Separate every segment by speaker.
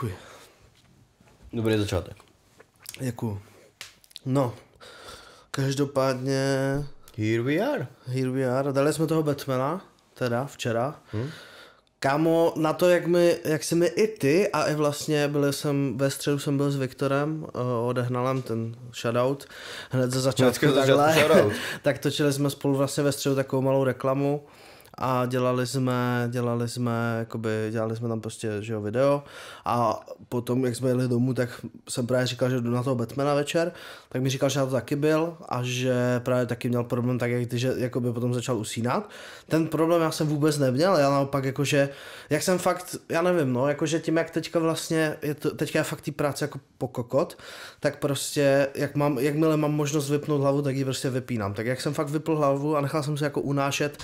Speaker 1: Fuj,
Speaker 2: Dobrý začátek.
Speaker 1: děkuju. No, každopádně
Speaker 2: Here we are.
Speaker 1: Here we are. Dali jsme toho Batmana, teda včera. Hmm. Kámo, na to, jak, my, jak si mi i ty a i vlastně byl jsem, ve středu jsem byl s Viktorem, uh, odehnalem ten shoutout, hned ze začátku takhle, tak točili jsme spolu vlastně ve středu takovou malou reklamu a dělali jsme, dělali jsme, jakoby, dělali jsme tam prostě, že jo, video a potom, jak jsme jeli domů, tak jsem právě říkal, že jdu na toho Batmana večer, tak mi říkal, že na to taky byl a že právě taky měl problém tak, jak ty, že jakoby potom začal usínat. Ten problém já jsem vůbec neměl, já naopak jakože, jak jsem fakt, já nevím, no, jakože tím, jak teďka vlastně, je to, teďka je fakt tý práce jako pokokot, tak prostě, jak mám, jakmile mám možnost vypnout hlavu, tak ji prostě vypínám. Tak jak jsem fakt vypl hlavu a nechal jsem se jako unášet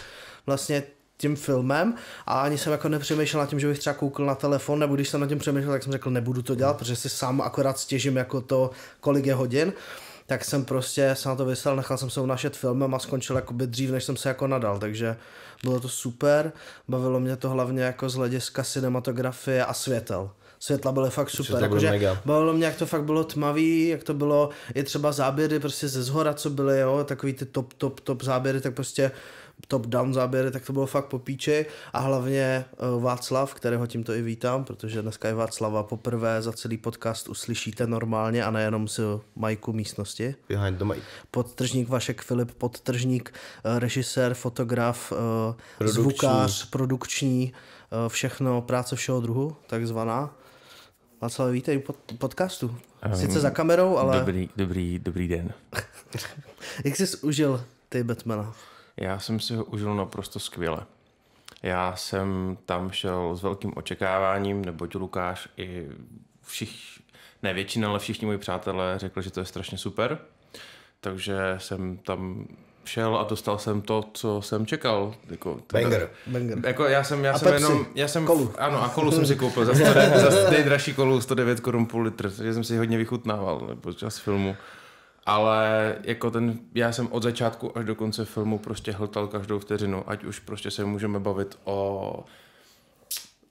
Speaker 1: vlastně tím filmem a ani jsem jako nepřemýšlel nad tím, že bych třeba koukl na telefon, nebo když jsem nad tím přemýšlel, tak jsem řekl, nebudu to dělat, protože si sám akorát stěžím jako to, kolik je hodin. Tak jsem prostě se na to vysel, nechal jsem se unašet filmem a skončil jakoby dřív, než jsem se jako nadal, takže bylo to super, bavilo mě to hlavně jako z hlediska cinematografie a světel. Světla byly fakt super, jakože bavilo mě, jak to fakt bylo tmavý, jak to bylo, i třeba záběry prostě ze zhora, co byly, jo, takový ty top, top, top záběry, tak prostě top down záběry, tak to bylo fakt po píči a hlavně uh, Václav, kterého tímto i vítám, protože dneska je Václava poprvé za celý podcast uslyšíte normálně a nejenom z majku místnosti.
Speaker 2: Behind the mic.
Speaker 1: Podtržník Vašek Filip, podtržník, eh, režisér, fotograf, eh,
Speaker 2: Produkční.
Speaker 1: zvukář, produkční, eh, všechno, práce všeho druhu, takzvaná. Václav, vítej u pod, podcastu. Sice za kamerou, ale
Speaker 3: Dobrý, dobrý, dobrý den.
Speaker 1: jak jsi užil ty Batmana?
Speaker 3: Já jsem si ho užil naprosto skvěle. Já jsem tam šel s velkým očekáváním, neboť Lukáš i všich, ne většina, ale všichni moji přátelé řekli, že to je strašně super. Takže jsem tam šel a dostal jsem to, co jsem čekal. Jako,
Speaker 2: Banger.
Speaker 1: Banger.
Speaker 3: Jako já jsem, já
Speaker 1: A
Speaker 3: jsem
Speaker 1: Pepsi.
Speaker 3: jenom, já jsem,
Speaker 1: Kolu.
Speaker 3: ano a kolu jsem si koupil za, za nejdražší kolu 109 korun půl litr, takže jsem si hodně vychutnával počas filmu. Ale jako ten, já jsem od začátku až do konce filmu prostě hltal každou vteřinu, ať už prostě se můžeme bavit o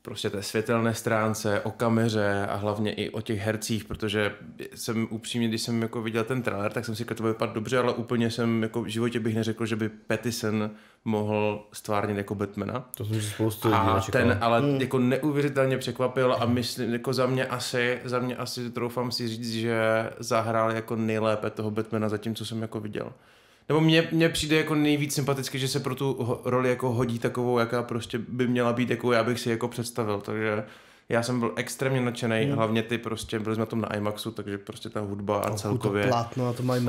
Speaker 3: prostě té světelné stránce, o kameře a hlavně i o těch hercích, protože jsem upřímně, když jsem jako viděl ten trailer, tak jsem si říkal, to vypadat dobře, ale úplně jsem jako v životě bych neřekl, že by Pattison mohl stvárnit jako Batmana.
Speaker 2: To jsem si spoustu lidí
Speaker 3: A ten ale hmm. jako neuvěřitelně překvapil a myslím, jako za mě asi, za mě asi troufám si říct, že zahrál jako nejlépe toho Batmana za tím, co jsem jako viděl. Nebo mně, mně přijde jako nejvíc sympaticky, že se pro tu roli jako hodí takovou, jaká prostě by měla být, jako já bych si jako představil, takže já jsem byl extrémně nadšený, hmm. hlavně ty prostě, byli jsme na tom na IMAXu, takže prostě ta hudba a
Speaker 1: To
Speaker 3: celkově.
Speaker 1: plátno na to mají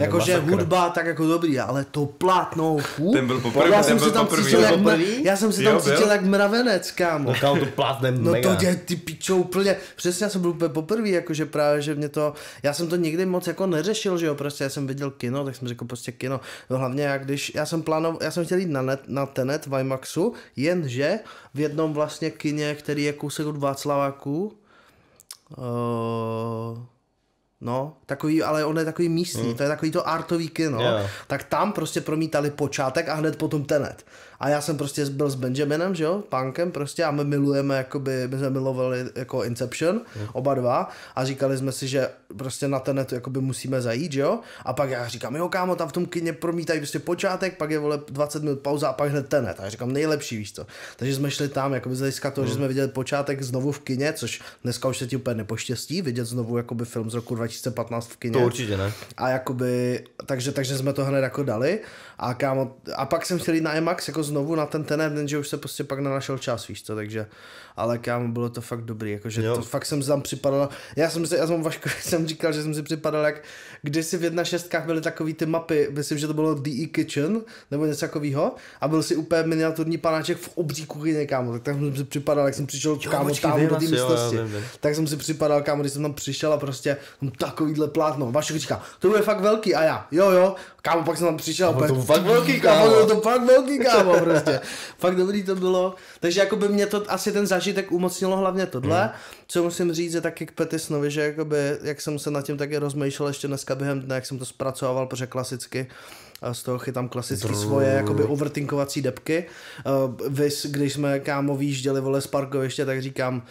Speaker 1: Jakože hudba tak jako dobrý, ale to plátno, fů.
Speaker 3: Ten byl poprvé,
Speaker 1: já
Speaker 3: ten
Speaker 1: jsem
Speaker 3: byl
Speaker 1: si tam
Speaker 3: poprvý.
Speaker 1: cítil jak, já jsem si
Speaker 3: Jo,
Speaker 1: tam
Speaker 3: byl.
Speaker 1: cítil jak mravenec, kámo.
Speaker 2: No to plátne
Speaker 1: No
Speaker 2: mega.
Speaker 1: to je ty pičo úplně, přesně já jsem byl úplně poprvý, jakože právě, že mě to, já jsem to nikdy moc jako neřešil, že jo, prostě já jsem viděl kino, tak jsem řekl prostě kino, no hlavně jak když, já jsem plánoval, já jsem chtěl jít na, net, na Tenet v IMAXu, jenže v jednom vlastně kině, který je kousek od Václaváku, uh, No, takový, ale on je takový místní, to je takový to artový kino,
Speaker 2: Jo.
Speaker 1: tak tam prostě promítali počátek a hned potom Tenet. A já jsem prostě byl s Benjaminem, že jo, punkem prostě a my milujeme, jakoby, my jsme milovali jako Inception, oba dva a říkali jsme si, že prostě na Tenet jakoby musíme zajít, že jo, a pak já říkám, jo kámo, tam v tom kině promítají prostě počátek, pak je vole 20 minut pauza a pak hned Tenet. A já říkám, nejlepší, víš co. Takže jsme šli tam, jakoby z hlediska toho, že jsme viděli počátek znovu v kině, což dneska už se ti úplně nepoštěstí, vidět znovu jakoby film z roku 2015 v kině.
Speaker 2: To určitě ne.
Speaker 1: A jakoby, takže, takže jsme to hned jako dali a kámo, a pak jsem chtěl jít na IMAX jako znovu na ten tenet, jenže už se prostě pak nenašel čas, víš co, takže, ale kámo, bylo to fakt dobrý, jakože
Speaker 2: Jo.
Speaker 1: to fakt jsem si tam připadal, já jsem si, já jsem Vaško, jsem říkal, že jsem si připadal jak, kdysi v 1.6 byly takový ty mapy, myslím, že to bylo DE Kitchen, nebo něco takového, a byl si úplně miniaturní panáček v obří kuchyně, kámo, tak tam jsem si připadal, jak jsem přišel, kámo,
Speaker 2: počkej,
Speaker 1: tam do té
Speaker 2: jo,
Speaker 1: místnosti,
Speaker 2: jo, vím,
Speaker 1: tak jsem si připadal, kámo, když jsem tam přišel a prostě takovýhle plátno. Vašek říká, to bude fakt velký a já, jo, jo, kámo, pak jsem tam přišel.
Speaker 2: to
Speaker 1: úplně,
Speaker 2: fakt velký,
Speaker 1: kámo.
Speaker 2: kámo.
Speaker 1: bylo to fakt velký, kámo, prostě. fakt dobrý to bylo. Takže jako by mě to asi ten zážitek umocnilo hlavně tohle,
Speaker 2: Hmm.
Speaker 1: co musím říct, je taky k Petisnovi, že jakoby, jak jsem se nad tím taky rozmýšlel ještě dneska během dne, jak jsem to zpracoval, protože klasicky a z toho chytám klasicky svoje jakoby overtinkovací depky. Uh, vys, když jsme kámo výjížděli vole z parkoviště, tak říkám,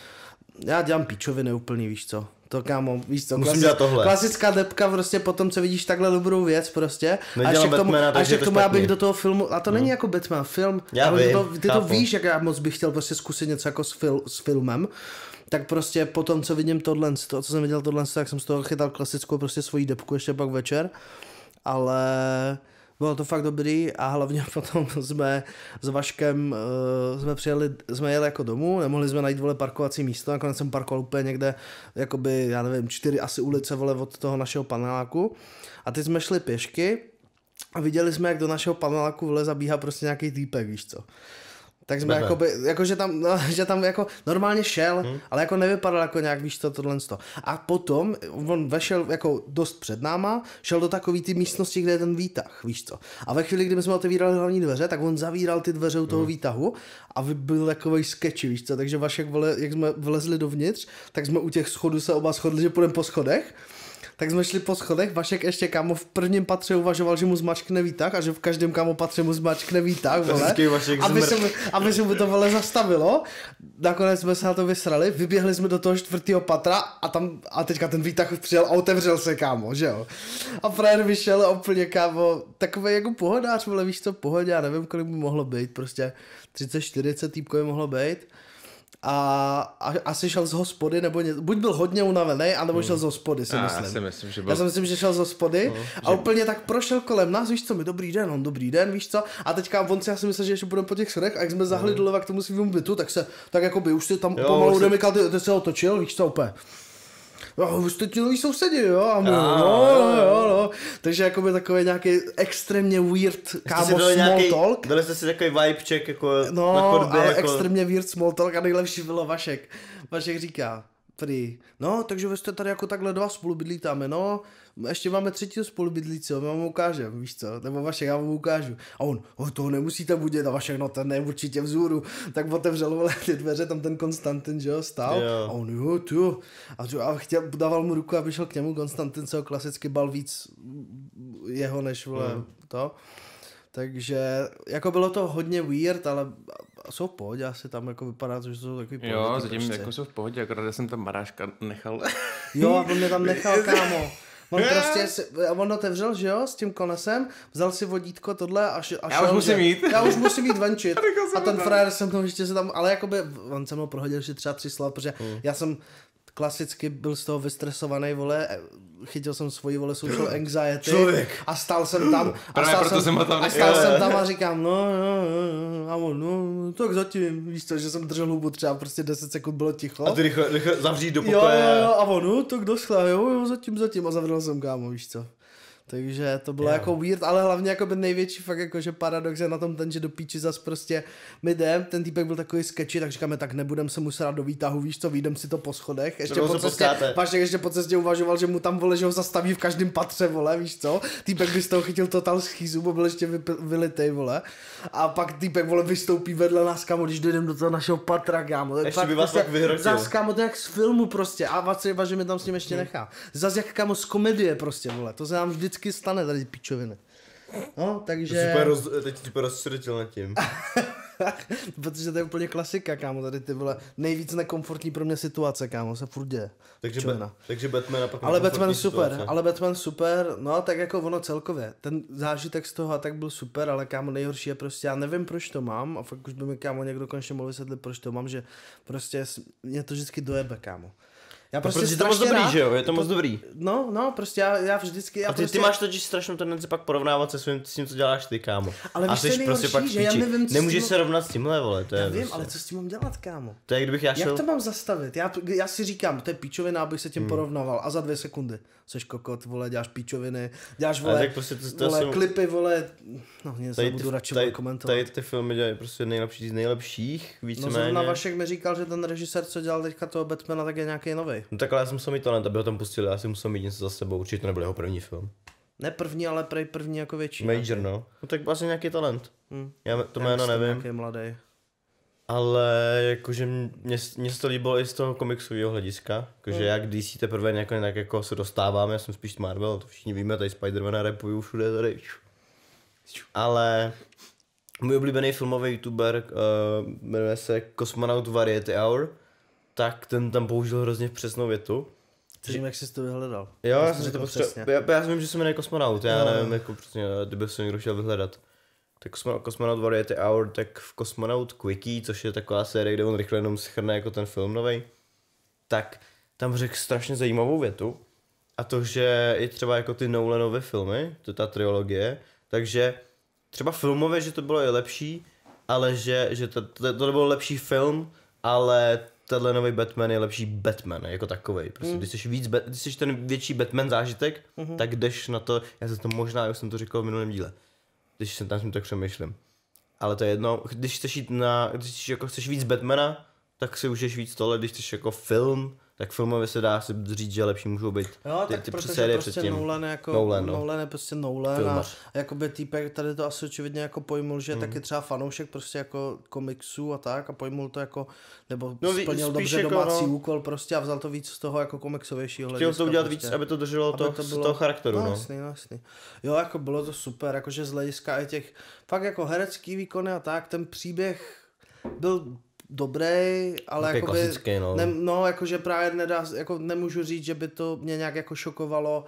Speaker 1: Já dělám píčoviny úplný, víš co. To kámo, víš co,
Speaker 2: Musím dělat tohle.
Speaker 1: klasická depka prostě potom, co vidíš takhle dobrou věc prostě. a
Speaker 2: Nedělám
Speaker 1: ještě k tomu,
Speaker 2: Batmana,
Speaker 1: a ještě
Speaker 2: je
Speaker 1: k
Speaker 2: to
Speaker 1: tomu já bych do toho filmu, a to není jako Batman, film,
Speaker 2: Já vím,
Speaker 1: to, ty to
Speaker 2: chápu.
Speaker 1: víš, jak já moc bych chtěl prostě zkusit něco jako s, fil, s filmem, tak prostě potom, co vidím tohle, to, co jsem viděl tohle, tak jsem z toho chytal klasickou prostě svoji depku ještě pak večer, ale bylo to fakt dobrý a hlavně potom jsme s Vaškem uh, jsme přijeli, jsme jeli jako domů, nemohli jsme najít vole parkovací místo, nakonec jsem parkoval úplně někde, jakoby, já nevím, čtyři asi ulice vole od toho našeho paneláku a teď jsme šli pěšky a viděli jsme, jak do našeho paneláku vole zabíhá prostě nějaký týpek, víš co. Tak jsme
Speaker 2: Bebe.
Speaker 1: jakoby, jako, že tam, no, že tam jako normálně šel, hmm. ale jako nevypadal jako nějak, víš to, tohle sto. A potom on vešel jako dost před náma, šel do takové ty místnosti, kde je ten výtah, víš co. A ve chvíli, kdy my jsme otevírali hlavní dveře, tak on zavíral ty dveře u toho hmm. výtahu a vy- byl takový sketchy, víš co. Takže Vašek, vole, jak jsme vlezli dovnitř, tak jsme u těch schodů se oba shodli, že půjdeme po schodech. Tak jsme šli po schodech, Vašek ještě kámo v prvním patře uvažoval, že mu zmačkne výtah a že v každém kámo patře mu zmačkne výtah, vole. Aby se, mu, aby se mu to vole zastavilo. Nakonec jsme se na to vysrali, vyběhli jsme do toho čtvrtého patra a tam, a teďka ten výtah přijel a otevřel se, kámo, že jo. A frajer vyšel a úplně, kámo, takový jako pohodář, vole, víš co, pohodě, já nevím, kolik by mohlo být, prostě 30-40 týpkovi mohlo být. A, a, asi šel z hospody, nebo ně, buď byl hodně unavený, anebo šel z hospody, si
Speaker 3: Já
Speaker 1: myslím.
Speaker 3: si myslím, že
Speaker 1: Já
Speaker 3: byl
Speaker 1: si myslím, že šel z hospody a úplně tak prošel kolem nás, víš co, mi dobrý den, on dobrý den, víš co, a teďka on si já si myslel, že ještě budeme po těch schodech a jak jsme zahli doleva k tomu svému bytu, tak se, tak jako by už si tam
Speaker 2: Jo,
Speaker 1: pomalu
Speaker 2: už se-
Speaker 1: odemykal, ty, ty se otočil, víš co, úplně. Jo, už jste ti noví sousedi, jo? A
Speaker 2: Jo,
Speaker 1: no,
Speaker 2: jo,
Speaker 1: no, jo, no. Takže jako by takový nějaký extrémně weird, kámo, small
Speaker 2: nějaký,
Speaker 1: talk.
Speaker 2: dali jste si takový vibe check jako
Speaker 1: No,
Speaker 2: na chodbě,
Speaker 1: ale
Speaker 2: jako...
Speaker 1: extrémně weird small talk a nejlepší bylo Vašek. Vašek říká, prý, no, takže vy jste tady jako takhle dva spolubydlítáme, no, ještě máme třetího spolubydlícího, my vám ukážem, víš co, nebo Vašek, já vám ukážu. A on, oh, toho nemusíte budit, a Vašek, no ten je určitě vzůru. Tak otevřel vole ty dveře, tam ten Konstantin, že jo, stál.
Speaker 2: Jo.
Speaker 1: A on, jo, tu. A, tu, a chtěl, dával mu ruku, aby šel k němu, Konstantin se ho klasicky bal víc jeho, než vole,
Speaker 2: Hmm.
Speaker 1: to. Takže jako bylo to hodně weird, ale jsou v pohodě, asi tam jako vypadá, to, že jsou takový
Speaker 3: Jo,
Speaker 1: pohodě,
Speaker 3: zatím
Speaker 1: prostě.
Speaker 3: jako jsou v pohodě, akorát jsem tam Maráška nechal.
Speaker 1: Jo, a on mě tam nechal, kámo. On prostě, si, on otevřel, že jo, s tím konesem, vzal si vodítko tohle a, š, a
Speaker 3: Já
Speaker 1: šel,
Speaker 3: už musím
Speaker 1: že,
Speaker 3: jít.
Speaker 1: Já už musím jít venčit.
Speaker 3: jsem
Speaker 1: A ten
Speaker 3: tam.
Speaker 1: frajer se mnou ještě se tam, ale jakoby, on se mnou prohodil ještě třeba tři slova, protože
Speaker 3: Hmm.
Speaker 1: já jsem klasicky byl z toho vystresovaný, vole, e, chytil jsem svoji, vole, social anxiety
Speaker 2: Člověk.
Speaker 1: a stál jsem tam a
Speaker 3: Právě
Speaker 1: stál,
Speaker 3: proto
Speaker 1: jsem,
Speaker 3: jsem ho tam
Speaker 1: a stál jsem tam a říkám, no, no, no, no, a on, no, tak zatím, víš co, že jsem držel hubu třeba prostě 10 sekund bylo ticho.
Speaker 2: A ty rychle, rychle zavřít do
Speaker 1: Jo,
Speaker 2: pokoje.
Speaker 1: jo, jo, a on, no, to kdo schlá, jo, jo, zatím, zatím a zavřel jsem kámo, víš co. Takže to bylo
Speaker 2: Jo.
Speaker 1: jako weird, ale hlavně jako by největší fakt jako, že paradox je na tom ten, že do píči zas prostě my jdem, ten týpek byl takový sketchy, tak říkáme, tak nebudem se muset do výtahu, víš co, vyjdem si to po schodech, ještě
Speaker 2: Nebo
Speaker 1: po cestě. Vašek ještě po cestě uvažoval, že mu tam vole, že ho zastaví v každém patře, vole, víš co, týpek by z toho chytil total schýzu, bo byl ještě vylitej, vole, a pak týpek, vole, vystoupí vedle nás, kámo, když dojdeme do toho našeho patra, kámo,
Speaker 2: Ještě
Speaker 1: fakt
Speaker 2: by vás
Speaker 1: prostě
Speaker 2: pak vyhrotil.
Speaker 1: zas, kámo, to jak z filmu prostě. A Vaciva, že mi tam s ním ještě nechá. Zas jak kámo z komedie prostě, vole. To se nám vždycky stane, tady pičoviny. No, takže...
Speaker 2: Super roz, teď super rozsvětil nad tím.
Speaker 1: Protože to je úplně klasika, kámo, tady ty vole nejvíc nekomfortní pro mě situace, kámo, se furt děje.
Speaker 2: Takže,
Speaker 1: Pičovina.
Speaker 2: ba, takže Batman a pak
Speaker 1: Ale Batman super,
Speaker 2: situace.
Speaker 1: ale Batman super, no tak jako ono celkově, ten zážitek z toho a tak byl super, ale kámo nejhorší je prostě, já nevím proč to mám a fakt už by mi kámo někdo konečně mohl vysvětlit proč to mám, že prostě mě to vždycky dojebe kámo. Já
Speaker 2: No,
Speaker 1: prostě
Speaker 2: protože je to moc dobrý,
Speaker 1: rád-
Speaker 2: že jo? Je to moc dobrý.
Speaker 1: No, no, prostě já, já vždycky, já
Speaker 2: A ty,
Speaker 1: prostě...
Speaker 2: ty máš totiž strašnou tendenci pak porovnávat se svým, s tím, co děláš ty, kámo.
Speaker 1: Ale
Speaker 2: a jsi prostě pak
Speaker 1: že já nevím, co
Speaker 2: Nemůžeš
Speaker 1: tím-
Speaker 2: se rovnat s tímhle, vole, to je
Speaker 1: Já vím,
Speaker 2: prostě.
Speaker 1: ale co s tím mám dělat, kámo?
Speaker 2: To je, kdybych já šel...
Speaker 1: Jak to mám zastavit? Já, já si říkám, to je píčovina, abych se tím
Speaker 2: Hmm.
Speaker 1: porovnával a za dvě sekundy. Seš kokot, vole, děláš píčoviny, děláš, vole,
Speaker 2: tak prostě to- to
Speaker 1: vole
Speaker 2: jsou-
Speaker 1: klipy, vole, no něco
Speaker 2: Tady
Speaker 1: budu radši
Speaker 2: tady,
Speaker 1: komentovat.
Speaker 2: tady ty filmy dělají prostě nejlepší z nejlepších,
Speaker 1: no
Speaker 2: víceméně.
Speaker 1: zrovna Vašek mi říkal, že ten režisér, co dělal teďka toho Batmana, tak je nějaký nový.
Speaker 2: No tak ale já jsem musel mít talent, aby ho tam pustili, já si musel mít něco za sebou, určitě to nebyl jeho první film.
Speaker 1: Ne první, ale prej první jako větší.
Speaker 2: Major, no. No tak asi nějaký talent.
Speaker 1: Hm.
Speaker 2: Já to jméno nevím.
Speaker 1: Nějaký mladý.
Speaker 2: Ale jakože mě, mě se to líbilo i z toho komiksového hlediska, jakože jak DC teprve nějak, nějak jako se dostáváme, já jsem spíš Marvel, to všichni víme, tady Spider-Mana repuju všude tady. Ale můj oblíbený filmový youtuber uh, jmenuje se Cosmonaut Variety Hour tak ten tam použil hrozně přesnou větu.
Speaker 1: Což jak jsi to vyhledal.
Speaker 2: Jo, já jsem si to potřeboval.
Speaker 1: přesně.
Speaker 2: Já, já vím, že se jmenuje kosmonaut, já
Speaker 1: Jo.
Speaker 2: nevím, jako přesně, kdyby se někdo chtěl vyhledat. Tak Kosmo- Kosmonaut Variety Hour, tak v Kosmonaut Quickie, což je taková série, kde on rychle jenom schrne jako ten film novej, tak tam řekl strašně zajímavou větu. A to, že je třeba jako ty Nolanovy filmy, to je ta trilogie, takže třeba filmově, že to bylo i lepší, ale že, že to, to, to byl lepší film, ale tenhle nový Batman je lepší Batman jako takový. Prostě,
Speaker 1: Hmm.
Speaker 2: když jsi víc, když jsi ten větší Batman zážitek,
Speaker 1: Mhm.
Speaker 2: tak jdeš na to, já jsem to možná, už jsem to říkal v minulém díle, když jsem tam tak přemýšlím. Ale to je jedno, když chceš jít na, když chceš, jako chceš víc Batmana, tak si užiješ víc tohle, když chceš jako film, tak filmově se dá si říct, že lepší můžou být
Speaker 1: Jo,
Speaker 2: ty,
Speaker 1: tak
Speaker 2: ty
Speaker 1: protože
Speaker 2: série
Speaker 1: prostě
Speaker 2: předtím.
Speaker 1: Nolan jako
Speaker 2: Nolan, no.
Speaker 1: Nolan je prostě Nolan a
Speaker 2: Filmař.
Speaker 1: jakoby týpek tady to asi očividně jako pojmul, že
Speaker 2: Mhm.
Speaker 1: taky třeba fanoušek prostě jako komiksů a tak a pojmul to jako, nebo
Speaker 2: No,
Speaker 1: splnil dobře
Speaker 2: jako,
Speaker 1: domácí
Speaker 2: no.
Speaker 1: úkol prostě a vzal to víc z toho jako komiksovějšího
Speaker 2: Chtěl to udělat
Speaker 1: prostě.
Speaker 2: víc, aby to drželo
Speaker 1: Aby
Speaker 2: to,
Speaker 1: to
Speaker 2: z
Speaker 1: bylo-
Speaker 2: toho charakteru,
Speaker 1: no.
Speaker 2: no.
Speaker 1: Jasný, no jasný. Jo, jako bylo to super, jakože z hlediska i těch, fakt jako herecký výkony a tak, ten příběh byl dobrý, ale jakoby,
Speaker 2: klasický, no.
Speaker 1: ne, no, jakože právě nedá, jako nemůžu říct, že by to mě nějak jako šokovalo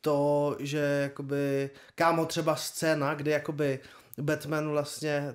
Speaker 1: to, že jakoby, kámo třeba scéna, kdy jakoby Batman vlastně,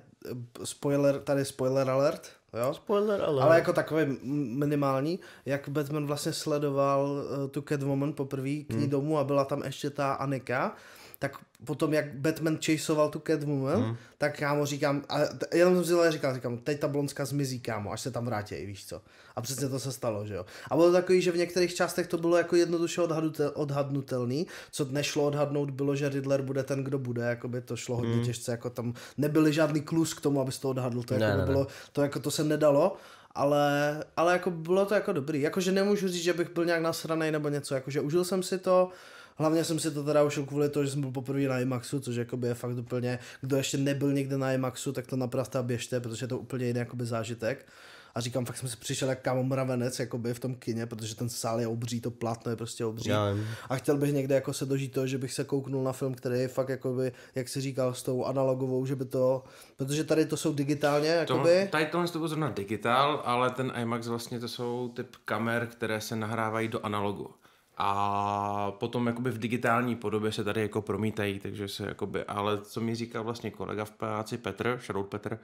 Speaker 1: spoiler, tady spoiler alert, jo?
Speaker 2: Spoiler, ale...
Speaker 1: Ale jako takový minimální, jak Batman vlastně sledoval uh, tu Catwoman poprvé k ní
Speaker 2: Hmm.
Speaker 1: domů a byla tam ještě ta Anika, tak potom jak Batman chaseoval tu Catwoman,
Speaker 2: Hmm.
Speaker 1: tak kámo říkám, a jenom jsem si ale říkal, říkám, teď ta blonská zmizí kámo, až se tam vrátí, víš co. A přesně to se stalo, že jo. A bylo takový, že v některých částech to bylo jako jednoduše odhadutel, odhadnutelný, co nešlo odhadnout bylo, že Riddler bude ten, kdo bude, jako by to šlo hodně
Speaker 2: Hmm.
Speaker 1: těžce, jako tam nebyly žádný klus k tomu, abys to odhadl, to,
Speaker 2: Ne,
Speaker 1: jako
Speaker 2: ne, ne.
Speaker 1: bylo, to jako to se nedalo, ale, ale jako bylo to jako dobrý. Jakože nemůžu říct, že bych byl nějak nasranej nebo něco, jakože užil jsem si to, Hlavně jsem si to teda užil kvůli tomu, že jsem byl poprvé na IMAXu, což jakoby je fakt úplně, kdo ještě nebyl někde na IMAXu, tak to naprosto běžte, protože je to úplně jiný jakoby zážitek. A říkám, fakt jsem si přišel jak kámo mravenec jakoby v tom kině, protože ten sál je obří, to plátno je prostě obří.
Speaker 2: Já.
Speaker 1: A chtěl bych někde jako se dožít toho, že bych se kouknul na film, který je fakt jakoby, jak si říkal, s tou analogovou, že by to, protože tady to jsou digitálně, jakoby.
Speaker 3: Tohle, tady tohle to zrovna digitál, ale ten IMAX vlastně to jsou typ kamer, které se nahrávají do analogu. A potom jakoby v digitální podobě se tady jako promítají, takže se jakoby, ale co mi říkal vlastně kolega v práci Petr, shoutout Petr,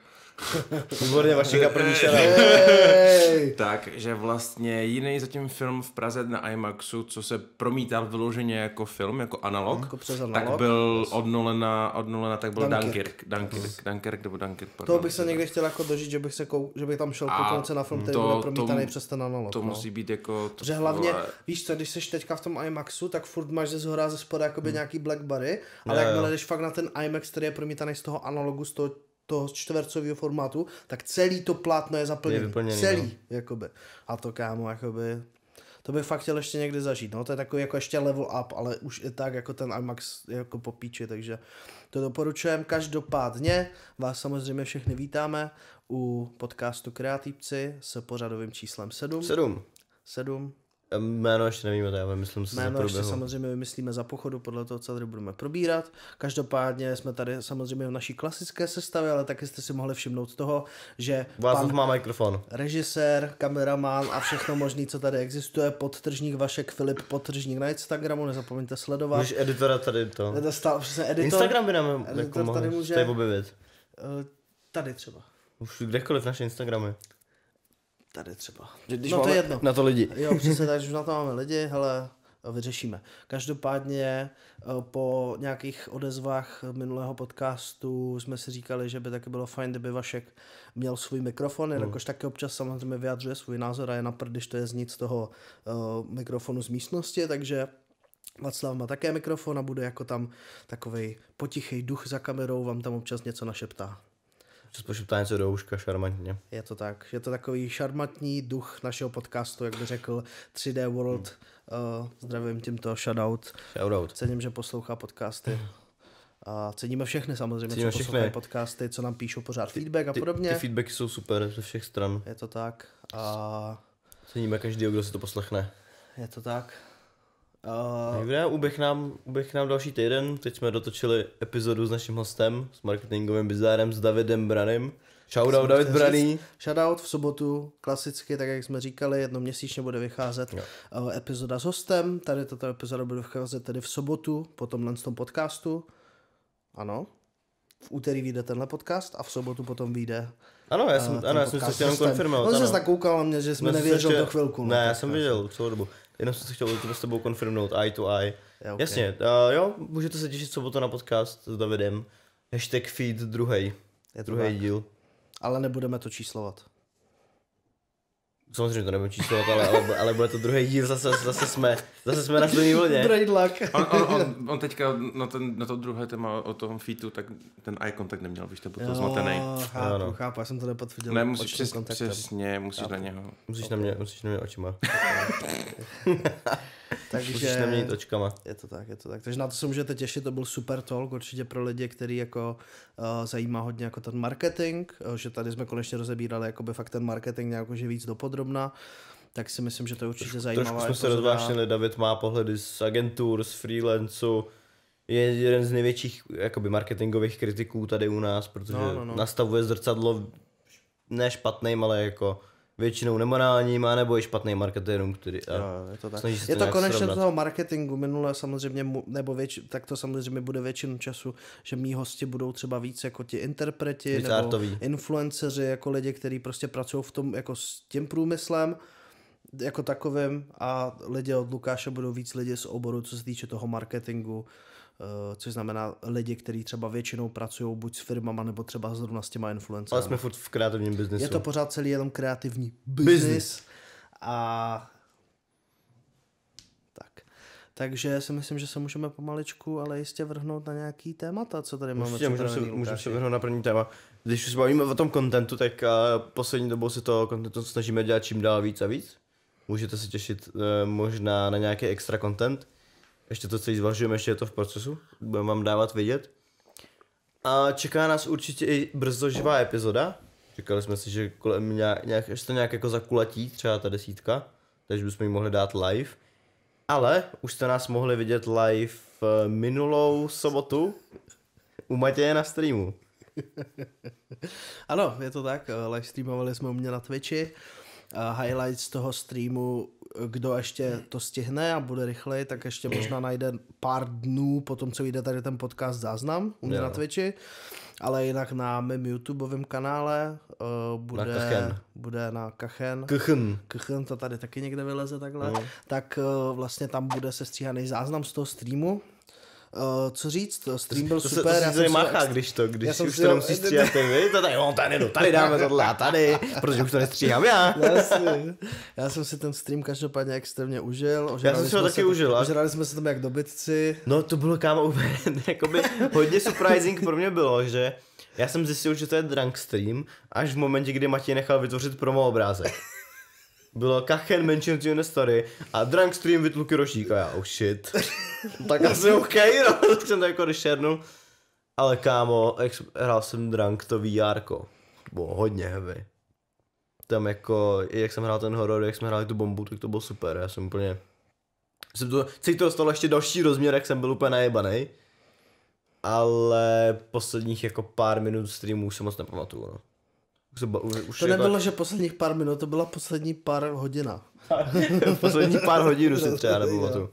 Speaker 2: Výborně, Vašika první
Speaker 3: tak, že vlastně jiný zatím film v Praze na IMAXu, co se promítal vyloženě jako film, jako analog,
Speaker 1: Jako přes
Speaker 3: tak
Speaker 1: analog.
Speaker 3: byl od Nolana, od Nolana tak byl
Speaker 1: Dunkirk.
Speaker 3: Dunkirk, Dunkirk, Dunkirk nebo Dunkirk,
Speaker 1: To
Speaker 3: pardon.
Speaker 1: bych se někdy chtěl jako dožít, že bych, se kou, že bych tam šel kouknout se na film, který
Speaker 3: to-
Speaker 1: bude promítaný
Speaker 3: to-
Speaker 1: přes ten analog.
Speaker 3: To
Speaker 1: no.
Speaker 3: musí být jako... To,
Speaker 1: Protože hlavně, víš co, když jsi teďka v tom IMAXu, tak furt máš ze zhora ze spoda jakoby nějaký Blackberry, ale
Speaker 2: Jo,
Speaker 1: jakmile jdeš fakt na ten IMAX, který je promítaný z toho analogu, z toho, toho čtvercového formátu, tak celý to plátno je zaplněné. Celý,
Speaker 2: no.
Speaker 1: jakoby. A to kámo, jakoby, to bych fakt chtěl ještě někdy zažít, no, to je takový jako ještě level up, ale už i tak jako ten IMAX jako po píči, takže to doporučujem. Každopádně vás samozřejmě všechny vítáme u podcastu Kreativci s pořadovým číslem 7.
Speaker 2: Sedm.
Speaker 1: 7.
Speaker 2: Jméno ještě nevíme, to já vymyslím si
Speaker 1: Jméno ještě samozřejmě vymyslíme za pochodu, podle toho, co tady budeme probírat. Každopádně jsme tady samozřejmě v naší klasické sestavě, ale taky jste si mohli všimnout toho, že
Speaker 2: Václav
Speaker 1: pan
Speaker 2: má mikrofon.
Speaker 1: režisér, kameraman a všechno možné, co tady existuje, podtržník Vašek Filip, podtržník na Instagramu, nezapomeňte sledovat.
Speaker 2: Můžeš editora tady to.
Speaker 1: Nedostal přesně editor.
Speaker 2: Instagram by nám jako
Speaker 1: tady může-
Speaker 2: tady objevit.
Speaker 1: Eh, Tady třeba.
Speaker 2: Už kdekoliv naše Instagramy.
Speaker 1: Tady třeba.
Speaker 2: Když
Speaker 1: no to je jedno.
Speaker 2: Na to lidi.
Speaker 1: Jo, přesně tak, že už na to máme lidi, hele, vyřešíme. Každopádně eh, po nějakých odezvách minulého podcastu jsme si říkali, že by taky bylo fajn, kdyby Vašek měl svůj mikrofon, jelikož taky občas samozřejmě vyjadřuje svůj názor a je na když to je znít z toho uh, mikrofonu z místnosti, takže Václav má také mikrofon a bude jako tam takový potichý duch za kamerou, vám tam občas něco našeptá.
Speaker 2: Čas pošeptá něco do uška šarmantně.
Speaker 1: Je to tak. Je to takový šarmantní duch našeho podcastu, jak by řekl 3D World. Uh, zdravím tímto shoutout.
Speaker 2: Shoutout.
Speaker 1: Cením, že poslouchá podcasty. A ceníme všechny samozřejmě,
Speaker 2: Ceníme
Speaker 1: co
Speaker 2: všechny.
Speaker 1: podcasty, co nám píšou pořád feedback a
Speaker 2: Ty,
Speaker 1: podobně.
Speaker 2: ty feedbacky jsou super ze všech stran.
Speaker 1: Je to tak. A
Speaker 2: Ceníme každý, kdo si to poslechne.
Speaker 1: je to tak. Uh,
Speaker 2: Dobré, uběh nám, uběh nám další týden. Teď jsme dotočili epizodu s naším hostem, s marketingovým bizárem, s Davidem Branem. Shoutout David Braný.
Speaker 1: Shoutout v sobotu, klasicky, tak jak jsme říkali, jednoměsíčně bude vycházet uh, epizoda s hostem. Tady tato epizoda bude vycházet tedy v sobotu, po tomhle tom podcastu. Ano. V úterý vyjde tenhle podcast a v sobotu potom vyjde
Speaker 2: Ano, já jsem,
Speaker 1: ten
Speaker 2: ano, já jsem se jenom
Speaker 1: hostem.
Speaker 2: konfirmovat.
Speaker 1: On se tak koukal na mě, že jsme nevěřil do chvilku. no,
Speaker 2: Ne, já jsem věděl celou dobu. Jenom jsem se chtěl to s tebou konfirmnout eye to eye.
Speaker 1: Jo, ok.
Speaker 2: Jasně, uh, jo, můžete se těšit sobotu na podcast s Davidem. Hashtag feed druhý. Druhý díl.
Speaker 1: Ale nebudeme to číslovat.
Speaker 2: Samozřejmě to nebudu číslovat, ale, ale, ale bude to druhý díl, zase, zase jsme, zase jsme na stejné vlně.
Speaker 1: Brainlock.
Speaker 3: On, on, on, on teďka na, ten, na to druhé téma o tom featu, tak ten eye contact neměl, víš, to byl to zmatený.
Speaker 1: chápu,
Speaker 2: Jo, no.
Speaker 1: chápu, já jsem to nepotvrdil.
Speaker 3: Ne, musíš přes,
Speaker 1: kontaktem.
Speaker 3: přesně, musíš na něho.
Speaker 2: Musíš na mě, musíš na mě očima.
Speaker 1: Takže
Speaker 2: jít očkama.
Speaker 1: je to tak, je to tak. Takže na to se můžete těšit, to byl super talk určitě pro lidi, který jako uh, zajímá hodně jako ten marketing, uh, že tady jsme konečně rozebírali jakoby fakt ten marketing nějak že víc dopodrobna, tak si myslím, že to je určitě zajímavá
Speaker 2: Trošku jsme se
Speaker 1: epizoda.
Speaker 2: rozvášnili, David má pohledy z agentur, z freelanců, je jeden z největších jakoby marketingových kritiků tady u nás, protože
Speaker 1: No, no, no.
Speaker 2: nastavuje zrcadlo ne špatným, ale jako většinou nemorálním, anebo i špatným marketérům, který a
Speaker 1: Jo, je to tak.
Speaker 2: snaží se
Speaker 1: Je to
Speaker 2: nějak
Speaker 1: konečně
Speaker 2: srovnat.
Speaker 1: toho marketingu minule samozřejmě, nebo věč, tak to samozřejmě bude většinu času, že mý hosti budou třeba víc jako ti interpreti
Speaker 2: Víc
Speaker 1: nebo
Speaker 2: artoví.
Speaker 1: influenceři, jako lidi, kteří prostě pracují v tom jako s tím průmyslem jako takovým a lidi od Lukáše budou víc lidi z oboru, co se týče toho marketingu, což znamená lidi, kteří třeba většinou pracují buď s firmama, nebo třeba zrovna s těma influencerama.
Speaker 2: Ale jsme furt v kreativním biznesu.
Speaker 1: Je to pořád celý jenom kreativní business. A tak. Takže si myslím, že se můžeme pomaličku, ale jistě vrhnout na nějaký témata, co tady máme
Speaker 2: Určitě, můžeme se, můžeme se vrhnout na první téma. Když už se bavíme o tom kontentu, tak uh, poslední dobou se toho kontentu snažíme dělat čím dál víc a víc. Můžete se těšit uh, možná na nějaký extra content. Ještě to celý zvažujeme, ještě je to v procesu. Budeme vám dávat vědět. A čeká nás určitě i brzo živá epizoda. Říkali jsme si, že kolem nějak, nějak, až to nějak jako zakulatí, třeba ta desítka, takže bychom ji mohli dát live. Ale už jste nás mohli vidět live eh, minulou sobotu u Matěje na streamu.
Speaker 1: Ano, je to tak, eh, live streamovali jsme u mě na Twitchi. Uh, highlights toho streamu, eh, kdo ještě to stihne a bude rychleji, tak ještě možná najde pár dnů po tom, co vyjde tady ten podcast záznam u mě
Speaker 2: Jo.
Speaker 1: na Twitchi. Ale jinak na mém YouTubeovém kanále uh, bude,
Speaker 2: Kachen.
Speaker 1: bude na Kachen.
Speaker 2: Kchen.
Speaker 1: Kchen, to tady taky někde vyleze takhle, no. tak uh, vlastně tam bude se stříhaný záznam z toho streamu. Uh, co říct, stream byl
Speaker 2: To se,
Speaker 1: super.
Speaker 2: to
Speaker 1: já
Speaker 2: se
Speaker 1: jsem si-
Speaker 2: máchá, když to,
Speaker 1: Já
Speaker 2: když
Speaker 1: jsem
Speaker 2: už
Speaker 1: si
Speaker 2: to nemusíš stříhat ty, vy, to tady, no, tady, no, tady dáme tohle a tady, protože už to nestříhám já.
Speaker 1: Jasně. Já jsem si ten stream každopádně extrémně užil. Ožrali
Speaker 2: jsem si ho taky
Speaker 1: se,
Speaker 2: užil, a-
Speaker 1: Ožrali jsme se tam jak dobytci.
Speaker 2: No to bylo kámo úplně, jakoby hodně surprising pro mě bylo, že já jsem zjistil, že to je drunk stream, až v momentě, kdy Matěj nechal vytvořit promo obrázek. Bylo Kachen mentioned you in the story a drunk stream with Luky Rošík a já, oh shit. tak asi OK, no, tak jsem to jako došernul. Ale kámo, hrál jsem drunk to VR, bylo hodně heavy. Tam jako, i jak jsem hrál ten horor, jak jsme hráli tu bombu, tak to bylo super, já jsem úplně jsem to, celý to dostalo ještě další rozměr, jak jsem byl úplně najebanej. Ale posledních jako pár minut streamu už se moc nepamatuju, no. Už, se, ba- už, už
Speaker 1: To nebylo, že posledních pár minut, to byla poslední pár hodina.
Speaker 2: poslední pár hodin už si třeba nepamatuju.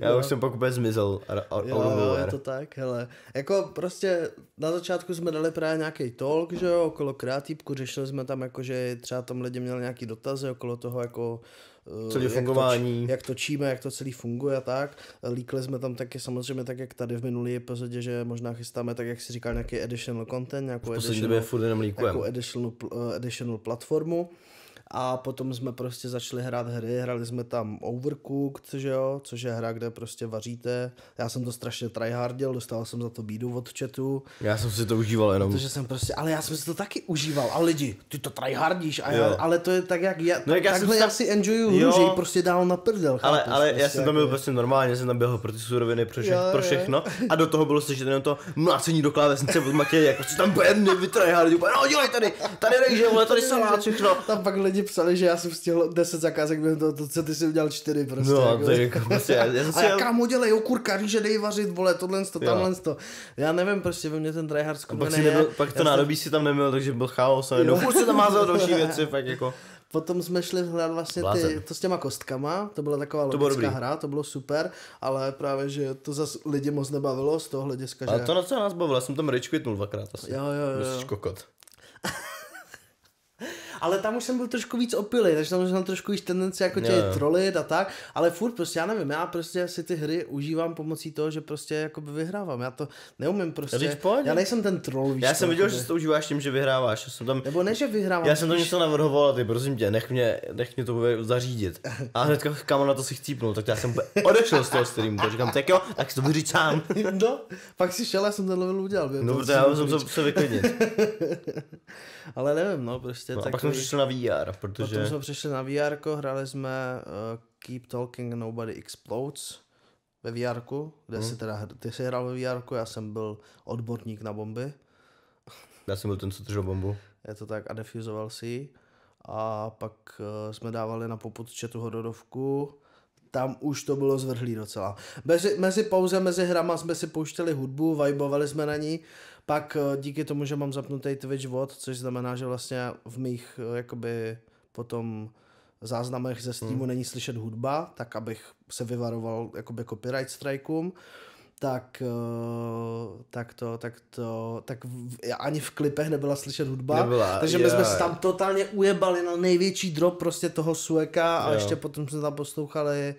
Speaker 2: Já už jsem pak úplně zmizel
Speaker 1: Jo, jo, je to tak, hele. Jako prostě na začátku jsme dali právě nějaký talk, že jo, okolo kreatívku, řešili jsme tam jako, že třeba tam lidi měli nějaký dotazy okolo toho jako
Speaker 2: Celý
Speaker 1: jak
Speaker 2: fungování.
Speaker 1: Toč, jak točíme, jak to celý funguje a tak. Líkli jsme tam taky samozřejmě tak, jak tady v minulý epizodě, že možná chystáme, tak jak si říkal, nějaký additional content, nějakou additional, additional, eh, additional platformu. A potom jsme prostě začali hrát hry, hrali jsme tam Overcooked, že jo, což je hra, kde prostě vaříte. Já jsem to strašně tryhardil, dostal jsem za to bídu od chatu,
Speaker 2: Já jsem si to užíval jenom.
Speaker 1: protože jsem prostě, ale já jsem si to taky užíval. A lidi, ty to tryhardíš, a já,
Speaker 2: Jo.
Speaker 1: ale to je tak, jak já,
Speaker 2: No, jak já jsem
Speaker 1: takhle
Speaker 2: tam-
Speaker 1: já si enjoyu hru,
Speaker 2: Jo.
Speaker 1: že ji prostě dál na prdel,
Speaker 2: Ale,
Speaker 1: chápeš,
Speaker 2: ale já
Speaker 1: prostě
Speaker 2: jsem tam byl prostě normálně, jsem tam běhal pro ty suroviny, pro, vše,
Speaker 1: Jo,
Speaker 2: pro
Speaker 1: jo.
Speaker 2: všechno. A do toho bylo slyšet jenom to mlácení do klávesnice od Matěje, jako si tam bedny, vytrajhali, úplně, no dělej tady, tady rejže, vole, tady salát, všechno.
Speaker 1: Tam pak lidi lidi psali, že já jsem stihl 10 zakázek během toho, to, co ty jsi udělal 4 prostě.
Speaker 2: No,
Speaker 1: jako.
Speaker 2: to je jako prostě, já, já jsem
Speaker 1: A
Speaker 2: si jel,
Speaker 1: jaká mu dělej, okurka, rýže, dej vařit, vole, tohle, to, tamhle, to. Já nevím, prostě ve mně ten tryhard
Speaker 2: a
Speaker 1: skupiny
Speaker 2: pak, si nebyl, pak
Speaker 1: Já
Speaker 2: to
Speaker 1: jsem-
Speaker 2: nádobí si tam neměl, takže byl chaos a jenom furt se tam házel další věci, fakt jako.
Speaker 1: Potom jsme šli hledat vlastně ty, to s těma kostkama, to byla taková
Speaker 2: To bylo
Speaker 1: logická
Speaker 2: dobrý.
Speaker 1: hra, to bylo super, ale právě, že to zase lidi moc nebavilo z toho hlediska,
Speaker 2: Ale
Speaker 1: že...
Speaker 2: to na co nás bavilo, já jsem tam rage quitnul dvakrát asi.
Speaker 1: Jo, jo, jo.
Speaker 2: Jsi kokot.
Speaker 1: Ale tam už jsem byl trošku víc opilý, takže tam už jsem trošku víc tendenci jako tě trolit a tak, ale furt prostě já nevím, já prostě si ty hry užívám pomocí toho, že prostě jakoby vyhrávám, já to neumím prostě, já nejsem ten troll, víš
Speaker 2: Já jsem viděl, že si to užíváš tím, že vyhráváš. Já jsem tam,
Speaker 1: Nebo ne, že vyhrávám,
Speaker 2: já jsem to něco navrhoval ty prosím tě, nech mě, nech mě to zařídit. A hnedka kámo na to si chcípnul, tak já jsem odešel z toho streamu. Tak říkám, tak jo, tak si to vyříď sám.
Speaker 1: No, pak si šel, já jsem ten level udělal.
Speaker 2: No, protože já
Speaker 1: jsem
Speaker 2: se, vyklidnit.
Speaker 1: Ale nevím, no, prostě
Speaker 2: No, a
Speaker 1: takový...
Speaker 2: pak jsme přišli na VR, protože...
Speaker 1: Potom jsme přišli na VR, hrali jsme uh, Keep Talking Nobody Explodes ve VR, kde
Speaker 2: Hmm.
Speaker 1: si teda, ty jsi hrál ve VR, já jsem byl odborník na bomby,
Speaker 2: Já jsem byl ten, co držel bombu.
Speaker 1: je to tak, a defuzoval si ji. A pak uh, jsme dávali na poputče tu hororovku, tam už to bylo zvrhlý docela. Mezi, mezi pauze, mezi hrama jsme si pouštěli hudbu, vibovali jsme na ní, pak eh, díky tomu, že mám zapnutý Twitch VOD, což znamená, že vlastně v mých eh, jakoby potom záznamech ze Steamu hmm. není slyšet hudba, tak abych se vyvaroval jakoby copyright strikeům, tak, eh, tak to, tak to, tak v, ani v klipech nebyla slyšet hudba,
Speaker 2: Nebyla,
Speaker 1: takže my jsme se tam totálně ujebali na největší drop prostě toho Sueka a
Speaker 2: Jo.
Speaker 1: ještě potom jsme tam poslouchali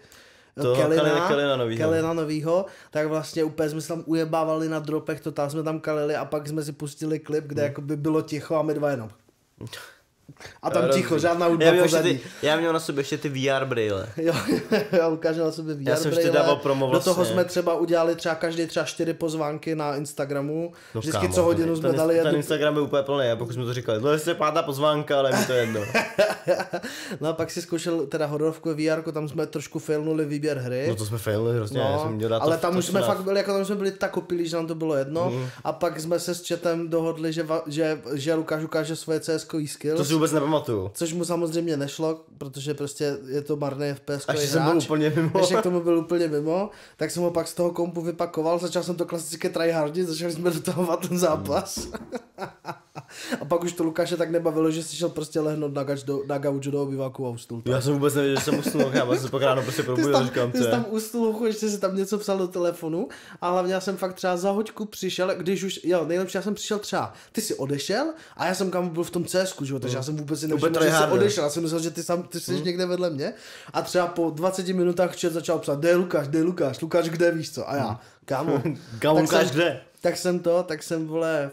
Speaker 2: Toho Kalina- Kalina novýho.
Speaker 1: Kalina novýho, tak vlastně úplně jsme se tam ujebávali na dropech, totál jsme tam kalili a pak jsme si pustili klip, kde jako by bylo ticho a my dva jenom. A tam
Speaker 2: Jo,
Speaker 1: ticho, žádná
Speaker 2: já,
Speaker 1: hudba
Speaker 2: měl ještě
Speaker 1: pozadí.
Speaker 2: ty, já měl na sobě ještě ty VR brýle.
Speaker 1: Jo, já ukážu na sobě VR
Speaker 2: Já jsem
Speaker 1: brýle.
Speaker 2: dával promo
Speaker 1: Do toho
Speaker 2: vlastně.
Speaker 1: jsme třeba udělali třeba každý třeba čtyři pozvánky na Instagramu.
Speaker 2: No,
Speaker 1: Vždycky
Speaker 2: kámo,
Speaker 1: co hodinu
Speaker 2: ten,
Speaker 1: jsme
Speaker 2: ten,
Speaker 1: dali
Speaker 2: Ten
Speaker 1: jednu.
Speaker 2: Instagram je úplně plný, a pokud jsme to říkali, no jestli pátá pozvánka, ale mi to jedno.
Speaker 1: No a pak si zkoušel teda hororovku VR, tam jsme trošku failnuli výběr hry.
Speaker 2: No to jsme failli hrozně, já jsem
Speaker 1: No,
Speaker 2: měl dát
Speaker 1: ale
Speaker 2: to,
Speaker 1: tam
Speaker 2: to,
Speaker 1: už jsme
Speaker 2: na-
Speaker 1: fakt byli, jako tam jsme byli tak opilí, že nám to bylo jedno. Mm. A pak jsme se s chatem dohodli, že, že, že Lukáš ukáže svoje cs skills.
Speaker 2: Si vůbec nepamatuju.
Speaker 1: Což mu samozřejmě nešlo, protože prostě je to marný FPS
Speaker 2: Až jsem byl úplně mimo.
Speaker 1: Ještě k tomu byl úplně mimo, tak jsem ho pak z toho kompu vypakoval, začal jsem to klasicky tryhardit, začali jsme dotahovat ten zápas. a pak už to Lukáše tak nebavilo, že si šel prostě lehnout na, gauč do, na gauč do obyváku a usnul. tam.
Speaker 2: Já jsem vůbec nevěděl, že jsem usnul, já jsem se pak ráno prostě
Speaker 1: Ty
Speaker 2: probudil,
Speaker 1: tam,
Speaker 2: říkám,
Speaker 1: ty jsi tam u stolu, ještě si tam něco psal do telefonu a hlavně já jsem fakt třeba za hoďku přišel, když už, jo, nejlepší, já jsem přišel třeba, ty jsi odešel a já jsem kam byl v tom CS, že jo, takže já jsem vůbec si nevšiml, že jsi odešel, já jsem myslel, že ty, sam, ty jsi někde vedle mě. A třeba po 20 minutách chat začal psát, kde je Lukáš, kde je Lukáš, Lukáš kde, víš co, a já, kámo,
Speaker 2: Kámo,
Speaker 1: tak
Speaker 2: Lukáš
Speaker 1: jsem-
Speaker 2: kde?
Speaker 1: tak jsem to, tak jsem, vole,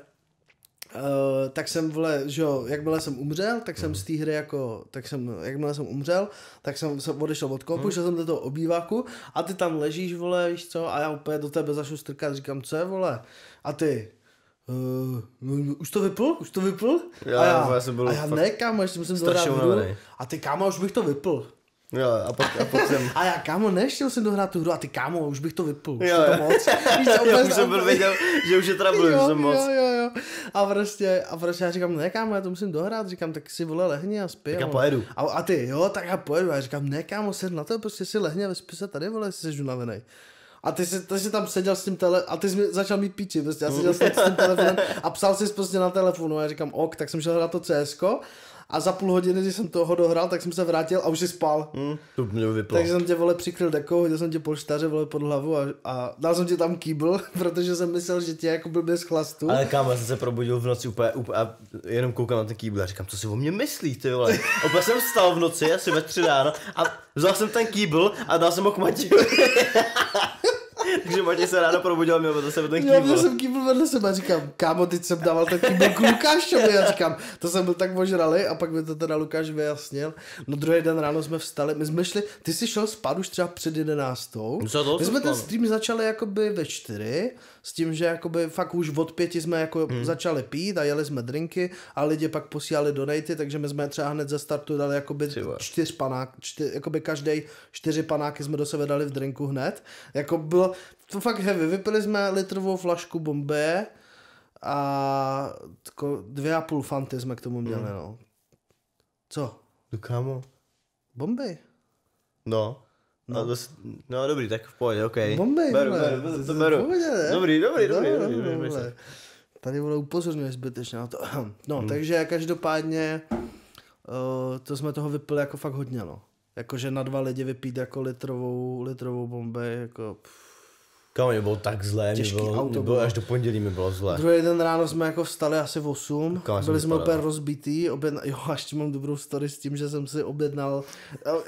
Speaker 1: Uh, tak jsem, vole, že jo, jakmile jsem umřel, tak jsem z té hry jako, tak jsem, jakmile jsem umřel, tak jsem, jsem odešel od kompu, šel jsem do toho obýváku a ty tam ležíš, vole, víš co, a já úplně do tebe začnu strkat, říkám, co je, vole, a ty, Uh, no, už to vypl? Už to vypl?
Speaker 2: Já,
Speaker 1: a já,
Speaker 2: já jsem byl
Speaker 1: a já ne, kámo, ještě musím hru.
Speaker 2: unavený.
Speaker 1: A ty, kámo, už bych to vypl.
Speaker 2: Jo, a pak, a pak jsem...
Speaker 1: A já, kámo, nechtěl jsem dohrát tu hru a ty, kámo, už bych to vypl. Už
Speaker 2: Jo,
Speaker 1: to
Speaker 2: jo.
Speaker 1: moc. Víš
Speaker 2: Já už jsem byl věděl, že už je trouble,
Speaker 1: jo,
Speaker 2: jsem moc.
Speaker 1: Jo, jo, jo. A prostě, a prostě já říkám, ne kámo, já to musím dohrát, říkám, tak si vole lehni a spí.
Speaker 2: Tak já
Speaker 1: a-
Speaker 2: pojedu.
Speaker 1: A, a, ty, jo, tak já pojedu. A já říkám, ne kámo, sed na to, prostě si lehni a vyspi se tady, vole, jestli jsi unavený. A ty jsi, ty jsi tam seděl s tím tele, a ty jsi začal mít píči, prostě já seděl jsem s tím telefonem a psal jsi prostě na telefonu a já říkám, ok, tak jsem šel hrát to CSko a za půl hodiny, když jsem toho dohrál, tak jsem se vrátil a už si spal.
Speaker 2: Hm, to mě vyplo.
Speaker 1: Takže jsem tě vole přikryl dekou, hodil jsem tě polštáře vole pod hlavu a, a dal jsem ti tam kýbl, protože jsem myslel, že tě jako blbě z chlastu.
Speaker 2: Ale kámo, jsem se probudil v noci úplně, úplně a jenom koukám na ten kýbl a říkám, co si o mě myslí, ty vole. Úplně jsem vstal v noci, asi ve tři ráno a vzal jsem ten kýbl a dal jsem ho k Matějovi. Takže Matěj se ráno probudil a měl vedle sebe ten
Speaker 1: měl
Speaker 2: kýbl.
Speaker 1: jsem kýbl vedle sebe a říkám, kámo, teď jsem dával ten kýbl k Lukášovi a říkám, to jsem byl tak ožralý a pak mi to teda Lukáš vyjasnil. No druhý den ráno jsme vstali, my jsme šli, ty jsi šel spát už třeba před jedenáctou.
Speaker 2: Co to?
Speaker 1: My jsme ten stream začali jakoby ve čtyři, s tím, že jakoby fakt už od pěti jsme jako hmm. začali pít a jeli jsme drinky a lidi pak posílali donaty, takže my jsme třeba hned ze startu dali jakoby
Speaker 2: Ty vole.
Speaker 1: čtyř panák, čtyř, jakoby každý čtyři panáky jsme do sebe dali v drinku hned. Jako bylo to fakt heavy. Vypili jsme litrovou flašku bombe a dvě a půl fanty jsme k tomu měli, no. Co?
Speaker 2: No kámo.
Speaker 1: Bomby.
Speaker 2: No. No, no, no dobrý, tak v pohodě, ok.
Speaker 1: Bomby,
Speaker 2: beru,
Speaker 1: vole.
Speaker 2: beru, beru, to beru.
Speaker 1: pohodě, ne?
Speaker 2: Dobrý, dobrý, dobrý,
Speaker 1: no,
Speaker 2: dobrý, dobrý,
Speaker 1: vole.
Speaker 2: dobrý.
Speaker 1: Tady vole upozorňuje zbytečně na to. No,
Speaker 2: Hmm.
Speaker 1: takže každopádně uh, to jsme toho vypili jako fakt hodně, no. Jakože na dva lidi vypít jako litrovou, litrovou bomby, jako pff.
Speaker 2: Kámo, mě bylo tak zlé, mě bylo,
Speaker 1: auto
Speaker 2: mě bylo,
Speaker 1: bylo.
Speaker 2: až do pondělí mi bylo zlé.
Speaker 1: Druhý den ráno jsme jako vstali asi v 8,
Speaker 2: Kam jsem
Speaker 1: byli jsme úplně rozbitý, objedna... jo, ještě mám dobrou story s tím, že jsem si objednal,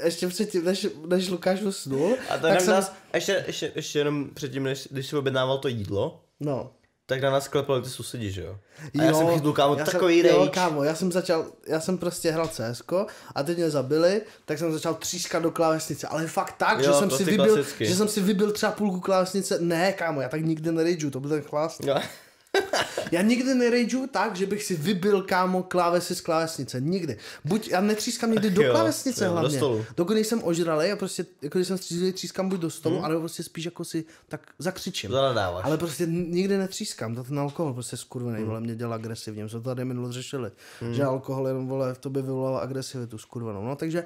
Speaker 1: ještě předtím, než, než Lukáš usnul,
Speaker 2: A to
Speaker 1: tak
Speaker 2: jsem, nás, ještě, ještě, ještě jenom předtím, než, když si objednával to jídlo,
Speaker 1: no,
Speaker 2: tak na nás klepali ty sousedi, že jo? A já jsem chytl, kámo,
Speaker 1: já
Speaker 2: takový
Speaker 1: jsem, jo, kámo, já jsem začal, já jsem prostě hrál CS a teď mě zabili, tak jsem začal třískat do klávesnice, ale fakt tak,
Speaker 2: Jo,
Speaker 1: že jsem si
Speaker 2: si
Speaker 1: vybil,
Speaker 2: klasicky.
Speaker 1: že jsem si vybil třeba půlku klávesnice, ne kámo, já tak nikdy nerageu, to byl ten chlast.
Speaker 2: Jo.
Speaker 1: Já nikdy nerageu tak, že bych si vybil kámo klávesy z klávesnice, nikdy. Buď, já netřískám nikdy do
Speaker 2: Jo,
Speaker 1: klávesnice
Speaker 2: jo, do
Speaker 1: hlavně.
Speaker 2: stolu.
Speaker 1: Dokud nejsem ožralej a prostě, jako když jsem střízlivý, třískám buď do stolu, hmm. anebo prostě spíš jako si tak zakřičím.
Speaker 2: Zanadáváš.
Speaker 1: Ale prostě nikdy netřískám, to ten alkohol prostě skurvený, hmm. vole, mě dělá agresivně, my jsme to tady minule řešili, hmm. že alkohol jenom, vole, v tobě vyvolává agresivitu skurvenou, no takže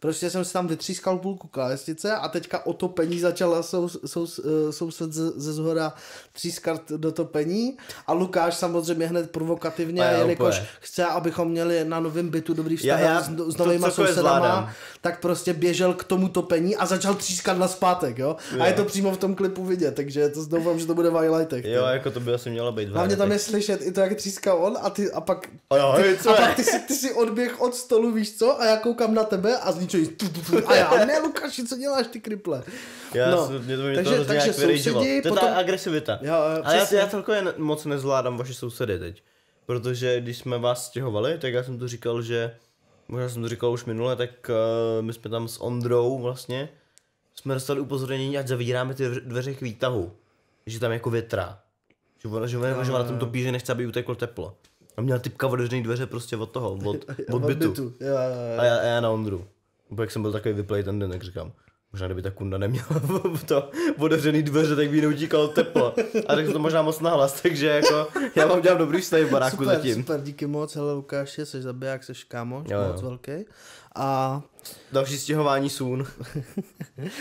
Speaker 1: prostě jsem si tam vytřískal půlku klávesnice a teďka o topení začala sou, sou, eh, soused ze, ze zhora třískat do topení a Lukáš samozřejmě hned provokativně,
Speaker 2: A já
Speaker 1: jelikož
Speaker 2: úplně.
Speaker 1: chce, abychom měli na novém bytu dobrý vztah
Speaker 2: Já- já
Speaker 1: s, s
Speaker 2: to
Speaker 1: novýma sousedama, tak prostě běžel k tomu topení a začal třískat na zpátek, jo? A je to přímo v tom klipu vidět, takže to doufám, že to bude v highlightech.
Speaker 2: Jo, jako to by asi mělo být.
Speaker 1: Hlavně tam je slyšet i to, jak třískal on a ty a pak,
Speaker 2: A jo, co
Speaker 1: a pak ty, si, ty si odběh od stolu, víš co? A já koukám na tebe a z jí tu, tu, tu, a já, ne Lukáši, co děláš ty kriple?
Speaker 2: Já,
Speaker 1: No,
Speaker 2: mě to, mě
Speaker 1: takže-
Speaker 2: to
Speaker 1: takže sousedi,
Speaker 2: To je ta agresivita.
Speaker 1: Jo, jo,
Speaker 2: Ale já, já celkově moc nezvládám vaše sousedy teď. Protože když jsme vás stěhovali, tak já jsem to říkal, že možná jsem to říkal už minule, tak uh, my jsme tam s Ondrou vlastně jsme dostali upozornění, ať zavíráme ty dveře- k výtahu. Že tam jako větra. Že ona, že ona, že ona tam topí, že nechce, aby uteklo teplo. A měla typka otevřený dveře prostě od toho, od, od bytu.
Speaker 1: Jo.
Speaker 2: A já, a já na Ondru. Bo jak jsem byl takový vyplej ten den, tak říkám, možná kdyby ta kunda neměla to otevřený dveře, tak by jí neutíkalo teplo. A tak to možná moc nahlas, takže jako já vám dělám dobrý vztahy v baráku
Speaker 1: Super,
Speaker 2: zatím.
Speaker 1: super, díky moc, hele Lukáši, jsi zabiják, jsi kámoš,
Speaker 2: Jo, jo.
Speaker 1: moc velký. A
Speaker 2: Další stěhování sun.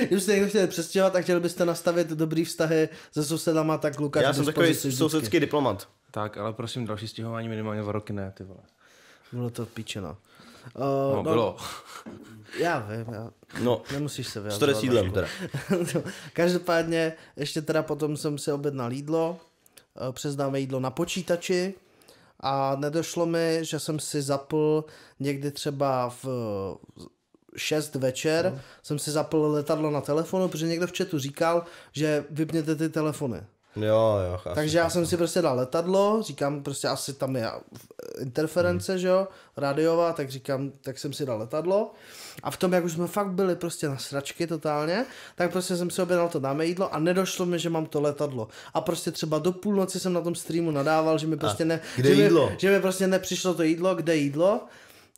Speaker 1: když jste někdo chtěli přestěhovat a chtěli byste nastavit dobrý vztahy se sousedama, tak Lukáš
Speaker 2: Já jsem takový sousedský diplomat.
Speaker 3: Tak, ale prosím, další stěhování minimálně dva roky ne, ty vole.
Speaker 1: Bylo to píčeno.
Speaker 3: No,
Speaker 1: Uh,
Speaker 3: bylo.
Speaker 1: Já vím, já,
Speaker 2: No,
Speaker 1: nemusíš se vyjadřovat.
Speaker 2: s jídlem teda.
Speaker 1: No, Každopádně ještě teda potom jsem si objednal jídlo, eh, přeznáme jídlo na počítači a nedošlo mi, že jsem si zapl někdy třeba v 6 večer,
Speaker 2: No.
Speaker 1: jsem si zapl letadlo na telefonu, protože někdo v chatu říkal, že vypněte ty telefony.
Speaker 2: Jo, jo, chápu.
Speaker 1: Takže já jsem si prostě dal letadlo, říkám prostě asi tam je interference,
Speaker 2: Hmm.
Speaker 1: že jo, rádiová, tak říkám, tak jsem si dal letadlo. A v tom, jak už jsme fakt byli prostě na sračky totálně, tak prostě jsem si objednal to dáme jídlo a nedošlo mi, že mám to letadlo. A prostě třeba do půlnoci jsem na tom streamu nadával, že mi prostě ne...
Speaker 2: kde
Speaker 1: že mi,
Speaker 2: jídlo?
Speaker 1: že mi prostě nepřišlo to jídlo, kde jídlo.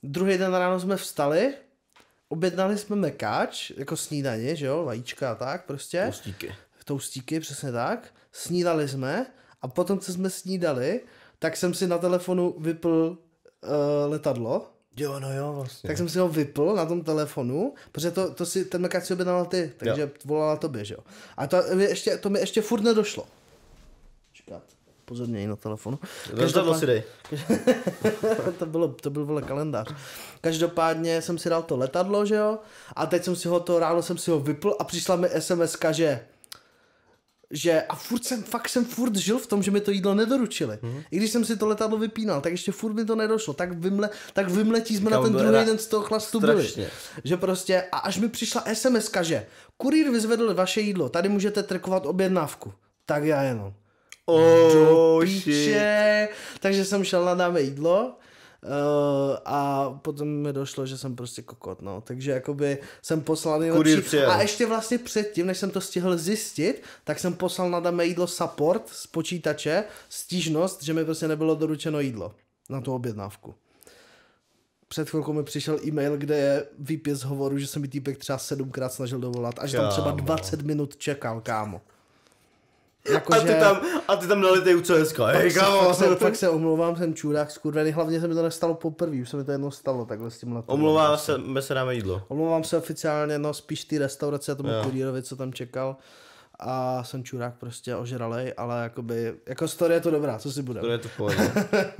Speaker 1: Druhý den ráno jsme vstali, objednali jsme mekáč, jako snídaně, že jo, vajíčka a tak prostě
Speaker 2: Pustíky.
Speaker 1: toustíky, přesně tak. Snídali jsme a potom, co jsme snídali, tak jsem si na telefonu vypl uh, letadlo.
Speaker 2: Jo, no jo, vlastně.
Speaker 1: Tak jsem si ho vypl na tom telefonu, protože to, to si, ten mekáč si objednal ty, takže jo. volala tobě, že jo. A to, mi ještě, to mi ještě furt nedošlo. Čekat. Pozorněji na telefonu.
Speaker 2: Letadlo si dej.
Speaker 1: to, bylo, to byl vole kalendář. Každopádně jsem si dal to letadlo, že jo, a teď jsem si ho to, ráno jsem si ho vypl a přišla mi SMS, že že a furt jsem, fakt jsem furt žil v tom, že mi to jídlo nedoručili. Mm-hmm. I když jsem si to letadlo vypínal, tak ještě furt mi to nedošlo. Tak, vymle, tak vymletí jsme
Speaker 2: Kámo,
Speaker 1: na ten druhý den z toho chlastu byli. Že prostě, a až mi přišla SMS, že kurýr vyzvedl vaše jídlo, tady můžete trkovat objednávku. Tak já jenom.
Speaker 2: Oh, shit.
Speaker 1: Píče. Takže jsem šel na dáme jídlo uh, a potom mi došlo, že jsem prostě kokot, no. Takže jakoby jsem poslal nejlepší. A ještě vlastně předtím, než jsem to stihl zjistit, tak jsem poslal na dáme jídlo support z počítače, stížnost, že mi prostě nebylo doručeno jídlo na tu objednávku. Před chvilkou mi přišel e-mail, kde je výpis hovoru, že se mi týpek třeba sedmkrát snažil dovolat, až tam třeba
Speaker 2: Kámo.
Speaker 1: 20 minut čekal, kámo. Jako,
Speaker 2: A ty tam, a ty tam nalitej u CSK, hej
Speaker 1: fakt, se, fakt se omlouvám, jsem čurák skurvený, hlavně se mi to nestalo poprvé, už se mi to jednou stalo takhle s tím letem.
Speaker 2: Omlouvá se, my se dáme jídlo.
Speaker 1: Omlouvám se oficiálně, no spíš ty restaurace a tomu kurýrovi, co tam čekal. A jsem čurák prostě ožralej, ale jakoby, jako story je to dobrá, co si budem.
Speaker 2: To je to pohodě.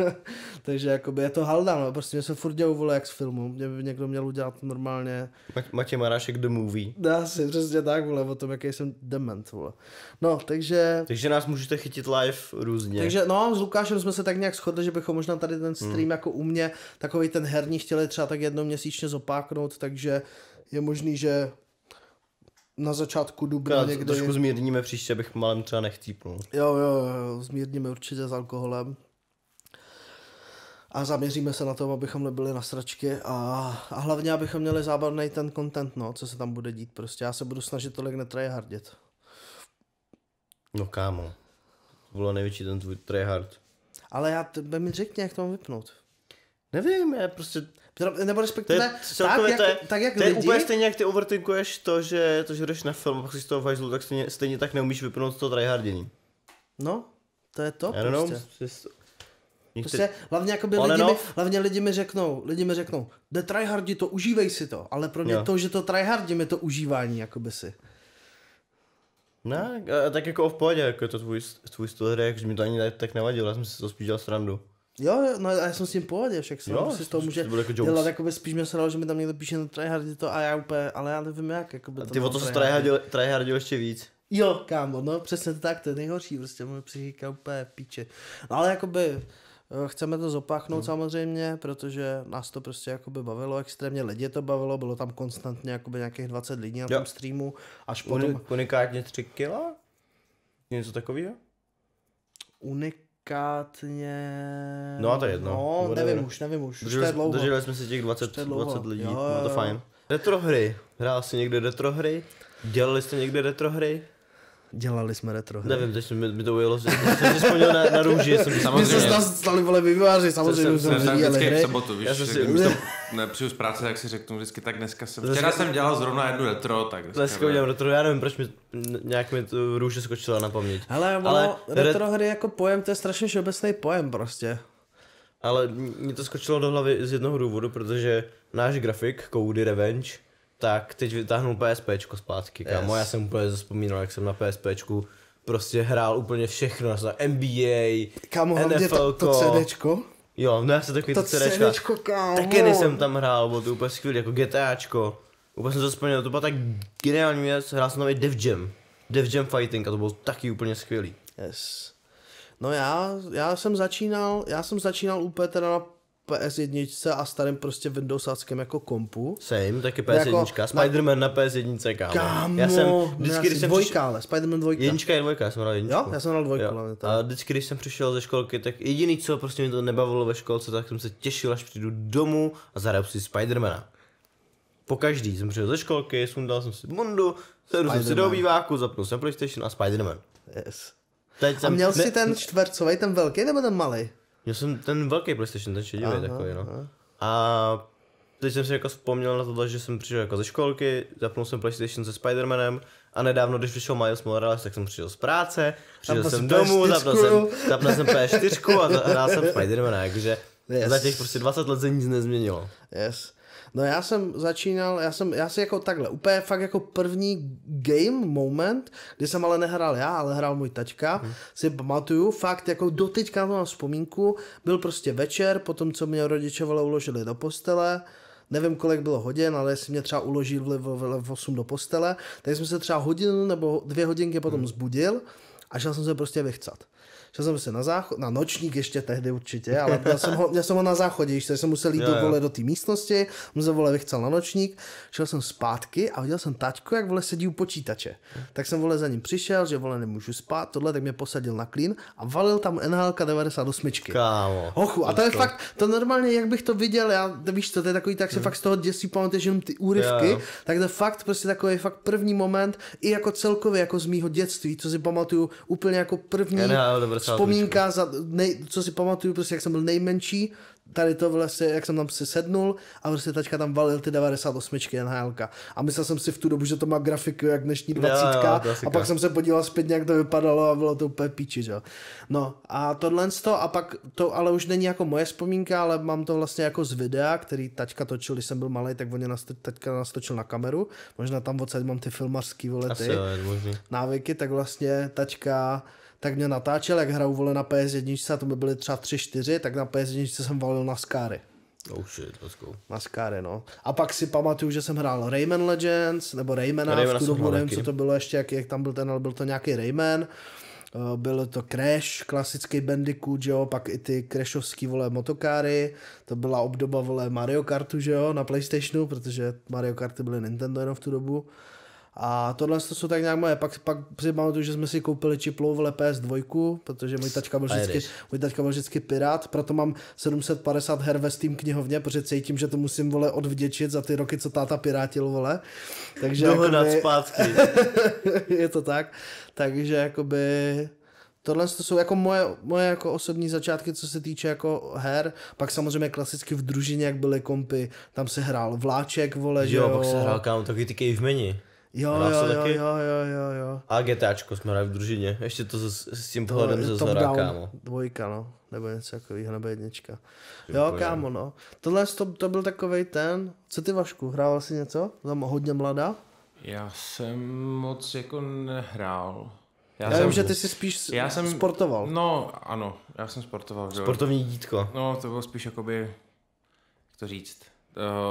Speaker 1: Takže jakoby je to halda, no, prostě mě se furt dělou vole jak z filmu, mě by někdo měl udělat normálně,
Speaker 2: Ma- Matěj Marášek The Movie.
Speaker 1: dá si přesně tak, vole, o tom, jaký jsem dement, vole. No, takže,
Speaker 2: Takže nás můžete chytit live různě.
Speaker 1: takže no, s Lukášem jsme se tak nějak shodli, že bychom možná tady ten stream hmm. jako u mě, takový ten herní chtěli třeba tak jednou měsíčně zopáknout, takže je možný, že na začátku dubna
Speaker 2: Krát,
Speaker 1: někdy...
Speaker 2: trošku zmírníme příště, abych malem třeba nechcípnul.
Speaker 1: Jo, jo, jo, zmírníme určitě s alkoholem. A zaměříme se na to, abychom nebyli na sračky a, a hlavně, abychom měli zábavný ten content, no, co se tam bude dít prostě. Já se budu snažit tolik netryhardit.
Speaker 2: No kámo. To bylo největší ten tvůj tryhard.
Speaker 1: Ale já, tebe mi řekni, jak to mám vypnout.
Speaker 2: Nevím, já prostě...
Speaker 1: Nebo
Speaker 2: To je,
Speaker 1: respektive, tak,
Speaker 2: celkově to je,
Speaker 1: jak, tak jak
Speaker 2: to je
Speaker 1: lidi,
Speaker 2: úplně stejně, jak ty overthinkuješ to, že, to, že jdeš na film a pak si z toho vajzlu, tak stejně, stejně tak neumíš vypnout to tryhardění.
Speaker 1: no, to je to
Speaker 2: Já
Speaker 1: prostě.
Speaker 2: Některý...
Speaker 1: Prostě hlavně, jakoby lidi,
Speaker 2: and
Speaker 1: mi, hlavně lidi mi řeknou, lidi mi řeknou, jde tryhardi to, užívej si to, ale pro mě
Speaker 2: Jo.
Speaker 1: to, že to tryhardím, je to užívání, jakoby si.
Speaker 2: Ne, a tak jako v pohodě, jako je to tvůj, tvůj styl hry, jakože mi to ani tak nevadilo, já jsem si to spíš dělal srandu.
Speaker 1: Jo, no já jsem s tím pohodě, však se
Speaker 2: Jo,
Speaker 1: si z toho
Speaker 2: to-
Speaker 1: může
Speaker 2: to bude jako
Speaker 1: dělat, jakoby spíš mě se dalo, že mi tam někdo píše na tryhardi to a já úplně, ale já nevím jak, jakoby
Speaker 2: A
Speaker 1: to
Speaker 2: ty o to se tryhardil, tryhardil ještě víc.
Speaker 1: Jo, kámo, no přesně tak, to je nejhorší, prostě moje psychika úplně píče. No ale jakoby eh, chceme to zopáchnout samozřejmě, protože nás to prostě jakoby bavilo extrémně, lidi to bavilo, bylo tam konstantně jakoby nějakých 20 lidí na
Speaker 2: Jo.
Speaker 1: tom streamu, až potom
Speaker 2: unikátně 3 kila? Něco takového?
Speaker 1: Unikátně...
Speaker 2: No a to je jedno.
Speaker 1: No, nevím už, nevím už, už to je
Speaker 2: Drželi,
Speaker 1: dlouho.
Speaker 2: drželi jsme si těch 20,
Speaker 1: to je dlouho.
Speaker 2: 20 lidí,
Speaker 1: Jo,
Speaker 2: bylo
Speaker 1: jo,
Speaker 2: to fajn. Retro hry. Hrál jsi někde retro hry? Dělali jste někde retro hry?
Speaker 1: Dělali jsme retro hry.
Speaker 2: Nevím, teď jsem- mi, mi to ujelo, že jsem si vzpomněl na, na růži, jsem si
Speaker 1: My se
Speaker 3: Samozřejmě.
Speaker 1: z nás stali vole vývojáři, samozřejmě
Speaker 3: jsem,
Speaker 1: jsme
Speaker 3: jsem, vždycky v
Speaker 1: hry.
Speaker 3: sobotu, víš,
Speaker 2: Já jsem si-
Speaker 3: ne, přijdu z práce, tak si řeknu vždycky, tak dneska jsem,
Speaker 2: Dneska-
Speaker 3: včera jsem dělal zrovna jednu retro, tak dneska,
Speaker 2: Dneska udělám retro, já nevím, proč mi nějak mi to růže skočila na paměť.
Speaker 1: Hele, ono,
Speaker 2: Ale
Speaker 1: ale
Speaker 2: ret-
Speaker 1: retro hry jako pojem, to je strašně všeobecný pojem prostě.
Speaker 2: Ale mě to skočilo do hlavy z jednoho důvodu, protože náš grafik, Cody Revenge, tak teď vytáhnul PSPčko zpátky, kámo.
Speaker 1: Yes.
Speaker 2: Já jsem úplně zaspomínal, jak jsem na PSPčku prostě hrál úplně všechno, na NBA,
Speaker 1: Kámo, hlavně to, to. CDčko.
Speaker 2: Jo, no já jsem takový
Speaker 1: To
Speaker 2: to CDčka. Taky jsem tam hrál, bylo to úplně skvělý, jako GTAčko. Úplně jsem to vzpomněl, to byla tak geniální věc, hrál jsem tam i Def Jam. Def Jam Fighting a to bylo taky úplně skvělý.
Speaker 1: Yes. No já, já jsem začínal, já jsem začínal úplně teda na PS1 a starým prostě Windowsáckém jako kompu.
Speaker 2: Same, taky
Speaker 1: No jako-
Speaker 2: PS1, Spider-Man na PS1, kámo.
Speaker 1: Kámo,
Speaker 2: já jsem
Speaker 1: vždycky,
Speaker 2: vždycky, když jsem
Speaker 1: dvojka,
Speaker 2: přišel,
Speaker 1: ale Spider-Man dvojka.
Speaker 2: jednička je dvojka, já jsem hrál jedničku.
Speaker 1: Jo, já jsem hrál dvojku,
Speaker 2: Jo. A vždycky, když jsem přišel ze školky, tak jediný, co prostě mi to nebavilo ve školce, tak jsem se těšil, až přijdu domů a zahraju si Spidermana. Po každý jsem přišel ze školky, sundal jsem si mundu, sedl jsem si do obýváku, zapnul jsem PlayStation a Spiderman.
Speaker 1: Yes.
Speaker 2: Teď
Speaker 1: A
Speaker 2: jsem,
Speaker 1: měl
Speaker 2: ne-
Speaker 1: jsi ten čtvercový, ten velký nebo ten malý?
Speaker 2: Měl jsem ten velký PlayStation, ten šedivý takový, no.
Speaker 1: aha.
Speaker 2: A teď jsem si jako vzpomněl na to, že jsem přišel jako ze školky, zapnul jsem PlayStation se Spider-Manem a nedávno, když vyšel Miles Morales, tak jsem přišel z práce, přišel jsem domů,
Speaker 1: PS4.
Speaker 2: zapnul jsem, zapnul jsem P4 a hrál jsem Spider-Mana, takže
Speaker 1: Yes.
Speaker 2: za těch prostě 20 let se nic nezměnilo.
Speaker 1: Yes. No já jsem začínal, já jsem, já si jako takhle, úplně fakt jako první game moment, kdy jsem ale nehrál já, ale hrál můj taťka, hmm. si pamatuju, fakt jako doteďka mám vzpomínku, byl prostě večer, potom co mě rodiče vole uložili do postele, nevím kolik bylo hodin, ale jestli mě třeba uložili v, v, v 8 do postele, tak jsem se třeba hodinu nebo dvě hodinky potom zbudil a šel jsem se prostě vychcat. Šel jsem se na záchod, na nočník ještě tehdy určitě, ale měl jsem ho, měl jsem ho na záchodě, když jsem musel jít do, vole, do té místnosti, jsem se vole vychcal na nočník, šel jsem zpátky a viděl jsem taťku, jak vole sedí u počítače. Tak jsem vole za ním přišel, že vole nemůžu spát, tohle, tak mě posadil na klín a valil tam NHL 98.
Speaker 2: Kámo.
Speaker 1: Hochu, a to je fakt, to normálně, jak bych to viděl, já, to víš co, to je takový, tak se fakt z toho děsí pamatuješ jenom ty úryvky,
Speaker 2: jo.
Speaker 1: tak to je fakt prostě takový fakt první moment, i jako celkově jako z mýho dětství, co si pamatuju úplně jako první
Speaker 2: NHL 98.
Speaker 1: vzpomínka, za, nej, co si pamatuju, prostě jak jsem byl nejmenší, tady to vlastně, jak jsem tam si sednul a prostě tačka tam valil ty 98 NHL. A myslel jsem si v tu dobu, že to má grafiku jak dnešní 20
Speaker 2: Jo, jo,
Speaker 1: a pak jsem se podíval zpětně, jak to vypadalo a bylo to úplně píči, že jo. No a tohle z toho, a pak to ale už není jako moje vzpomínka, ale mám to vlastně jako z videa, který tačka točil, když jsem byl malý, tak on je nast- tačka nastočil na kameru. Možná tam odsaď mám ty filmařský vole
Speaker 2: Asi
Speaker 1: ty
Speaker 2: jo, je možný.
Speaker 1: návyky, tak vlastně tačka tak mě natáčel, jak hraju vole na PS1, a to by byly třeba 3-4, tak na PS1 jsem valil na Skáry.
Speaker 2: Oh shit, let's go.
Speaker 1: Na Skáry, no. A pak si pamatuju, že jsem hrál Rayman Legends, nebo Raymana,
Speaker 2: Raymana
Speaker 1: v tu dobu nevím, co to bylo ještě, jak, jak tam byl ten, ale byl to nějaký Rayman. Eh, Byl to Crash, klasický Bandicoot, že jo, pak i ty Crashovský, vole, motokáry, to byla obdoba, vole, Mario Kartu, že jo, na Playstationu, protože Mario Karty byly Nintendo jenom v tu dobu. A tohle to jsou tak nějak moje. Pak, pak si pamatuju, že jsme si koupili čiplou vole PS2, protože můj tačka byl vždycky, můj tačka byl vždycky pirát, proto mám 750 her ve Steam knihovně, protože cítím, že to musím vole odvděčit za ty roky, co táta pirátil vole. Takže
Speaker 2: Dohnat
Speaker 1: jakoby-
Speaker 2: zpátky.
Speaker 1: je to tak. Takže jakoby tohle to jsou jako moje, moje jako osobní začátky, co se týče jako her. Pak samozřejmě klasicky v družině, jak byly kompy, tam se hrál Vláček, vole, že
Speaker 2: Jo, pak se hrál kámo taky ty cavemeni.
Speaker 1: Jo,
Speaker 2: Hrál
Speaker 1: jo, jo,
Speaker 2: taky?
Speaker 1: jo, jo, jo, jo.
Speaker 2: A GTAčko jsme hráli v družině. Ještě to s, s tím pohledem ze zhora, kámo.
Speaker 1: Dvojka, no. Nebo něco takového, nebo jednička. Jo,
Speaker 2: úplně.
Speaker 1: kámo, no. Tohle to, to byl takovej ten. Co ty, Vašku, hrával jsi něco? Tam hodně mladá?
Speaker 3: Já jsem moc jako nehrál.
Speaker 1: Já,
Speaker 3: jsem,
Speaker 1: vím, že ty jsi spíš
Speaker 3: já jsem,
Speaker 1: sportoval.
Speaker 3: No, ano, já jsem sportoval. že jo.
Speaker 2: Sportovní dítko.
Speaker 3: No, to bylo spíš jakoby, jak to říct,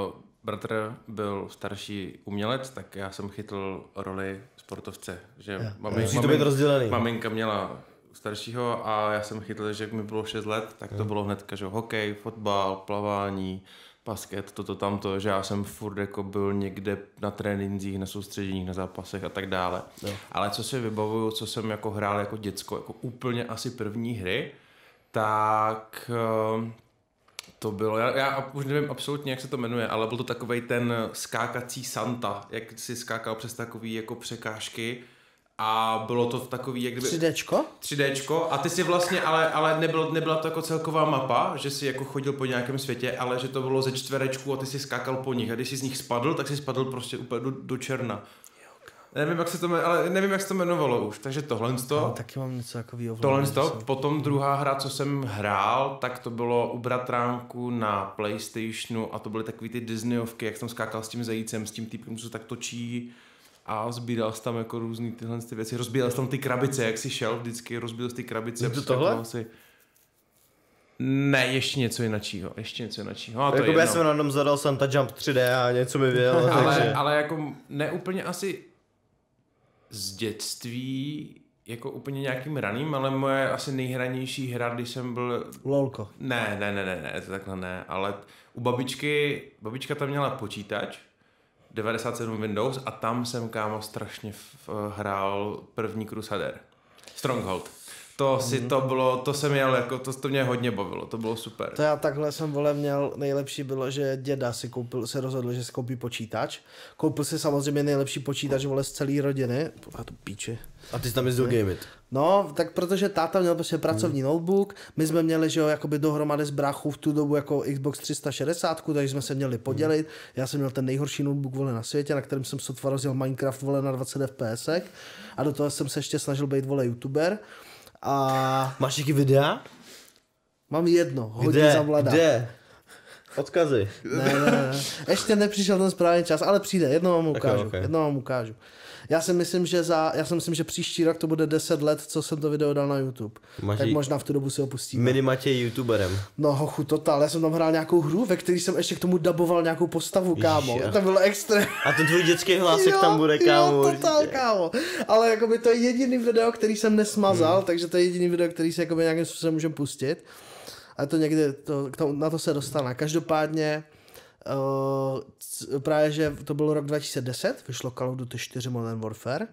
Speaker 3: uh, bratr byl starší umělec, tak já jsem chytl roli sportovce, že mami,
Speaker 2: Musí to být rozdělený.
Speaker 3: maminka měla staršího a já jsem chytl, že jak mi bylo 6 let, tak to bylo hnedka, že jo, hokej, fotbal, plavání, basket, toto tamto, že já jsem furt jako byl někde na trénincích, na soustředěních, na zápasech a tak dále. Ale co si vybavuju, co jsem jako hrál jako děcko, jako úplně asi první hry, tak eh, to bylo, já, já už nevím absolutně, jak se to jmenuje, ale byl to takový ten skákací Santa, jak si skákal přes takový jako překážky a bylo to v takový, jak kdyby...
Speaker 1: 3Dčko?
Speaker 3: 3Dčko a ty si vlastně, ale, ale nebylo, nebyla to jako celková mapa, že si jako chodil po nějakém světě, ale že to bylo ze čtverečků a ty si skákal po nich a když si z nich spadl, tak si spadl prostě úplně do, do černa. Nevím, jak se to, ale nevím, jak se to jmenovalo už, takže tohle to.
Speaker 1: No, taky mám něco takového.
Speaker 3: Tohle to,
Speaker 1: jsem-
Speaker 3: potom druhá hra, co jsem hrál, tak to bylo u bratránku na Playstationu a to byly takový ty Disneyovky, jak jsem skákal s tím zajícem, s tím týpkem, co se tak točí a sbíral jsi tam jako různý tyhle ty věci, rozbíjel jsi tam ty krabice, jak jsi šel vždycky, rozbíjel jsi ty krabice.
Speaker 2: Je to tohle?
Speaker 3: Si... Ne, ještě něco jiného, ještě něco jiného. A to
Speaker 2: Jako
Speaker 3: je
Speaker 2: já jsem na tom zadal Santa Jump 3D a něco mi vyjelo,
Speaker 3: ale,
Speaker 2: takže...
Speaker 3: ale jako ne úplně asi z dětství, jako úplně nějakým raným, ale moje asi nejhranější hra, když jsem byl
Speaker 1: Lolko.
Speaker 3: ne, ne, ne, ne, ne, to takhle ne, ale u babičky, babička tam měla počítač, 97 Windows a tam jsem kámo strašně f- hrál první Crusader. Stronghold. To si to bylo, to jsem jel jako, to, to mě hodně bavilo, to bylo super.
Speaker 1: To já takhle jsem vole měl, nejlepší bylo, že děda si koupil, se rozhodl, že si koupí počítač. Koupil si samozřejmě nejlepší počítač vole z celé rodiny. A to píči.
Speaker 2: A ty jsi tam jezdil gamit.
Speaker 1: No, tak protože táta měl prostě pracovní notebook, my jsme měli, že jo, jakoby dohromady s bráchou v tu dobu jako Xbox 360, takže jsme se měli podělit. Já jsem měl ten nejhorší notebook vole na světě, na kterém jsem sotva rozjel Minecraft vole na 20 FPS a do toho jsem se ještě snažil být vole youtuber. A
Speaker 2: Máš taky videa?
Speaker 1: mám jedno, hodně
Speaker 2: Kde?
Speaker 1: za mladá.
Speaker 2: Kde? Odkazy.
Speaker 1: Ne, ne, ne. Ještě nepřišel ten správný čas, ale přijde, jedno vám ukážu.
Speaker 2: Ok, ok.
Speaker 1: Jedno vám ukážu. Já si myslím, že za, já si myslím, že příští rok to bude 10 let, co jsem to video dal na YouTube.
Speaker 2: Máš
Speaker 1: tak možná v tu dobu si ho pustíme.
Speaker 2: Mini Matěj youtuberem.
Speaker 1: No hochu, totál. Já jsem tam hrál nějakou hru, ve které jsem ještě k tomu daboval nějakou postavu, kámo.
Speaker 2: Ježiš,
Speaker 1: to bylo extrém.
Speaker 2: A ten tvůj dětský hlasek tam bude, kámo.
Speaker 1: Jo, totál,
Speaker 2: určitě.
Speaker 1: kámo. Ale jakoby to je jediný video, který jsem nesmazal, hmm. takže to je jediný video, který si jakoby nějakým způsobem můžeme pustit. A to někdy, to, k tomu, na to se dostane. Každopádně, uh, právě, že to byl rok 2010, vyšlo Call of Duty 4 Modern Warfare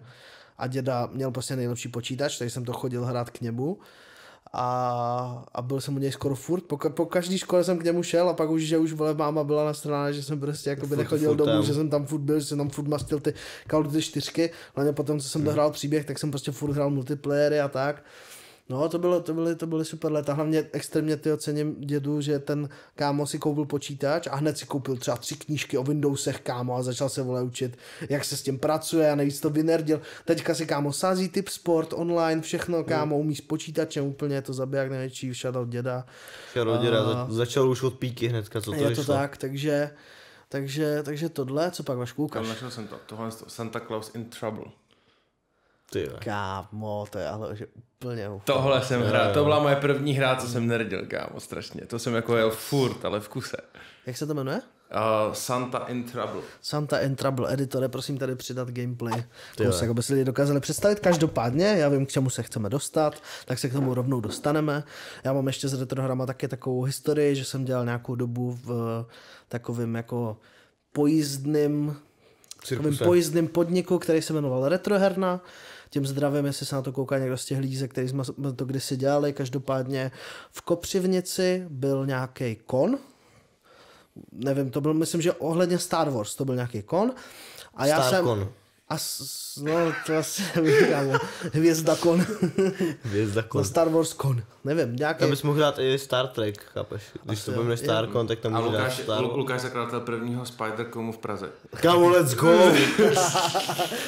Speaker 1: a děda měl prostě nejlepší počítač, takže jsem to chodil hrát k němu a, a byl jsem u něj skoro furt, po, po každý škole jsem k němu šel a pak už, že už vole máma byla na straně, že jsem prostě jakoby
Speaker 2: Furt-
Speaker 1: nechodil
Speaker 2: furt
Speaker 1: domů,
Speaker 2: tam.
Speaker 1: že jsem tam furt byl, že jsem tam furt mastil ty Call of Duty 4, hlavně potom, co jsem dohrál příběh, tak jsem prostě furt hrál multiplayery a tak. No, to, bylo, to, byly, to byly super léta. Hlavně extrémně ty ocením dědu, že ten kámo si koupil počítač a hned si koupil třeba tři knížky o Windowsech, kámo, a začal se vole učit, jak se s tím pracuje a nejvíc to vynerdil. Teďka si kámo sází typ sport, online, všechno, kámo, umí s počítačem, úplně to zabiják největší, shoutout děda.
Speaker 2: Shoutout děda, za, začal už od píky hnedka, co to
Speaker 1: Je
Speaker 2: vyšlo.
Speaker 1: to tak, takže, takže, takže tohle, co pak Vašku ukáž?
Speaker 3: našel jsem to. Tohle to Santa Claus in Trouble.
Speaker 2: Ty jo.
Speaker 1: Kámo, to je ale že úplně ufo.
Speaker 3: Tohle jsem hrál, to byla moje první hra, co jsem nerdil, kámo, strašně. To jsem jako jel furt, ale v kuse.
Speaker 1: Jak se to jmenuje?
Speaker 3: Uh, Santa in Trouble.
Speaker 1: Santa and Trouble editore, prosím tady přidat gameplay. Kousek, aby si lidi dokázali představit. Každopádně, já vím, k čemu se chceme dostat, tak se k tomu rovnou dostaneme. Já mám ještě s retrohrama taky takovou historii, že jsem dělal nějakou dobu v takovým jako pojízdným takovým pojízdným podniku, který se jmenoval Retroherna. Tím zdravím, jestli se na to kouká někdo z těch lidí, ze kterých jsme to kdysi dělali. Každopádně v Kopřivnici byl nějaký kon, nevím, to byl, myslím, že ohledně Star Wars to byl nějaký kon. A já
Speaker 2: Starkon.
Speaker 1: jsem... A s, no, to asi nevím, kámo. Hvězda kon.
Speaker 2: Hvězda
Speaker 1: no,
Speaker 2: kon.
Speaker 1: Star Wars kon. Nevím, nějaký...
Speaker 2: Tam bys mohl dát i Star Trek, chápeš? Když to
Speaker 1: jo.
Speaker 2: bude Starkon, tak tam dát
Speaker 3: Lukáš,
Speaker 2: Star
Speaker 3: Lu- Lukáš zakladatel prvního Spider-Comu v Praze.
Speaker 2: Kámo, let's go!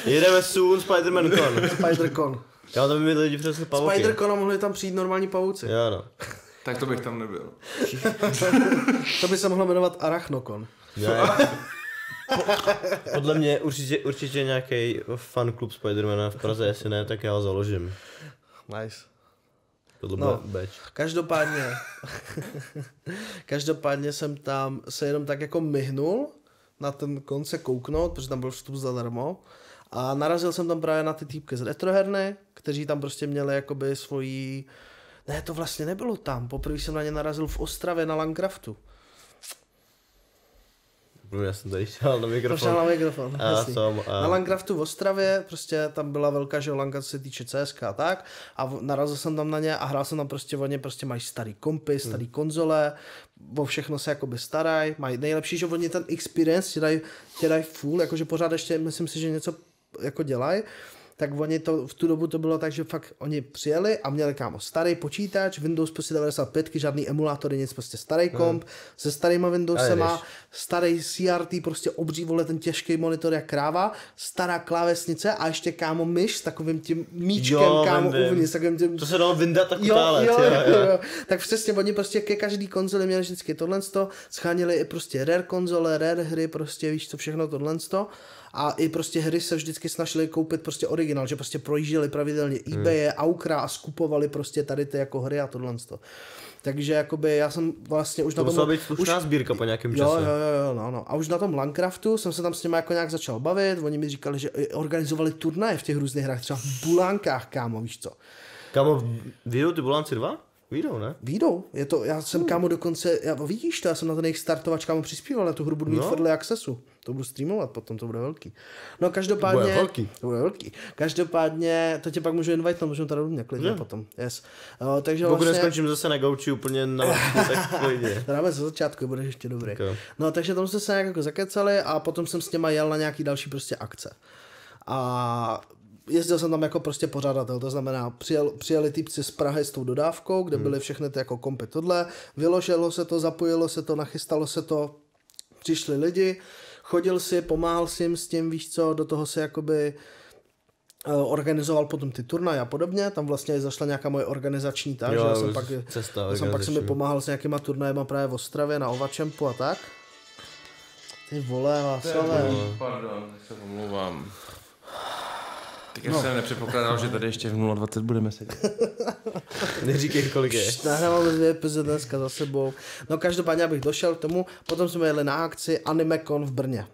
Speaker 2: Jedeme soon, Spider-Man Con.
Speaker 1: Spider-Con.
Speaker 2: Kámo, tam by mi lidi přesně pavouky.
Speaker 1: Spider-Con a mohli tam přijít normální pavouci.
Speaker 2: Jo, no.
Speaker 3: Tak to bych tam nebyl.
Speaker 1: To by se mohlo jmenovat Arachnokon.
Speaker 2: Jo. Podle mě určitě, určitě nějaký fan klub Spidermana v Praze, jestli ne, tak já ho založím.
Speaker 1: Nice.
Speaker 2: Tohle
Speaker 1: no.
Speaker 2: beč.
Speaker 1: Každopádně, každopádně jsem tam se jenom tak jako myhnul na ten konce kouknout, protože tam byl vstup zadarmo. A narazil jsem tam právě na ty týpky z retroherny, kteří tam prostě měli jakoby svoji... Ne, to vlastně nebylo tam. Poprvé jsem na ně narazil v Ostravě na Landcraftu.
Speaker 2: Já jsem tady šel na mikrofon.
Speaker 1: Prošel na mikrofon.
Speaker 2: A
Speaker 1: jasný.
Speaker 2: a-
Speaker 1: Na Landcraftu v Ostravě, prostě tam byla velká, že jo, Lanka, co se týče CSK a tak. A narazil jsem tam na ně a hrál jsem tam prostě, oni prostě mají starý kompy, starý
Speaker 2: Hmm.
Speaker 1: konzole, o všechno se jakoby starají, mají nejlepší, že oni ten experience ti dají, ti dají full, jakože pořád ještě, myslím si, že něco jako dělají tak oni to, v tu dobu to bylo tak, že fakt oni přijeli a měli kámo starý počítač, Windows prostě 95, žádný emulátory, nic prostě starý komp, se starýma Windowsema, starý CRT, prostě obří vole ten těžký monitor jak kráva, stará klávesnice a ještě kámo myš s takovým tím míčkem
Speaker 2: Jo,
Speaker 1: kámo
Speaker 2: vím,
Speaker 1: uvnitř, takovým tím
Speaker 2: To se dalo vyndat tak
Speaker 1: Jo,
Speaker 2: utálec,
Speaker 1: jo, jo, jo. Tak přesně, oni prostě ke každý konzoli měli vždycky tohle, schánili i prostě rare konzole, rare hry, prostě víš co, všechno tohle. A i prostě hry se vždycky snažili koupit prostě originál, že prostě projížděli pravidelně
Speaker 2: Hmm.
Speaker 1: eBay, Aukra a skupovali prostě tady ty jako hry a tohle. Takže jakoby já jsem vlastně už
Speaker 2: To
Speaker 1: na tom...
Speaker 2: musela být slušná sbírka po nějakém čase.
Speaker 1: jo, jo, jo, no, no. A už na tom Landcraftu jsem se tam s nimi jako nějak začal bavit, oni mi říkali, že organizovali turnaje v těch různých hrách, třeba v Bulánkách, kámo, víš co.
Speaker 2: Kámo, vyjdou ty Bulánci 2? Vyjdou, ne?
Speaker 1: Výjdou, je to, já jsem kámo dokonce, já, vidíš to, já jsem na ten jejich startovač kámo přispíval, na tu hru budu mít
Speaker 2: No.
Speaker 1: Early Accessu, to budu streamovat potom, to bude velký. No každopádně,
Speaker 2: Bude velký.
Speaker 1: to bude velký, každopádně, to tě pak můžu invite, no můžu tady mě klidně potom, yes. Uh, takže
Speaker 2: Pokud
Speaker 1: vlastně,
Speaker 2: neskončím zase na gauči úplně na tak pojde.
Speaker 1: Dáme ze začátku, budeš ještě dobrý.
Speaker 2: Jo.
Speaker 1: No takže tam jsme se nějak jako zakecali a potom jsem s něma jel na nějaký další prostě akce. A jezdil jsem tam jako prostě pořadatel, to znamená přijel, přijeli týpci z Prahy s tou dodávkou, kde byly všechny ty jako kompy tohle, vyložilo se to, zapojilo se to, nachystalo se to, přišli lidi, chodil si, pomáhal si jim s tím, víš co, do toho se jakoby eh, organizoval potom ty turnaje a podobně, tam vlastně zašla nějaká moje organizační tak,
Speaker 2: Jo,
Speaker 1: že já jsem pak,
Speaker 2: cesta
Speaker 1: já jsem pak se mi pomáhal s nějakýma turnajema právě v Ostravě na Ovačempu a tak. Ty vole, Václavé.
Speaker 3: Pardon, se omlouvám. Tak já no. jsem nepředpokládal, že tady ještě v 020 budeme sedět.
Speaker 2: Neříkej, kolik je.
Speaker 1: Nahráváme dvě epizody dneska za sebou. No každopádně, abych došel k tomu, potom jsme jeli na akci AnimeCon v Brně.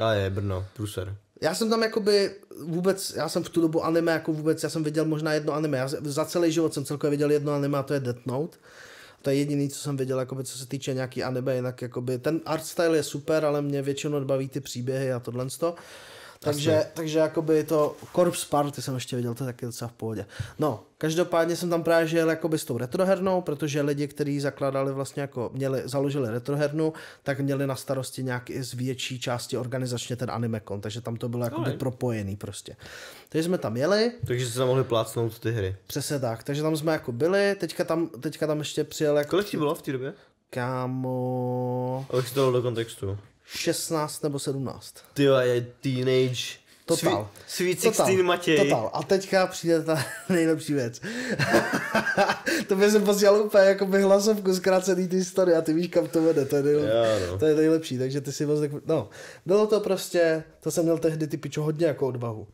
Speaker 2: A je, Brno, pruser.
Speaker 1: Já jsem tam jakoby vůbec, já jsem v tu dobu anime jako vůbec, já jsem viděl možná jedno anime, já za celý život jsem celkově viděl jedno anime a to je Death Note. To je jediný, co jsem viděl, jakoby, co se týče nějaký anime, jinak jakoby, ten art style je super, ale mě většinou baví ty příběhy a tohle. Takže, takže jakoby to Corpse Party jsem ještě viděl, to je taky docela v pohodě. No, každopádně jsem tam právě žil jakoby s tou retrohernou, protože lidi, kteří zakládali vlastně jako, měli, založili retrohernu, tak měli na starosti nějak i z větší části organizačně ten animekon, takže tam to bylo jakoby
Speaker 2: Alright.
Speaker 1: propojený prostě. Takže jsme tam jeli,
Speaker 2: Takže jste tam mohli plácnout ty hry.
Speaker 1: přesně tak, takže tam jsme jako byli, teďka tam, teďka tam ještě přijel jako
Speaker 2: Kolik ti bylo v té době?
Speaker 1: kámo
Speaker 2: Abych si to do kontextu.
Speaker 1: 16 nebo 17.
Speaker 2: Ty jo, je teenage.
Speaker 1: Total.
Speaker 2: Sweet, sweet 16 Matěj.
Speaker 1: Total. A teďka přijde ta nejlepší věc. to by jsem posílal úplně jako by hlasovku zkrácený ty historie a ty víš, kam to vede. To je, nejlepší.
Speaker 2: Jo, no.
Speaker 1: to je nejlepší, takže ty si moc. No, bylo to prostě, to jsem měl tehdy ty pičo hodně jako odvahu.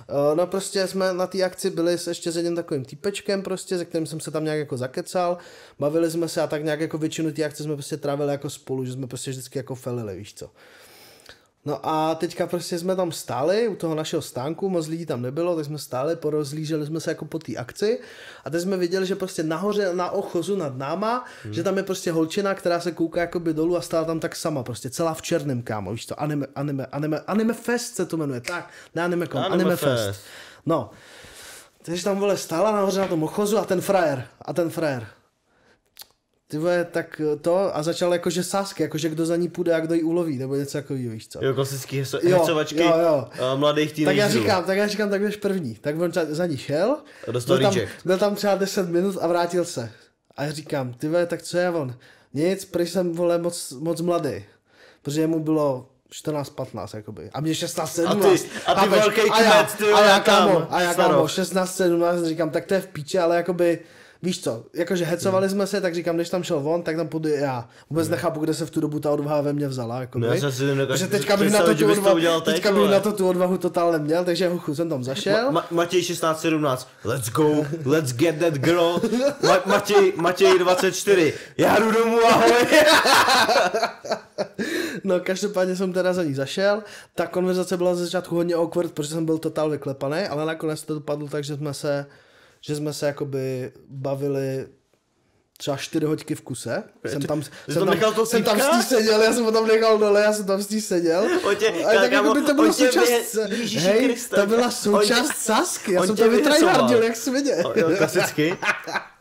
Speaker 1: Eh, No prostě jsme na té akci byli s ještě s jedním takovým týpečkem prostě, se kterým jsem se tam nějak jako zakecal, bavili jsme se a tak nějak jako většinu té akce jsme prostě trávili jako spolu, že jsme prostě vždycky jako felili, víš co. No a teďka prostě jsme tam stáli u toho našeho stánku, moc lidí tam nebylo, tak jsme stáli, porozlíželi jsme se jako po té akci a teď jsme viděli, že prostě nahoře na ochozu nad náma, hmm. že tam je prostě holčina, která se kouká jakoby dolů a stála tam tak sama, prostě celá v černém, kámo, víš to, anime, anime, anime, anime fest se to jmenuje, tak, ne anime, kom,
Speaker 2: Anime
Speaker 1: anime,
Speaker 2: Fest.
Speaker 1: fest. No, takže tam vole stála nahoře na tom ochozu a ten frajer, a ten frajer, ty vole, tak to a začal jakože sásky, jakože kdo za ní půjde a kdo ji uloví, nebo něco takového, víš co.
Speaker 2: Jo, klasický heso-
Speaker 1: Jo,
Speaker 2: hecovačky
Speaker 1: jo, jo.
Speaker 2: eh, mladých
Speaker 1: Tak
Speaker 2: teenagerů.
Speaker 1: já říkám, tak já říkám, tak jdeš první. Tak on za ní šel,
Speaker 2: A
Speaker 1: byl tam, byl tam třeba 10 minut a vrátil se. A já říkám, ty vole, tak co je on? Nic, prý jsem, vole, moc, moc mladý. Protože mu bylo 14-15, jakoby. A mě 16-17.
Speaker 2: a ty velký
Speaker 1: a já,
Speaker 2: kmet, ty
Speaker 1: a já,
Speaker 2: vole, tam,
Speaker 1: kámo, a já, kámo,
Speaker 2: staroch.
Speaker 1: 16-17, říkám, tak to je v píči, ale jakoby, víš co, jakože hecovali jsme se, tak říkám, když tam šel on, tak tam půjdu já. Vůbec nechápu, kde se v tu dobu ta odvaha ve mně vzala. Jakoby.
Speaker 2: No, já jsem si
Speaker 1: Protože teďka bych na to, tu
Speaker 2: to
Speaker 1: odvahu,
Speaker 2: teď,
Speaker 1: teďka bych na to tu odvahu totálně neměl, takže huchu jsem tam zašel.
Speaker 2: Ma- Matěj 16-17, let's go, let's get that girl. Ma- Matěj, Matěj 24, já jdu domů, ahoj.
Speaker 1: No, každopádně jsem teda za ní zašel. Ta konverzace byla ze začátku hodně awkward, protože jsem byl totál vyklepaný, ale nakonec to dopadlo tak, že jsme se, že jsme se jakoby bavili třeba čtyři hoďky v kuse. Jsem tam, jsem
Speaker 2: tam
Speaker 1: tam,
Speaker 2: nechal toho
Speaker 1: jsem tam s ní seděl, já jsem ho tam nechal dole, já jsem tam s ní seděl.
Speaker 2: Tě-
Speaker 1: Ale tak jako by to bylo součást, hej,
Speaker 2: Kriste.
Speaker 1: to byla součást sásky, já jsem to vytryhardil, jak svině.
Speaker 2: Klasicky.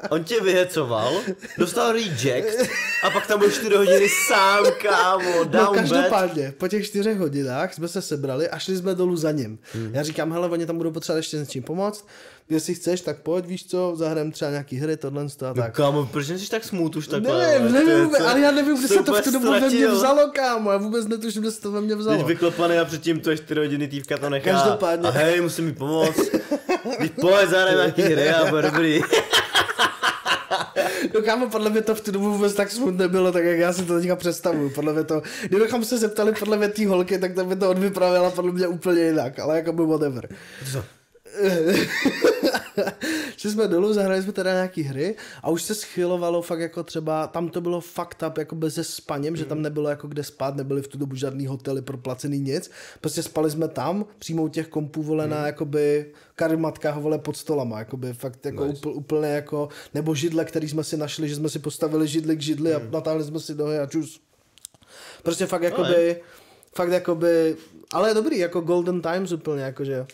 Speaker 2: On tě vyhecoval, dostal reject a pak tam byl 4 hodiny sám, kámo,
Speaker 1: No
Speaker 2: down bad.
Speaker 1: každopádně, po těch čtyřech hodinách jsme se sebrali a šli jsme dolů za ním. Hmm. Já říkám, hele, oni tam budou potřebovat ještě s něčím pomoct, jestli chceš, tak pojď, víš co, zahrajeme třeba nějaký hry, tohle a tak.
Speaker 2: Kámo, proč jsi tak smut už takhle?
Speaker 1: Nevím, nevím,
Speaker 2: co-
Speaker 1: ale já nevím, kde se to v tu dobu ve mně vzalo, kámo, já vůbec netuším, kde se to ve mně vzalo.
Speaker 2: vyklepaný a předtím to je 4 hodiny týpka to nechá.
Speaker 1: Každopádně.
Speaker 2: A hej, musím mi pomoct. Teď pojď, zahrajeme nějaký hry a bude dobrý.
Speaker 1: No kámo, podle mě to v tu dobu vůbec tak smutné bylo, tak jak já si to teďka představuju. Podle mě to, kdybychom se zeptali podle mě té holky, tak to by to odvypravila podle mě úplně jinak, ale jako by whatever. Šli jsme dolů, zahrali jsme teda nějaký hry a už se schylovalo fakt jako třeba, tam to bylo fakt up jako bez spaním, mm. že tam nebylo jako kde spát, nebyly v tu dobu žádný hotely proplacený nic, prostě spali jsme tam, přímo u těch kompů vole na jakoby karimatkách vole pod stolama, jakoby fakt jako nice. úpl, úplně jako, nebo židle, který jsme si našli, že jsme si postavili židli k židli a natáhli jsme si nohy a čus. Prostě fakt jakoby, fakt jakoby, ale dobrý, jako Golden Times úplně, jakože.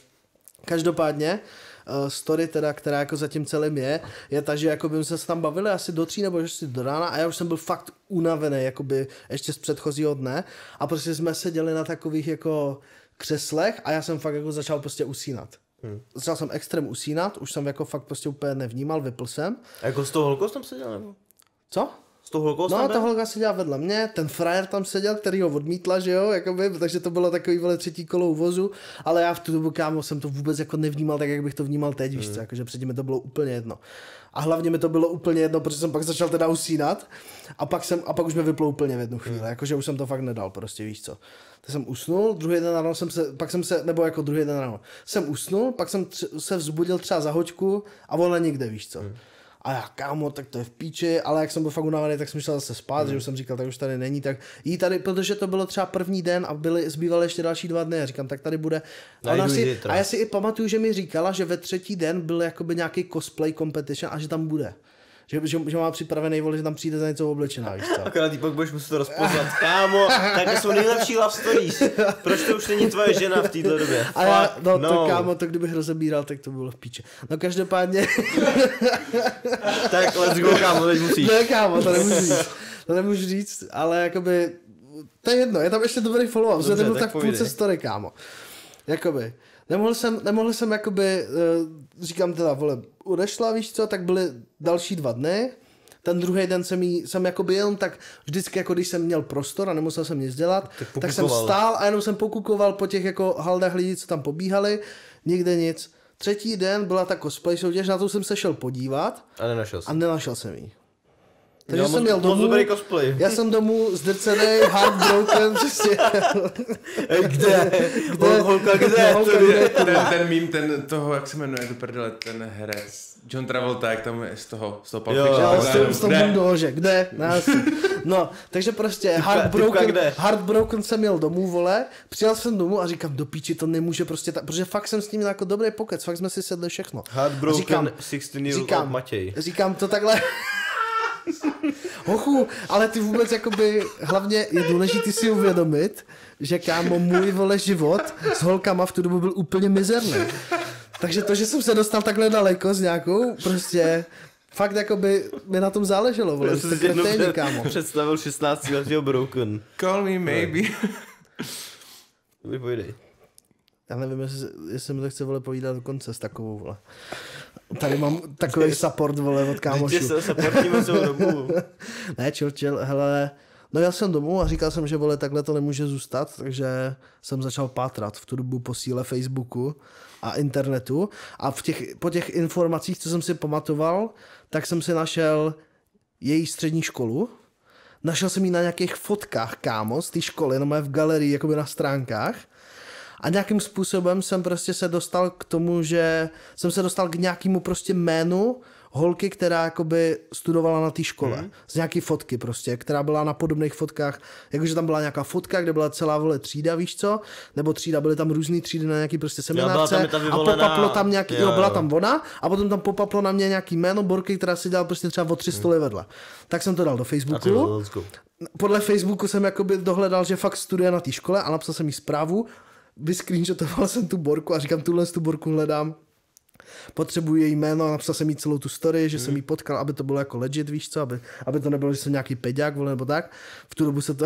Speaker 1: Každopádně, uh, story teda, která jako zatím celým je, je ta, že jako by jsme se tam bavili asi do tří nebo ještě do rána a já už jsem byl fakt unavený, jakoby ještě z předchozího dne a prostě jsme seděli na takových jako křeslech a já jsem fakt jako začal prostě usínat. Hmm. Začal jsem extrém usínat, už jsem jako fakt prostě úplně nevnímal, vypl jsem.
Speaker 2: A jako s tou holkou jsi tam seděl, nebo?
Speaker 1: Co?
Speaker 2: S tou holkou
Speaker 1: No, ta holka seděla vedle mě, ten frajer tam seděl, který ho odmítla, že jo, jakoby, takže to bylo takový vole třetí kolo u vozu, ale já v tu dobu, kámo, jsem to vůbec jako nevnímal tak, jak bych to vnímal teď, víš co, jakože předtím mi to bylo úplně jedno. A hlavně mi to bylo úplně jedno, protože jsem pak začal teda usínat a pak, jsem, a pak už mi vyplo úplně v jednu chvíli, jakože už jsem to fakt nedal, prostě víš co. Tak jsem usnul, druhý den ráno jsem se, pak jsem se, nebo jako druhý den ráno, jsem usnul, pak jsem tři, se vzbudil třeba za hoďku a ona nikde, víš co. A já, kámo, tak to je v píči, ale jak jsem byl fakt unavený, tak jsem šel zase spát, že už jsem říkal, tak už tady není, tak jí tady, protože to bylo třeba první den a byly, zbývaly ještě další dva dny, já říkám, tak tady bude. A, ona si, a já si i pamatuju, že mi říkala, že ve třetí den byl jakoby nějaký cosplay competition a že tam bude. Že, že, že má připravený vole, že tam přijde za něco oblečená, víš co?
Speaker 2: Akorát ty pak budeš muset to rozpoznat. Kámo, tak to jsou nejlepší love stories. Proč to už není tvoje žena v této době?
Speaker 1: A já, no, no, to kámo, to kdybych rozebíral, tak to bylo v píče. No každopádně,
Speaker 2: Tak let's go, kámo, teď musíš.
Speaker 1: ne kámo, to nemůžu říct. To nemůžu říct, ale jakoby, to je jedno, je tam ještě dobrý follow-up, že to
Speaker 2: tak
Speaker 1: tak v půlce story, kámo. Jakoby, nemohl jsem, nemohl jsem jakoby, uh, říkám teda, vole, odešla, víš co, tak byly další dva dny, ten druhý den jsem, jí, jsem jakoby jenom tak, vždycky jako když jsem měl prostor a nemusel jsem nic dělat, tak, tak jsem stál a jenom jsem pokukoval po těch jako haldách lidí, co tam pobíhali, nikde nic. Třetí den byla ta cosplay soutěž, na to jsem se šel podívat
Speaker 2: A nenašel
Speaker 1: a
Speaker 2: jsem.
Speaker 1: nenašel jsem jí. Takže
Speaker 2: Měl
Speaker 1: jsem
Speaker 2: moc
Speaker 1: domů,
Speaker 2: dobrý cosplay.
Speaker 1: já jsem domů zdrcený, heartbroken, přesně.
Speaker 2: Ej, kde?
Speaker 1: Kde?
Speaker 2: Holka, kde?
Speaker 1: Holka,
Speaker 2: To
Speaker 1: kde?
Speaker 2: je-
Speaker 3: ten, ten mím, ten toho, jak se jmenuje, to prdele, ten herec. John Travolta, jak tam je z toho, z toho Pulp
Speaker 2: Jo,
Speaker 3: Fiction,
Speaker 2: jo,
Speaker 1: Já
Speaker 3: tak
Speaker 1: s tom, s tom
Speaker 3: Kde?
Speaker 1: No, no, takže prostě heartbroken,
Speaker 2: kde?
Speaker 1: heartbroken jsem měl domů, vole, přijel jsem domů a říkám, do píči, to nemůže prostě tak, protože fakt jsem s ním měl jako dobrý pokec, fakt jsme si sedli všechno.
Speaker 2: Heartbroken
Speaker 1: říkám,
Speaker 2: 16 year old
Speaker 1: říkám,
Speaker 2: Matěj.
Speaker 1: říkám to takhle, Hochu, ale ty vůbec jakoby, hlavně je důležité si uvědomit, že kámo, můj vole život s holkama v tu dobu byl úplně mizerný. Takže to, že jsem se dostal takhle daleko s nějakou, prostě fakt jakoby mi na tom záleželo, vole,
Speaker 2: Já
Speaker 1: jste
Speaker 2: jsem si jednou
Speaker 1: kámo.
Speaker 2: představil 16 letého Broken.
Speaker 3: Call me maybe.
Speaker 2: Vypojdej.
Speaker 1: Já nevím, jestli, jestli mi to chce vole povídat do konce s takovou, vole. Tady mám takový support, vole, od
Speaker 2: Vždyť
Speaker 1: kámošů.
Speaker 2: se supportíme celou dobu.
Speaker 1: Ne, chill, chill, hele, no já jsem domů a říkal jsem, že vole, takhle to nemůže zůstat, takže jsem začal pátrat v tu dobu po síle Facebooku a internetu a v těch, po těch informacích, co jsem si pamatoval, tak jsem si našel její střední školu, našel jsem ji na nějakých fotkách, kámo, z té školy, no v galerii, jakoby na stránkách a nějakým způsobem jsem prostě se dostal k tomu, že jsem se dostal k nějakému prostě jménu holky, která jakoby studovala na té škole. Hmm. Z nějaký fotky prostě, která byla na podobných fotkách, jakože tam byla nějaká fotka, kde byla celá vole třída, víš co? Nebo třída, byly tam různé třídy na nějaký prostě seminářce
Speaker 2: i ta
Speaker 1: a popaplo tam nějaký, jo,
Speaker 2: Jo,
Speaker 1: byla
Speaker 2: jo.
Speaker 1: tam ona a potom tam popaplo na mě nějaký jméno Borky, která si dělala prostě třeba o tři stoly vedle. Tak jsem to dal do Facebooku podle Facebooku jsem jakoby dohledal, že fakt studuje na té škole a napsal jsem jí zprávu, vyscreenshotoval jsem tu borku a říkám, tuhle tu borku hledám, potřebuji její jméno a napsal jsem jí celou tu story, že jsem jí potkal, aby to bylo jako legit, víš co, aby, aby to nebylo, že jsem nějaký peďák, vole, nebo tak. V tu dobu se to...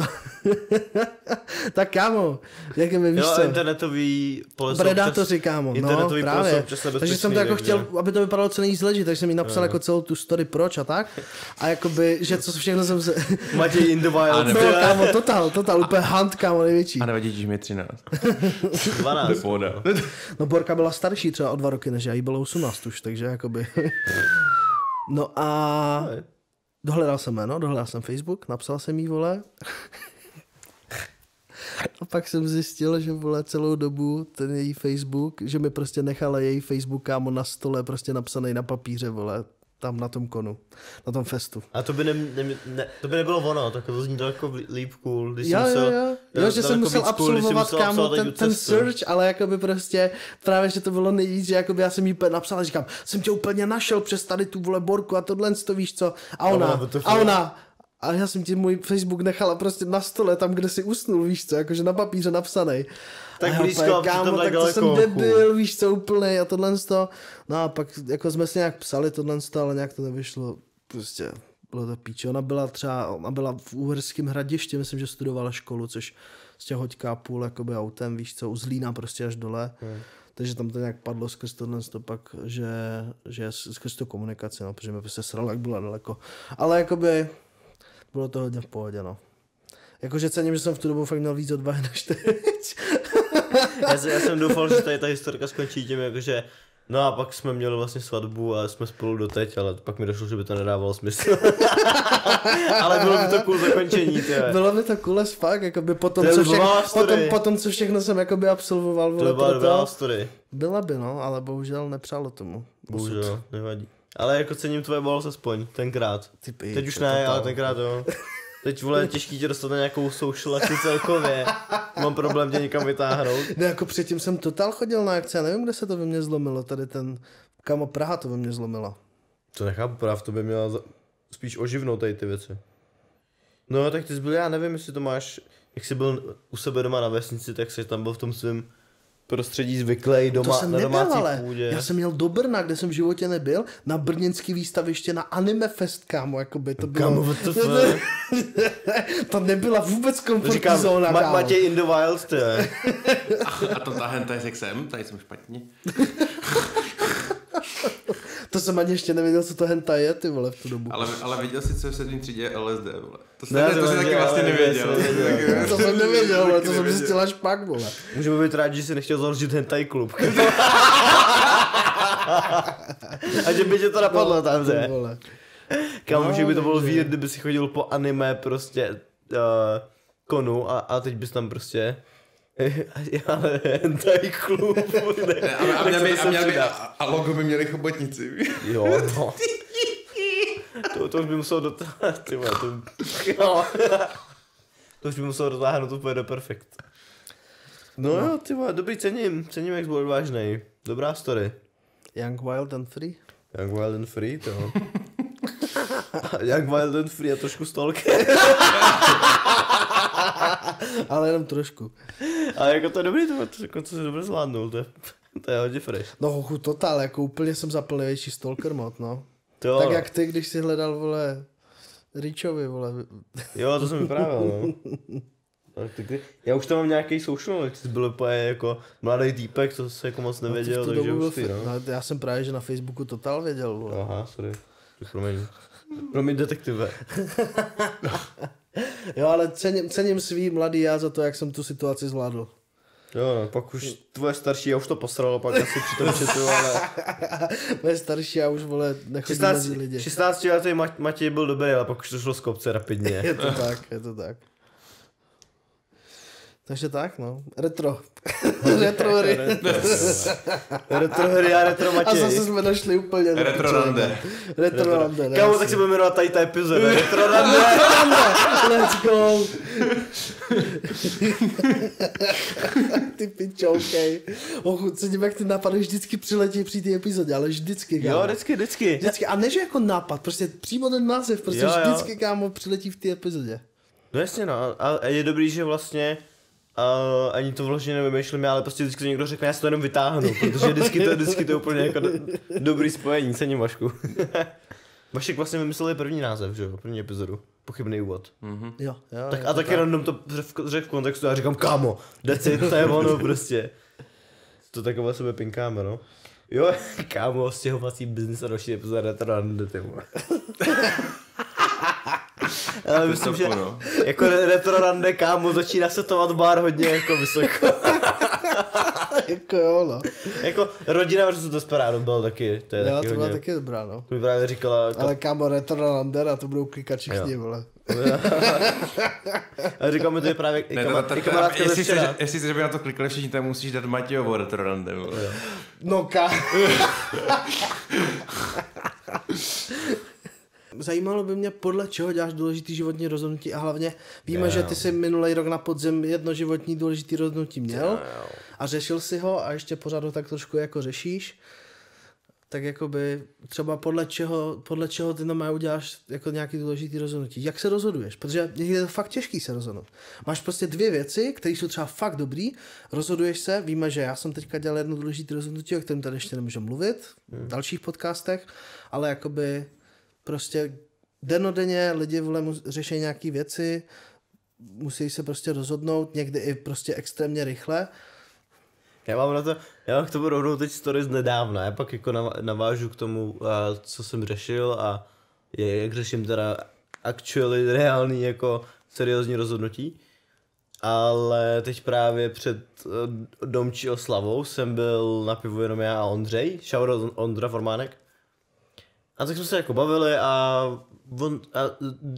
Speaker 1: tak kámo, jak je, víš
Speaker 2: Jo,
Speaker 1: co?
Speaker 2: internetový pole
Speaker 1: Predátoři, kámo, no,
Speaker 2: internetový jsou
Speaker 1: právě. Takže jsem to jako
Speaker 2: takže-
Speaker 1: chtěl, aby to vypadalo co nejvíc legit, takže jsem jí napsal jako celou tu story proč a tak. A jakoby, že co všechno jsem se...
Speaker 2: Matěj in the wild.
Speaker 1: No, kámo, total, total, úplně hunt, kámo, největší.
Speaker 3: A nevadí, že mi je 13.
Speaker 2: 12.
Speaker 3: Pohoda.
Speaker 1: No Borka byla starší třeba o dva roky než já, jí bylo 18 už, takže jakoby... No a dohledal jsem jméno, dohledal jsem Facebook, napsal jsem jí, vole. A pak jsem zjistil, že vole celou dobu ten její Facebook, že mi prostě nechala její Facebook kámo na stole prostě napsaný na papíře, vole, tam na tom konu, na tom festu.
Speaker 2: A to by, ne, ne, ne, to by nebylo ono, tak to zní daleko líp cool, když jsi
Speaker 1: jo,
Speaker 2: musel,
Speaker 1: jo. Jo, že jsem musel
Speaker 2: cool,
Speaker 1: absolvovat,
Speaker 2: musel
Speaker 1: kámo, ten, ten search, ale jakoby prostě právě, že to bylo nejvíc, že jakoby já jsem jí napsal a říkám, jsem tě úplně našel přes tady tu vole borku a tohle to víš co. A ona,
Speaker 2: WTF.
Speaker 1: a ona, a já jsem ti můj Facebook nechala prostě na stole, tam, kde si usnul, víš co, jakože na papíře napsaný.
Speaker 2: Tak
Speaker 1: a
Speaker 2: blízko, a
Speaker 1: kámo,
Speaker 2: tak
Speaker 1: to jsem debil, víš co, úplně a tohle to. No a pak jako jsme si nějak psali tohle to, ale nějak to nevyšlo. Prostě bylo to píče. Ona byla třeba, ona byla v Úherském hradišti, myslím, že studovala školu, což z těch hoďka půl jakoby autem, víš co, u Zlína prostě až dole. Hmm. Takže tam to nějak padlo skrz tohle to pak, že, že skrz tu komunikaci, no, protože mi prostě sralo, jak byla daleko. Ale jakoby bylo to hodně v pohodě, no. Jakože cením, že jsem v tu dobu fakt měl víc odvahy než teď.
Speaker 2: Já, jsem- já jsem doufal, že tady ta historka skončí tím, jakože No a pak jsme měli vlastně svatbu a jsme spolu doteď, ale pak mi došlo, že by to nedávalo smysl. ale bylo by to cool zakončení, ty.
Speaker 1: Bylo by to cool as fuck, jakoby potom,
Speaker 2: To
Speaker 1: co, všechno, potom, potom, co všechno jsem jakoby absolvoval,
Speaker 2: To byla dobrá
Speaker 1: to.
Speaker 2: story.
Speaker 1: Byla by, no, ale bohužel nepřálo tomu.
Speaker 2: Bohužel, nevadí. Ale jako cením tvoje balls aspoň, tenkrát.
Speaker 1: Ty pič,
Speaker 2: Teď už ne, ale tenkrát jo. Teď vole, je těžký tě dostat na nějakou social akci celkově. Mám problém tě někam vytáhnout.
Speaker 1: Ne, jako předtím jsem total chodil na akce, já nevím, kde se to ve mně zlomilo, tady ten, kamo Praha to ve mně zlomila.
Speaker 2: To nechápu, právě to by měla spíš oživnout tady ty věci. No tak ty jsi byl, já nevím, jestli to máš, jak jsi byl u sebe doma na vesnici, tak jsi tam byl v tom svém prostředí zvyklý doma,
Speaker 1: to jsem
Speaker 2: na
Speaker 1: nebyl,
Speaker 2: domácí
Speaker 1: ale
Speaker 2: půdě.
Speaker 1: já jsem jel do Brna, kde jsem v životě nebyl, na brněnský výstaviště na Anime Fest, kámo, jakoby to bylo...
Speaker 2: Kámo, what the fuck?
Speaker 1: to nebyla vůbec komfortní
Speaker 2: Říkám,
Speaker 1: zóna,
Speaker 2: Ma-. Matěj in the wild, ty. je.
Speaker 3: A to ta hentai sexem, tady jsem špatně.
Speaker 1: To jsem ani ještě nevěděl, co to hentai je, ty vole, v tu dobu.
Speaker 3: Ale, ale viděl jsi, co je v sedmý třídě LSD, vole. To,
Speaker 2: Ne,
Speaker 3: ne, to,
Speaker 2: ne,
Speaker 3: taky vlastně nevěděl.
Speaker 2: nevěděl.
Speaker 1: to jsem nevěděl, ale to jsem zjistil až pak, vole.
Speaker 2: Můžeme být rádi, že jsi nechtěl založit hentai klub. A že by tě to napadlo tam,
Speaker 1: Ty
Speaker 2: že?
Speaker 1: vole.
Speaker 2: Kámo,
Speaker 1: No,
Speaker 2: že by to bylo weird, kdyby si chodil po anime prostě uh, konu a, a teď bys tam prostě ale hentai klub. Ne,
Speaker 3: A, a, měl by, a, měl by, a, a logo by měli chobotnici.
Speaker 2: Jo, no. To, to už by muselo dotáhnout, ty vole, to, jo. to už by muselo dotáhnout úplně do perfekt. No, no. jo, ty vole, dobrý, cením, cením, jak byl odvážnej. Dobrá story.
Speaker 1: Young, Wild and Free?
Speaker 2: Young Wild and Free, to jo. Young Wild and Free a trošku stalker.
Speaker 1: Ale jenom trošku.
Speaker 2: Ale jako to je dobrý, to, to, jako, co jsi dobře zvládnul, to je, to je hodně fresh.
Speaker 1: No hochu, totál, jako úplně jsem zapl největší stalker mod, no.
Speaker 2: To
Speaker 1: tak
Speaker 2: no.
Speaker 1: jak ty, když jsi hledal, vole, Richovi, vole.
Speaker 2: Jo, to jsem vyprávěl, no. Tak ty, ty, já už tam mám nějaký social, jak jsi byl úplně jako mladý týpek, co se jako moc
Speaker 1: No,
Speaker 2: nevěděl,
Speaker 1: tu
Speaker 2: takže už ty, no.
Speaker 1: no. Já jsem právě, že na Facebooku totál věděl, vole.
Speaker 2: Aha, sorry. Promiň. Promiň, detektive.
Speaker 1: Jo, ale cením, cením svý mladý já za to, jak jsem tu situaci zvládl.
Speaker 2: Jo, no, pak už tvoje starší, já už to posralo, pak asi při tom četu, ale...
Speaker 1: Moje starší já už, vole, nechodí
Speaker 2: 16,
Speaker 1: mezi lidi.
Speaker 2: 16 letý Ma- Matěj byl dobrý, ale pak už to šlo z kopce rapidně.
Speaker 1: Je to tak, je to tak. Takže tak, no. Retro. retro hry.
Speaker 2: retro hry a retro
Speaker 1: A
Speaker 2: Matěj.
Speaker 1: zase jsme našli úplně...
Speaker 3: Retro rande.
Speaker 1: Retro rande?
Speaker 2: Kámo, tak se bude jmenovat tady ta epizoda. Retro rande.
Speaker 1: Let's go. ty pičo, okej. Okay. cením, jak ty nápady vždycky přiletí při té epizodě, ale vždycky, kámo.
Speaker 2: Jo, vždycky, vždycky.
Speaker 1: Vždycky, a ne, že jako nápad, prostě přímo ten název, prostě
Speaker 2: Jo, jo.
Speaker 1: vždycky, kámo, přiletí v té epizodě.
Speaker 2: No jasně, no. A, a je dobrý, že vlastně Uh, ani to vložně nevymýšlím, ale prostě vždycky to někdo řekne, já si to jenom vytáhnu, protože vždycky to, vždycky to je úplně jako do, dobrý spojení, cením Vašku. Vašek vlastně vymyslel první název, že jo, první epizodu. Pochybný úvod.
Speaker 1: Jo, jo.
Speaker 2: Tak
Speaker 1: je
Speaker 2: a
Speaker 1: to
Speaker 2: taky random to řekl řek v kontextu a já říkám, kámo, it, to je ono prostě. To takové sebe pinkáme, no. Jo, kámo, stěhovací biznis a další epizoda Retro Rande, ty. Ale myslím, že
Speaker 3: no.
Speaker 2: jako re- retro rande, kámo, začíná se tovat bar hodně jako vysoko.
Speaker 1: jako jo, no.
Speaker 2: jako rodina versus Desperado byl taky, to je
Speaker 1: Jo,
Speaker 2: taky
Speaker 1: to byla taky dobrá, no.
Speaker 2: To mi právě říkala,
Speaker 1: Ale kámo, Retro Lander a to budou klikat všichni,
Speaker 2: Jo.
Speaker 1: vole.
Speaker 2: a říkal mi to je právě i,
Speaker 3: Ne, to,
Speaker 2: kama,
Speaker 3: to,
Speaker 2: i
Speaker 3: to,
Speaker 2: kamarádka
Speaker 3: jestli,
Speaker 2: ze včera.
Speaker 3: chceš, jestli chceš, aby na to klikli všichni, tak musíš dát Matějovo retro rande. vole.
Speaker 1: No ká... Zajímalo by mě, podle čeho děláš důležitý životní rozhodnutí a hlavně víme,
Speaker 2: Jo.
Speaker 1: že ty jsi minulý rok na podzim jedno životní důležitý rozhodnutí měl a řešil si ho a ještě pořád ho tak trošku jako řešíš. Tak jakoby třeba podle čeho, podle čeho ty normálně uděláš jako nějaký důležitý rozhodnutí. Jak se rozhoduješ? Protože někdy je to fakt těžký se rozhodnout. Máš prostě dvě věci, které jsou třeba fakt dobrý, rozhoduješ se, víme, že já jsem teďka dělal jedno důležité rozhodnutí, o kterém tady ještě nemůžu mluvit v dalších podcastech, ale jakoby prostě denodenně lidi vole řeší nějaké věci, musí se prostě rozhodnout, někdy i prostě extrémně rychle.
Speaker 2: Já mám na to, já mám k tomu rovnou teď story z nedávna, já pak jako nav- navážu k tomu, co jsem řešil a je, jak řeším teda actually reálný jako seriózní rozhodnutí. Ale teď právě před uh, domčí oslavou jsem byl na pivu jenom já a Ondřej, shout Ondra Formánek. A tak jsme se jako bavili a, on, a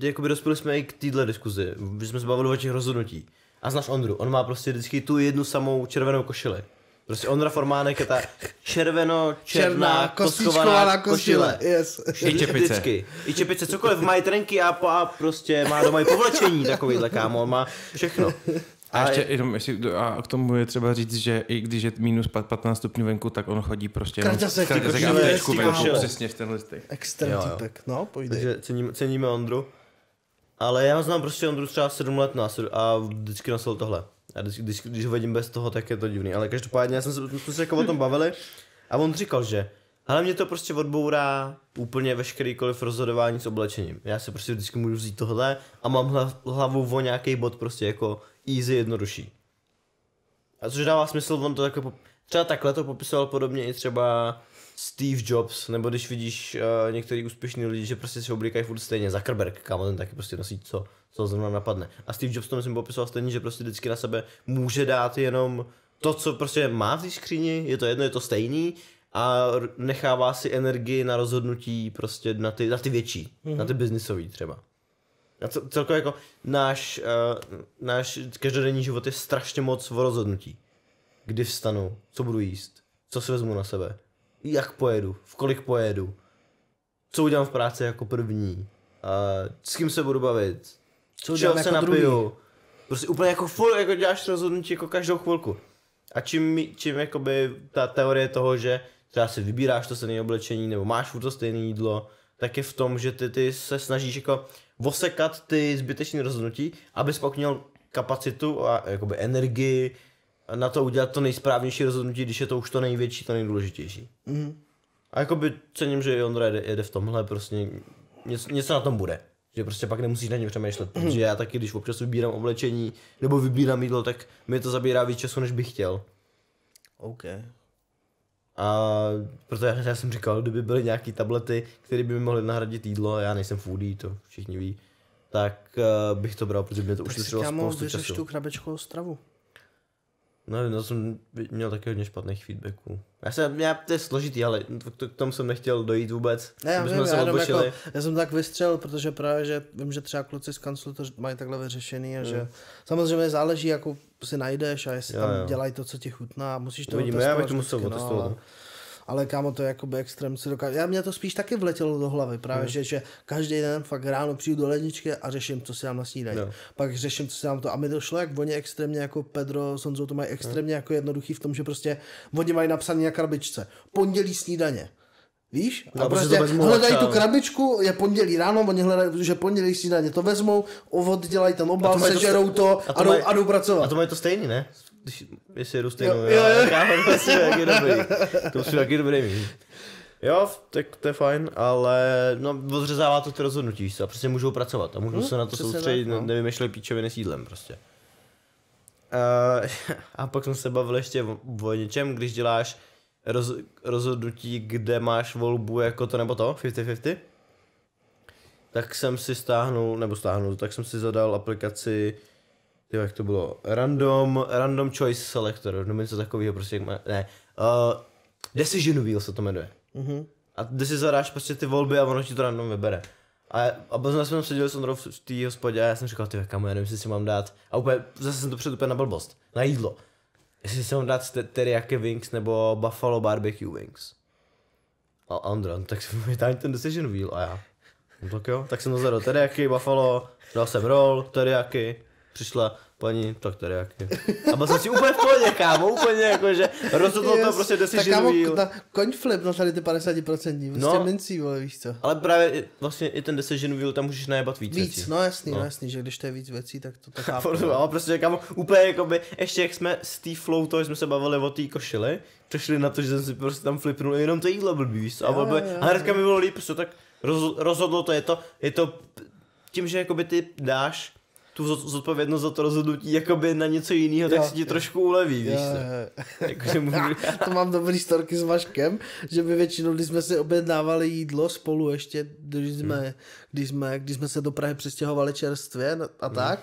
Speaker 2: jakoby dospěli jsme i k téhle diskuzi, že jsme se bavili o těch rozhodnutí. A znáš Ondru, on má prostě vždycky tu jednu samou červenou košili. Prostě Ondra Formánek je ta červeno-černá kostkovaná košile.
Speaker 1: Yes.
Speaker 3: I čepice.
Speaker 2: Vždycky. I čepice, cokoliv, mají trenky a, a prostě má doma i povlečení takovýhle kámo, on má všechno.
Speaker 3: A ještě jenom, jestli, a k tomu je třeba říct, že i když je minus 15 stupňů venku, tak on chodí prostě jenom
Speaker 1: Kraťasek,
Speaker 3: v kraťasek a v
Speaker 2: košile,
Speaker 3: téčku
Speaker 2: ty
Speaker 3: venku, přesně v tenhle těch.
Speaker 1: Extrém
Speaker 2: Jo, jo.
Speaker 1: typek, no, pojdej.
Speaker 2: Takže ceníme, ceníme Ondru. Ale já znám prostě Ondru třeba 7 let nás a vždycky nosil tohle. A vždycky, když, když ho vidím bez toho, tak je to divný. Ale každopádně já jsem se, jsme se jako o tom bavili a on říkal, že ale mě to prostě odbourá úplně veškerýkoliv rozhodování s oblečením. Já si prostě vždycky můžu vzít tohle a mám hla, hlavu o nějaký bod prostě jako easy jednodušší. A což dává smysl, on to takhle, třeba takhle to popisoval podobně i třeba Steve Jobs, nebo když vidíš uh, některý úspěšný lidi, že prostě si oblíkají furt stejně, Zuckerberg, kámo, ten taky prostě nosí co, co zrovna napadne. A Steve Jobs to myslím popisoval stejně, že prostě vždycky na sebe může dát jenom to, co prostě má v té skříni, je to jedno, je to stejný a nechává si energii na rozhodnutí prostě na ty, na ty větší, mm-hmm. na ty biznisový třeba. A co, celkově jako náš, uh, náš každodenní život je strašně moc o rozhodnutí. Kdy vstanu, co budu jíst, co si vezmu na sebe, jak pojedu, v kolik pojedu, co udělám v práci jako první, uh, s kým se budu bavit,
Speaker 1: Co
Speaker 2: čeho se
Speaker 1: jako
Speaker 2: napiju.
Speaker 1: druhý?
Speaker 2: Prostě úplně jako full, jako děláš rozhodnutí jako každou chvilku. A čím, čím jakoby ta teorie toho, že třeba si vybíráš to stejné oblečení, nebo máš furt to stejné jídlo, tak je v tom, že ty, ty se snažíš jako vosekat ty zbytečné rozhodnutí, abys pak měl kapacitu a jakoby energii na to udělat to nejsprávnější rozhodnutí, když je to už to největší, to nejdůležitější.
Speaker 1: Mhm.
Speaker 2: A jakoby cením, že i Ondra jede, jede v tomhle, prostě něco, něco na tom bude. Že prostě pak nemusíš na něm přemýšlet, protože já taky, když občas vybírám oblečení nebo vybírám jídlo, tak mi to zabírá víc času, než bych chtěl.
Speaker 1: OK.
Speaker 2: A proto já, já jsem říkal, kdyby byly nějaký tablety, které by mi mohly nahradit jídlo, já nejsem foodie, to všichni ví, tak uh, bych to bral, protože mě to
Speaker 1: Tak si
Speaker 2: ušetřilo
Speaker 1: kámo
Speaker 2: spoustu
Speaker 1: vyřeš
Speaker 2: času.
Speaker 1: tu krabečkovou stravu.
Speaker 2: No, no jsem měl taky hodně špatných feedbacků. Já jsem, já, to je složitý, ale to, k tomu jsem nechtěl dojít vůbec.
Speaker 1: Ne, já,
Speaker 2: Abychom
Speaker 1: vím,
Speaker 2: se
Speaker 1: já,
Speaker 2: odbočili.
Speaker 1: jako, já jsem tak vystřelil, protože právě, že vím, že třeba kluci z kanclu to mají takhle vyřešený a že samozřejmě záleží, jako si najdeš a jestli
Speaker 2: Jo,
Speaker 1: tam
Speaker 2: jo.
Speaker 1: dělají to, co ti chutná, musíš to
Speaker 2: Uvidíme, já bych to musel
Speaker 1: vždycky,
Speaker 2: otestovat,
Speaker 1: ale,
Speaker 2: no.
Speaker 1: Ale kámo, to je jakoby extrém si dokáže. Já mě to spíš taky vletělo do hlavy, právě,
Speaker 2: Hmm.
Speaker 1: že, že každý den fakt ráno přijdu do ledničky a řeším, co si dám na snídaní.
Speaker 2: Jo.
Speaker 1: Pak řeším, co si dám to. A mi došlo, jak oni extrémně jako Pedro s Honzou to mají extrémně jako jednoduchý v tom, že prostě oni mají napsaný na krabičce. Pondělí snídaně. Víš? A
Speaker 2: No,
Speaker 1: prostě
Speaker 2: to
Speaker 1: hledají
Speaker 2: a
Speaker 1: tu krabičku, je pondělí ráno, oni hledají, že pondělí snídaně to vezmou, ovod dělají ten obal,
Speaker 2: to
Speaker 1: sežerou
Speaker 2: sta-
Speaker 1: to
Speaker 2: a
Speaker 1: a,
Speaker 2: to
Speaker 1: jdou,
Speaker 2: mají-
Speaker 1: a jdou pracovat.
Speaker 2: A to mají to stejný, ne? Když, jestli jedu stejnou,
Speaker 1: Jo,
Speaker 2: jo,
Speaker 1: jo.
Speaker 2: Kámo, to musí taky dobrý. To musí taky dobrý mít. Jo, tak to je fajn, ale no, odřezává to ty rozhodnutí, a prostě můžou pracovat a můžou se na to soustředit,
Speaker 1: tak, no.
Speaker 2: ne, nevymýšlej píčoviny s jídlem prostě. Uh, a pak jsme se bavili ještě o, o něčem, když děláš roz, rozhodnutí, kde máš volbu jako to nebo to, 50-50, tak jsem si stáhnul, nebo stáhnul, tak jsem si zadal aplikaci, jo, jak to bylo, random, random choice selector, nebo něco takového, prostě, jak má, ne, uh, decision wheel se to jmenuje.
Speaker 1: Mhm.
Speaker 2: A ty si zadáš prostě ty volby a ono ti to random vybere. A, a potom jsme seděli s Ondrou v té hospodě a já jsem říkal, ty kamo, já nevím, jestli si mám dát. A úplně, zase jsem to před úplně na blbost. Na jídlo. Jestli si mám dát te- teriyaki wings nebo buffalo barbecue wings. A a Ondra, no, tak si mi dá ten decision wheel a já. No tak jo, tak jsem to zadal teriyaki, buffalo, dal jsem roll, teriyaki, přišla paní, tak teriyaki. A byl jsem si úplně v pohodě, kámo, úplně jako, že rozhodlo to
Speaker 1: Yes.
Speaker 2: prostě
Speaker 1: tak
Speaker 2: decision
Speaker 1: kámo, na coin flip na tady ty 50% prostě
Speaker 2: No.
Speaker 1: no. mincí, vole, víš co.
Speaker 2: Ale právě vlastně i ten decision wheel tam můžeš najebat víc,
Speaker 1: Víc,
Speaker 2: věcí.
Speaker 1: no jasný, no.
Speaker 2: No.
Speaker 1: jasný, že když to je víc věcí, tak to tak chápu.
Speaker 2: Ale prostě kámo, úplně jakoby, ještě jak jsme z té flow toho, jsme se bavili o té košili, přešli na to, že jsem si prostě tam flipnul jenom to jídlo blbý, víš co? A,
Speaker 1: jo,
Speaker 2: a hnedka mi bylo líp, prostě tak roz, rozhodlo to, je to, je to tím, že jakoby ty dáš tu zod- zodpovědnost za to rozhodnutí jakoby na něco jiného, tak
Speaker 1: Jo,
Speaker 2: si ti
Speaker 1: jo.
Speaker 2: trošku uleví, víš
Speaker 1: Jo, jo.
Speaker 2: Jakože můžu,
Speaker 1: to mám dobrý storky s Vaškem, že my většinou, když jsme si objednávali jídlo spolu ještě, když jsme, hmm. když jsme, když jsme se do Prahy přestěhovali čerstvě a tak,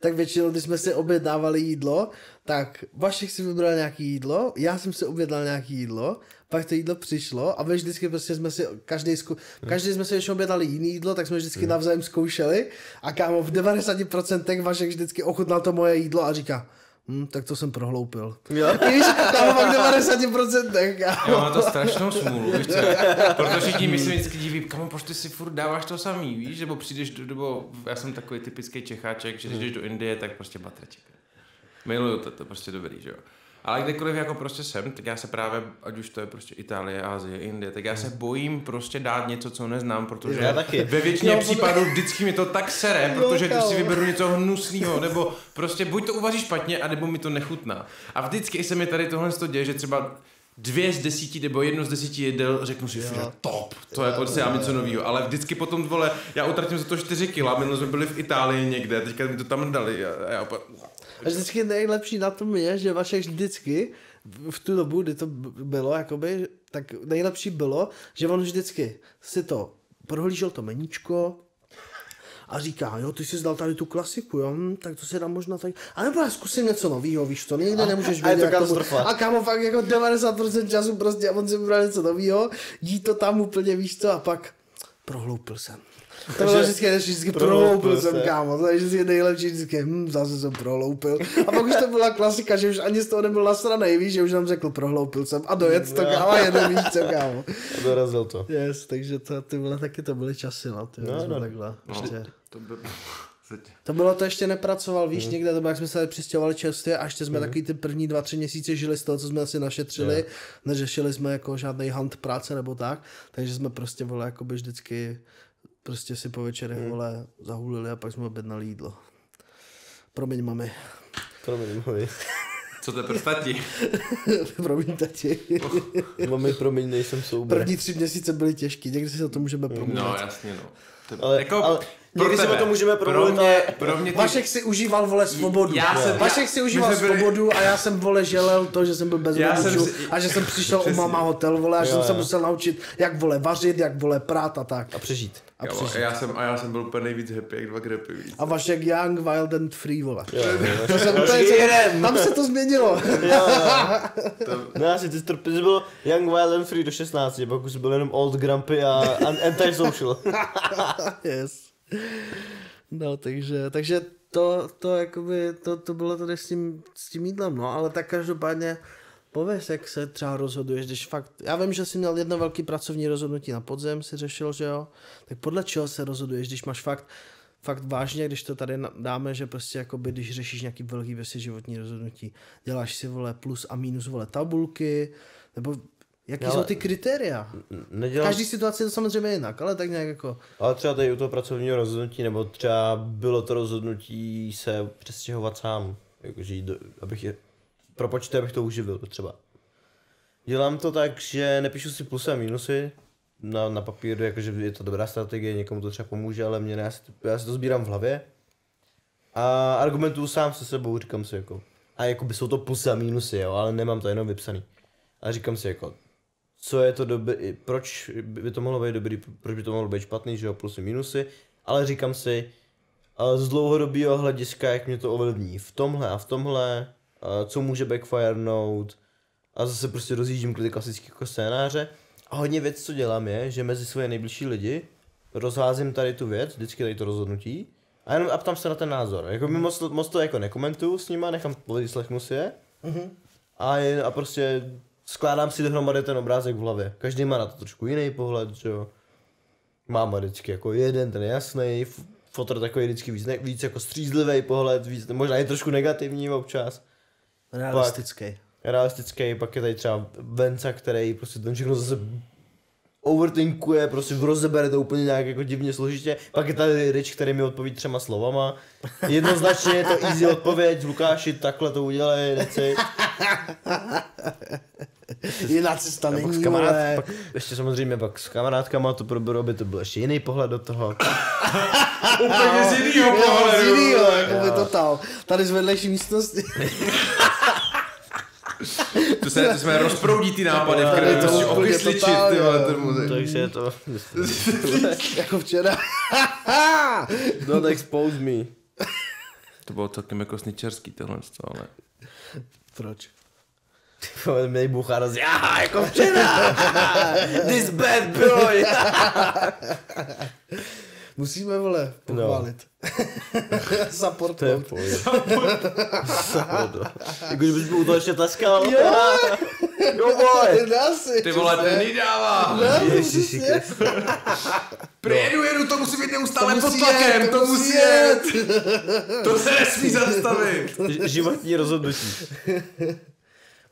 Speaker 1: tak většinou, když jsme si objednávali jídlo, tak Vašek si vybral nějaký jídlo, já jsem si objednal nějaký jídlo, pak to jídlo přišlo a my vždycky prostě jsme si, každý, zku, každý jsme si většinou objednali jiný jídlo, tak jsme vždycky navzájem zkoušeli a kámo, v 90% Vašek vždycky ochutnal to moje jídlo a říká, hm, tak to jsem prohloupil.
Speaker 2: jo.
Speaker 1: Víš, tam pak 90%, kámo.
Speaker 3: Jo, má to strašnou smůlu, víš co? Protože ti mi se vždycky diví, kamo, proč ty si furt dáváš to samý, víš? Nebo přijdeš do, nebo já jsem takový typický Čecháček, že když jdeš do Indie, tak prostě batreček. Miluju to, to je prostě dobrý, že jo. Ale kdekoliv jako prostě jsem, tak já se právě, ať už to je prostě Itálie, Asie, Indie, tak já se bojím prostě dát něco, co neznám, protože
Speaker 2: Já taky.
Speaker 3: ve většině
Speaker 1: Jo,
Speaker 3: případů vždycky mi to tak sere,
Speaker 1: Jo,
Speaker 3: protože
Speaker 1: kámo.
Speaker 3: si vyberu něco hnusného, nebo prostě buď to uvaří špatně, anebo mi to nechutná. A vždycky se mi tady tohle to děje, že třeba dvě z desíti nebo jedno z desíti jedel, řeknu si, že top, to je prostě já něco nového, ale vždycky potom, vole, já utratím za to 4 kila, minule jsme byli v Itálii někde, teďka mi to tam dali a já opět,
Speaker 1: A vždycky nejlepší na tom je, že Vašek vždycky v tu dobu, kdy to bylo, jakoby, tak nejlepší bylo, že on vždycky si to prohlížel to meníčko a říká, jo, ty jsi dal tady tu klasiku, jo, hm, tak to si dám možná tak, a nebo já zkusím něco nového, víš to, nikdy nemůžeš
Speaker 2: a je
Speaker 1: vědět,
Speaker 2: to
Speaker 1: jak tomu-
Speaker 2: katastrofa.
Speaker 1: A kámo, fakt jako 90% času prostě, a on si vybral něco nového, jí to tam úplně, víš co, a pak prohloupil jsem. To bylo vždycky, vždycky prohloupil
Speaker 2: prohloupil
Speaker 1: jsem,
Speaker 2: se.
Speaker 1: kámo, to je vždycky nejlepší, vždycky, hm, zase jsem prohloupil. A pak už to byla klasika, že už ani z toho nebyl nasranej, víš, že už nám řekl, prohloupil jsem a dojet to, kámo, a víš co, kámo.
Speaker 2: A dorazil to.
Speaker 1: Yes, takže to, ty vole, taky to byly časy, no, ty
Speaker 2: No,
Speaker 1: no, jsme
Speaker 2: no.
Speaker 1: takhle, ještě.
Speaker 3: To by...
Speaker 1: To bylo, to ještě nepracoval, víš, někde, to bylo, jak jsme se přistěhovali čerstvě a ještě jsme takový ty první dva, tři měsíce žili z toho, co jsme asi našetřili, neřešili jsme jako žádný hunt práce nebo tak, takže jsme prostě, vole, jako by vždycky prostě si po večerech, vole, zahulili a pak jsme objednali jídlo. Promiň, mami.
Speaker 2: Promiň, můj.
Speaker 3: Co to je pro tati?
Speaker 1: Promiň, tati.
Speaker 2: Mami, promiň, nejsem soubor.
Speaker 1: První tři měsíce byly těžký, někdy si o to můžeme promluvit.
Speaker 3: No, jasně, no.
Speaker 2: Ale- ale
Speaker 3: pro
Speaker 2: někdy si o tom můžeme
Speaker 3: pro
Speaker 2: promluvit,
Speaker 3: mě,
Speaker 2: ale-
Speaker 3: pro mě ty,
Speaker 1: Vašek si užíval, vole, svobodu.
Speaker 3: Já jsem-
Speaker 1: Vašek
Speaker 3: já-
Speaker 1: si užíval
Speaker 3: byli-
Speaker 1: svobodu a já jsem, vole, želel to, že jsem byl bez
Speaker 3: Já jsem
Speaker 1: rodičů
Speaker 3: si-
Speaker 1: a že jsem přišel u mama hotel, vole, a že
Speaker 2: Jo,
Speaker 1: jsem se
Speaker 2: jo.
Speaker 1: musel naučit, jak, vole, vařit, jak, vole, prát a tak.
Speaker 2: A přežít.
Speaker 1: A,
Speaker 3: Kámo,
Speaker 1: přežít.
Speaker 3: já jsem, a já jsem byl úplně nejvíc happy, jak dva grepy víc.
Speaker 1: a Vašek Young, Wild and Free, vole.
Speaker 2: Jo, jo,
Speaker 1: To jsem, to je, tam se to změnilo.
Speaker 2: No asi ty strpy, jsi byl Young Wild and Free do 16, pak už jsi byl jenom Old Grumpy a an- Antisocial.
Speaker 1: yes. No, takže, takže to, to, jakoby, to, to bylo tady s tím, s tím jídlem, no, ale tak každopádně pověz, jak se třeba rozhoduješ, když fakt, já vím, že jsi měl jedno velký pracovní rozhodnutí na podzem, si řešil, že jo, tak podle čeho se rozhoduješ, když máš fakt, fakt vážně, když to tady dáme, že prostě jakoby, když řešíš nějaký velký věci životní rozhodnutí, děláš si, vole, plus a minus, vole, tabulky, nebo jaký
Speaker 2: Ale-
Speaker 1: jsou ty kritéria? V
Speaker 2: Nedělám,
Speaker 1: každý situaci je to samozřejmě jinak, ale tak nějak jako,
Speaker 2: ale třeba tady u toho pracovního rozhodnutí, nebo třeba bylo to rozhodnutí se přestěhovat sám, jakože jít do, abych je, pro počty, abych to uživil třeba. Dělám to tak, že nepíšu si plusy a minusy na, na papíru, jakože je to dobrá strategie, někomu to třeba pomůže, ale mě ne, já si, to- já si to sbírám v hlavě. A argumentuju sám se sebou, říkám si jako, a jako by jsou to plusy a minusy, jo, ale nemám to jenom vypsaný. A říkám si jako, co je to dobrý, proč by to mohlo být dobrý, proč by to mohlo být špatný, že jo, plusy, minusy, ale říkám si, a z dlouhodobého hlediska, jak mě to ovlivní v tomhle a v tomhle, a co může backfirenout, a zase prostě rozjíždím ty klasické jako scénáře. A hodně věc, co dělám, je, že mezi svoje nejbližší lidi rozházím tady tu věc, vždycky tady to rozhodnutí, a jenom a ptám se na ten názor. Jako my moc, to- moc to jako nekomentuju s nima, nechám, vyslechnu si je. A, je, a prostě skládám si dohromady ten obrázek v hlavě. Každý má na to trošku jiný pohled, že jo. Máma vždycky jako jeden, ten jasný, fotr takový vždycky víc, ne, víc jako střízlivý pohled, víc, možná je trošku negativní občas.
Speaker 1: realistický.
Speaker 2: Realistický, pak je tady třeba Venca, který prostě ten všechno zase overthinkuje, prostě rozebere to úplně nějak jako divně složitě. Pak je tady Rich, který mi odpoví třema slovama. Jednoznačně je to easy odpověď, Lukáši, takhle to udělej, neci.
Speaker 1: Jiná cesta
Speaker 2: Pak s
Speaker 1: není,
Speaker 2: kamarád,
Speaker 1: vole.
Speaker 2: pak ještě samozřejmě pak s kamarádkama to proberu, aby to byl ještě jiný pohled do toho.
Speaker 3: Úplně z jinýho
Speaker 1: Jo, z
Speaker 3: pohledu.
Speaker 1: jinýho, jako by total. Tady z vedlejší místnosti.
Speaker 3: To se, to jsme rozproudí ty nápady, v které
Speaker 1: to
Speaker 3: prostě
Speaker 1: úplně
Speaker 3: okysličit,
Speaker 1: totálně,
Speaker 3: ty vole, ten muzej.
Speaker 2: Takže je to...
Speaker 1: jako včera.
Speaker 2: Don't expose me.
Speaker 3: To bylo celkem jako sničerský tohle, ale...
Speaker 1: Proč?
Speaker 2: Mě buchá roz... Já, jako včera! This bad boy!
Speaker 1: Musíme, vole, pochválit. Support.
Speaker 2: To je
Speaker 1: No.
Speaker 2: pojď. Jako, že bys mu to ještě tleskal.
Speaker 1: Jo.
Speaker 2: Jo, vole.
Speaker 1: Dá si.
Speaker 3: Ty vole, ten nedává.
Speaker 2: Ježiši Kriste.
Speaker 3: Přijedu, jedu, to musí být neustále
Speaker 1: To
Speaker 3: pod tlakem,
Speaker 1: jet,
Speaker 3: to musí jet. To se nesmí zastavit.
Speaker 2: Životní rozhodnutí.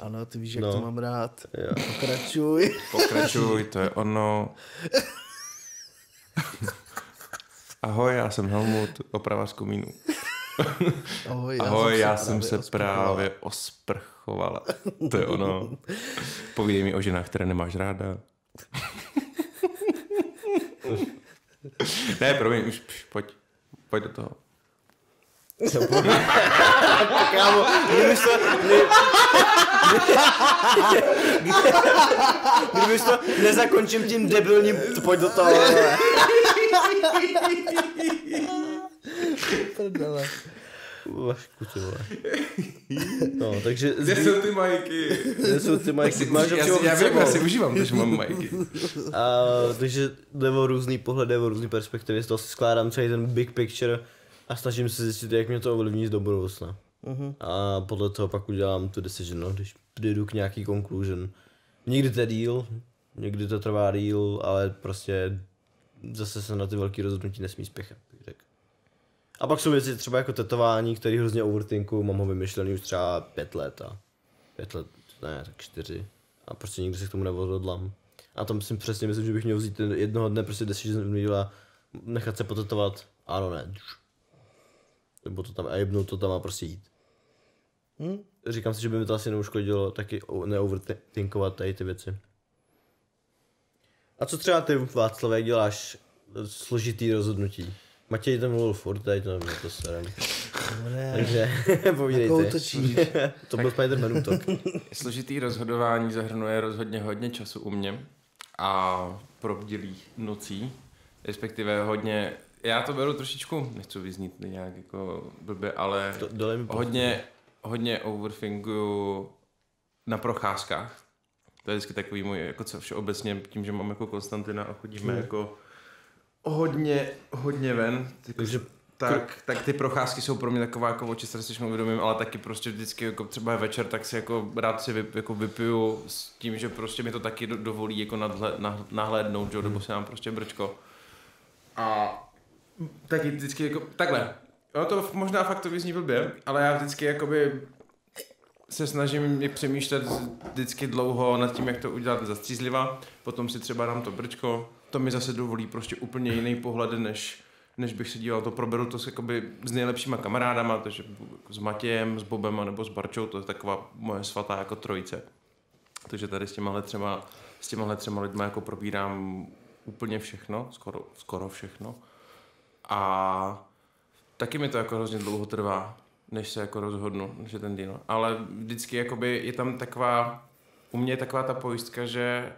Speaker 1: Ano, ty víš, jak
Speaker 2: No.
Speaker 1: to mám rád.
Speaker 2: Jo.
Speaker 1: Pokračuj.
Speaker 3: Pokračuj, to je ono. Ahoj, já jsem Helmut, oprava z komínu.
Speaker 1: Ahoj,
Speaker 3: Ahoj, já jsem se právě osprchovala. To je ono. Povídej mi o ženách, které nemáš ráda. ne, promiň, už, už pojď. Pojď do toho.
Speaker 2: Kámo, kdybys to... Kdy... Kdybys to nezakončím tím debilním, pojď do toho.
Speaker 1: Prdele.
Speaker 2: Vašku, ty vole. No, takže
Speaker 3: Kde jsou ty majky?
Speaker 2: Kde jsou ty majky? Máš
Speaker 3: já, si, já vím, já si užívám, že mám majky.
Speaker 2: A, takže jde o různý pohled, jde o různý perspektivy, z toho si skládám celý ten big picture a snažím se zjistit, jak mě to ovlivní do budoucna.
Speaker 1: Mhm.
Speaker 2: A podle toho pak udělám tu decision, no, když přijdu k nějaký conclusion. Někdy to je deal, někdy to trvá deal, ale prostě zase se na ty velké rozhodnutí nesmí spěchat, řekl. A pak jsou věci třeba jako tetování, který hrozně overthinku, mám ho vymyšlený už třeba pět let a pět let, ne, tak čtyři. A prostě nikdy se k tomu neodhodlám. A tam si přesně myslím, že bych měl vzít jednoho dne prostě decision wheel a nechat se potetovat, ano, ne. Nebo to tam, a jebnout to tam a prostě jít.
Speaker 1: Hm?
Speaker 2: Říkám si, že by mi to asi neuškodilo taky neoverthinkovat tady ty věci. A co třeba ty, Václav, jak děláš složitý rozhodnutí? Matěj tam mluvil furt, tady to mě to serem. Takže povídejte. to byl Spider-Man útok.
Speaker 3: Složitý rozhodování zahrnuje rozhodně hodně času u mě a probdělých nocí, respektive hodně, já to beru trošičku, nechci vyznít nějak jako blbě, ale
Speaker 2: mi
Speaker 3: hodně, hodně overthinkuju na procházkách. To je vždycky takový můj, jako co všeobecně, tím, že mám jako Konstantina a chodíme
Speaker 2: Hmm.
Speaker 3: jako hodně, hodně ven,
Speaker 2: Takže
Speaker 3: tak, tak ty procházky jsou pro mě taková jako oči srdečnou vědomím, ale taky prostě vždycky jako třeba je večer, tak si jako rád si vy, jako vypiju s tím, že prostě mi to taky do, dovolí jako nadhle, nah, nahlédnout, že? jo, nebo si dám prostě brčko. A taky vždycky jako, takhle, no to možná fakt to vyzní blbě, ale já vždycky jakoby se snažím i přemýšlet vždycky dlouho nad tím, jak to udělat zastřízliva, potom si třeba dám to brčko, to mi zase dovolí prostě úplně jiný pohled, než, než bych se díval, to proberu to s, jakoby, s nejlepšíma kamarádama, takže s Matějem, s Bobem nebo s Barčou, to je taková moje svatá jako trojice. Takže tady s těmahle třeba, s těmahle třema lidma jako probírám úplně všechno, skoro, skoro všechno. A taky mi to jako hrozně dlouho trvá, než se jako rozhodnu, že ten deal. Ale vždycky jakoby je tam taková, u mě je taková ta pojistka, že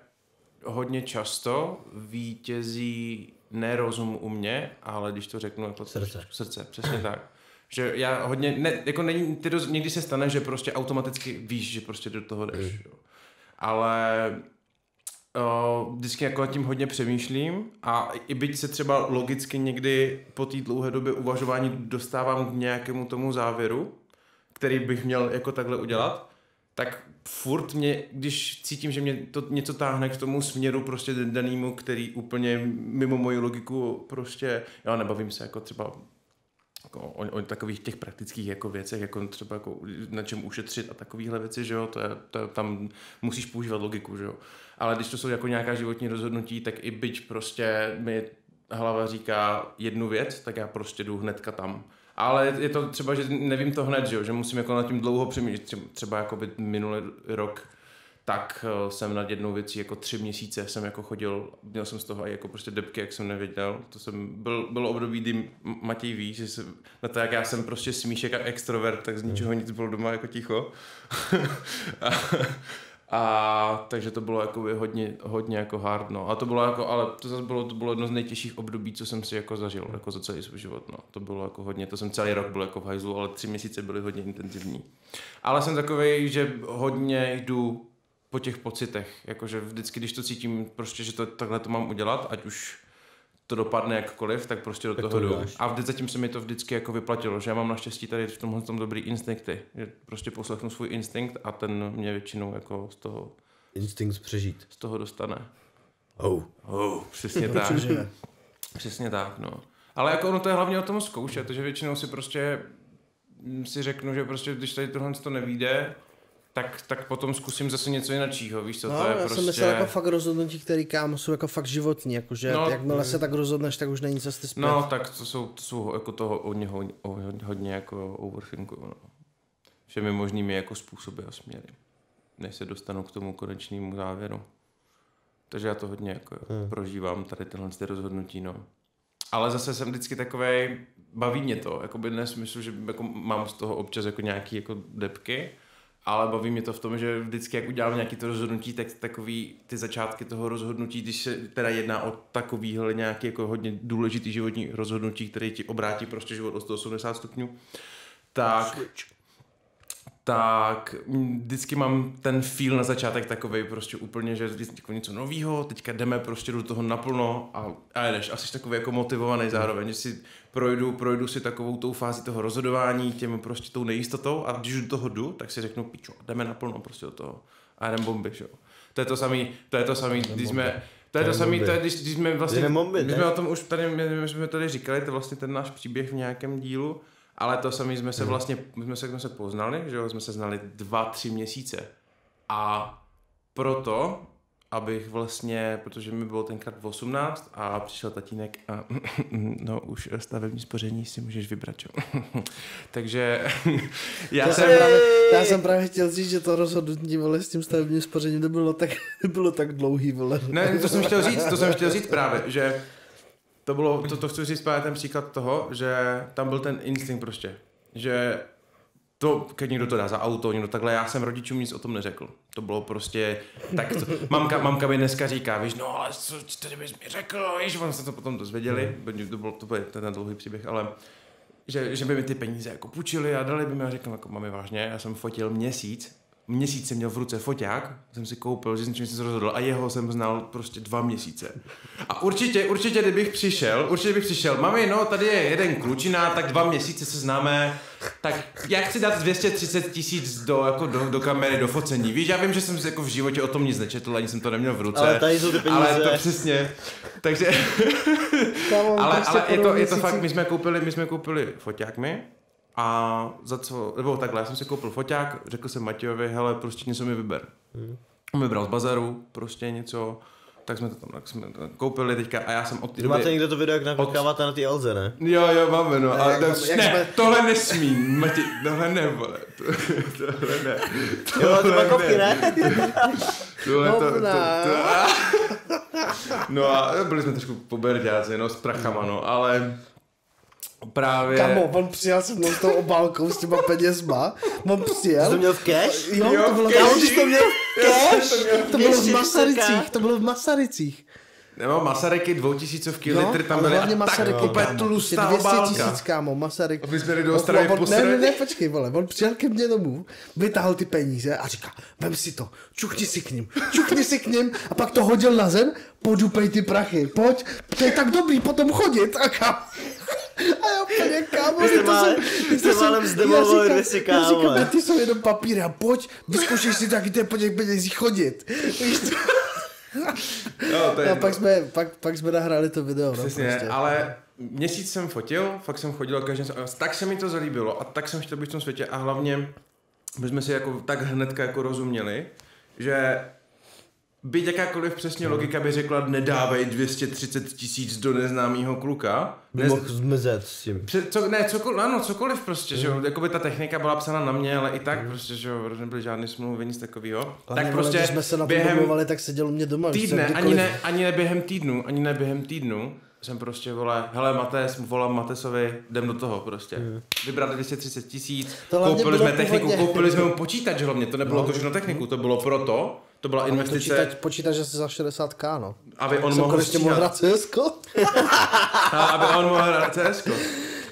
Speaker 3: hodně často vítězí ne rozum u mě, ale když to řeknu jako
Speaker 2: Srdce.
Speaker 3: srdce, přesně tak. Že já hodně, ne, jako není, ty roz, někdy se stane, že prostě automaticky víš, že prostě do toho jdeš.
Speaker 2: Mm.
Speaker 3: Jo. Ale o, vždycky jako nad tím hodně přemýšlím a i byť se třeba logicky někdy po té dlouhé době uvažování dostávám k nějakému tomu závěru, který bych měl jako takhle udělat, tak furt mě, když cítím, že mě to něco táhne k tomu směru prostě danému, který úplně mimo moji logiku prostě, já nebavím se jako třeba o, o, takových těch praktických jako věcech, jako třeba jako na čem ušetřit a takovéhle věci, že jo, to je, to je, tam musíš používat logiku, že jo. Ale když to jsou jako nějaká životní rozhodnutí, tak i byť prostě mi hlava říká jednu věc, tak já prostě jdu hnedka tam. Ale je to třeba, že nevím to hned, že, jo? že musím jako nad tím dlouho přemýšlet. Třeba, třeba jako by minulý rok tak eh, jsem nad jednou věcí jako tři měsíce jsem jako chodil, měl jsem z toho i jako prostě depky, jak jsem nevěděl. To jsem, byl, bylo období, kdy Matěj ví, že jsem, na to, jak já jsem prostě smíšek a extrovert, tak z ničeho nic bylo doma jako ticho. a, a, takže to bylo jako hodně, hodně jako hard, no. A to bylo jako, ale to zase bylo, to bylo jedno z nejtěžších období, co jsem si jako zažil, jako za celý svůj život, no. To bylo jako hodně, to jsem celý rok byl jako v hajzlu, ale tři měsíce byly hodně intenzivní. Ale jsem takový, že hodně jdu po těch pocitech, jakože vždycky, když to cítím, prostě, že to takhle to mám udělat, ať už to dopadne jakkoliv, tak prostě do
Speaker 2: Tak
Speaker 3: toho
Speaker 2: to
Speaker 3: jdu. A vždy zatím se mi to vždycky jako vyplatilo, že já mám naštěstí tady v tomhle tom dobrý instinkty. Že prostě poslechnu svůj instinkt a ten mě většinou jako z toho,
Speaker 2: Instinkt přežít.
Speaker 3: z toho dostane.
Speaker 2: Oh.
Speaker 3: Oh, přesně tak. Přesně tak, no. Ale jako ono to je hlavně o tom zkoušet, že většinou si prostě si řeknu, že prostě když tady tohle to nevíde, tak, tak potom zkusím zase něco jiného, víš co,
Speaker 1: No,
Speaker 3: to je
Speaker 1: já
Speaker 3: prostě...
Speaker 1: jsem myslel jako fakt rozhodnutí, který kámo jsou jako fakt životní, jakože
Speaker 3: No,
Speaker 1: no, jakmile se tak rozhodneš, tak už není cesty zpět.
Speaker 3: No, tak to jsou, to jsou jako toho hodně, hodně, hodně jako overthinku, no. Všemi možnými jako způsoby a směry, než se dostanu k tomu konečnému závěru. Takže já to hodně jako hmm. prožívám, tady tyhle ty rozhodnutí, no. Ale zase jsem vždycky takovej, baví mě to, jakoby nesmyslu, že jako mám z toho občas jako nějaký jako depky, ale baví mě to v tom, že vždycky, jak udělám nějaký to rozhodnutí, tak takový ty začátky toho rozhodnutí, když se teda jedná o takovýhle nějaký jako hodně důležitý životní rozhodnutí, který ti obrátí prostě život o 180 stupňů, tak tak vždycky mám ten feel na začátek takový prostě úplně, že jako něco nového, teďka jdeme prostě do toho naplno a, a jedeš. A jsi takový jako motivovaný zároveň, že si projdu, projdu si takovou tou fázi toho rozhodování, těm prostě tou nejistotou a když do toho jdu, tak si řeknu, pičo, jdeme naplno prostě do toho. A jdem bomby, že jo. To je to samý, to je to samý, když jsme, to je to samý, to je, když, když jsme vlastně,
Speaker 2: bomby,
Speaker 3: my jsme o tom už tady, my, jsme tady říkali, to je vlastně ten náš příběh v nějakém dílu, ale to samý jsme se
Speaker 2: Hmm.
Speaker 3: vlastně, my jsme se, jsme se poznali, že jo, jsme se znali dva, tři měsíce. A proto, abych vlastně, protože mi bylo tenkrát 18 a přišel tatínek a no už stavební spoření si můžeš vybrat, čo? Takže já
Speaker 1: Já
Speaker 3: jsem...
Speaker 1: právě, já jsem právě chtěl říct, že to rozhodnutí vole, s tím stavebním spořením nebylo tak, nebylo tak dlouhý, vole.
Speaker 3: Ne, to jsem chtěl říct, to jsem chtěl říct právě, že to bylo, to, to chci říct právě ten příklad toho, že tam byl ten instinkt prostě, že to, když někdo to dá za auto, někdo takhle, já jsem rodičům nic o tom neřekl. To bylo prostě, tak to, mamka, mamka mi dneska říká, víš, no ale co, co bys mi řekl, víš, on se to potom dozvěděli, to byl, to byl ten, ten dlouhý příběh, ale že, že by mi ty peníze jako půjčili a dali by mi a řekl, jako mami vážně, já jsem fotil měsíc, měsíc jsem měl v ruce foťák, jsem si koupil, že jsem čím se rozhodl a jeho jsem znal prostě dva měsíce. A určitě, určitě, kdybych přišel, určitě bych přišel, mami, no tady je jeden klučina, tak dva měsíce se známe, tak já chci dát 230 tisíc do, jako do, do kamery, do focení. Víš, já vím, že jsem si jako v životě o tom nic nečetl, ani jsem to neměl v ruce.
Speaker 2: Ale tady jsou ty peníze.
Speaker 3: Ale to přesně. Takže,
Speaker 1: Kámo,
Speaker 3: ale, ale je, to, je to fakt, my jsme koupili, my jsme koupili foťák my a za co, nebo takhle, já jsem si koupil foťák, řekl jsem Matějovi, hele, prostě něco mi vyber.
Speaker 2: Hmm.
Speaker 3: On mi bral z bazaru, prostě něco, tak jsme to tam tak jsme to koupili teďka a já jsem od té
Speaker 2: Vy máte někdo to video, jak naklikáváte na ty Elze, ne?
Speaker 3: Jo, jo, máme, no. Ale
Speaker 1: jak
Speaker 3: to,
Speaker 1: jsme- jak
Speaker 3: ne,
Speaker 1: jsme-
Speaker 3: tohle nesmí, Mati, tohle ne, vole. To, tohle ne.
Speaker 2: Jo, ty makovky, ne?
Speaker 3: Tohle to, to,
Speaker 1: Hovna.
Speaker 3: to, No a byli jsme trošku poberďáci, no, s prachama, no, ale právě...
Speaker 1: Kamo, on přijel se mnou s tou obálkou s těma penězma, on
Speaker 2: Jsi
Speaker 1: přijel.
Speaker 2: to měl v cash?
Speaker 1: Jo,
Speaker 3: Jo,
Speaker 1: to bylo,
Speaker 3: cash.
Speaker 1: kámo, ty jsi to měl v cash? To bylo v
Speaker 2: suka.
Speaker 1: to bylo v Masaricích.
Speaker 3: Nebo Masaryky, dvoutisícovky
Speaker 1: Jo,
Speaker 3: litry tam byly
Speaker 1: hlavně
Speaker 3: a
Speaker 1: Masaryky,
Speaker 3: tak úplně
Speaker 1: kámo.
Speaker 3: tlustá
Speaker 1: 200
Speaker 3: obálka.
Speaker 1: tisíc, kámo, Masaryk.
Speaker 3: Aby jsme jeli do
Speaker 1: on- Ne, ne, ne, počkej, vole, on přijel ke mně domů, vytáhl ty peníze a říká, vem si to, čuchni si k ním, čuchni si k ním a pak to hodil na zem, podupej ty prachy, pojď, to je tak dobrý potom chodit a kam. A já úplně, kámo,
Speaker 2: Vy jste
Speaker 1: ty to
Speaker 2: mále-
Speaker 1: jsou-
Speaker 2: jste
Speaker 1: to
Speaker 2: málem
Speaker 1: já říkám-
Speaker 2: 200
Speaker 1: Já říkám,
Speaker 2: kámo.
Speaker 1: ty jsou jenom papíry a pojď, vyzkoušej si taky ty po těch penězích chodit. Víš co?
Speaker 3: Jo, to je,
Speaker 1: A pak jsme, pak, pak jsme nahráli to video, no,
Speaker 3: Přesně,
Speaker 1: prostě.
Speaker 3: ale měsíc jsem fotil, fakt jsem chodil každý den, tak se mi to zalíbilo a tak jsem chtěl být v tom světě a hlavně my jsme si jako tak hnedka jako rozuměli, že byť jakákoliv přesně logika by řekla, nedávej 230 tisíc do neznámého kluka. Nez...
Speaker 2: mohl zmizet s tím.
Speaker 3: Pře- co, ne, cokoliv, ano, cokoliv prostě, že jo, jakoby ta technika byla psána na mě, ale i tak prostě, že jo, nebyly žádný smlouvy, nic takového. Tak prostě
Speaker 1: když jsme se na to
Speaker 3: během
Speaker 1: domluvali, tak seděl mě doma.
Speaker 3: týdne, ani ne, ani ne během týdnu, ani ne během týdnu, jsem prostě, vole, hele Mates, volám Matesovi, jdem do toho prostě. Vybrali 230 tisíc, koupili jsme techniku, koupili jsme mu počítač hlavně, to nebylo
Speaker 1: No.
Speaker 3: to všechno techniku, to bylo proto, to byla investice,
Speaker 1: Počítač, počítač asi za 60k, no.
Speaker 3: aby on
Speaker 1: Jsem
Speaker 3: mohl
Speaker 1: konečně mohl hrát.
Speaker 3: A aby on mohl hrát CS.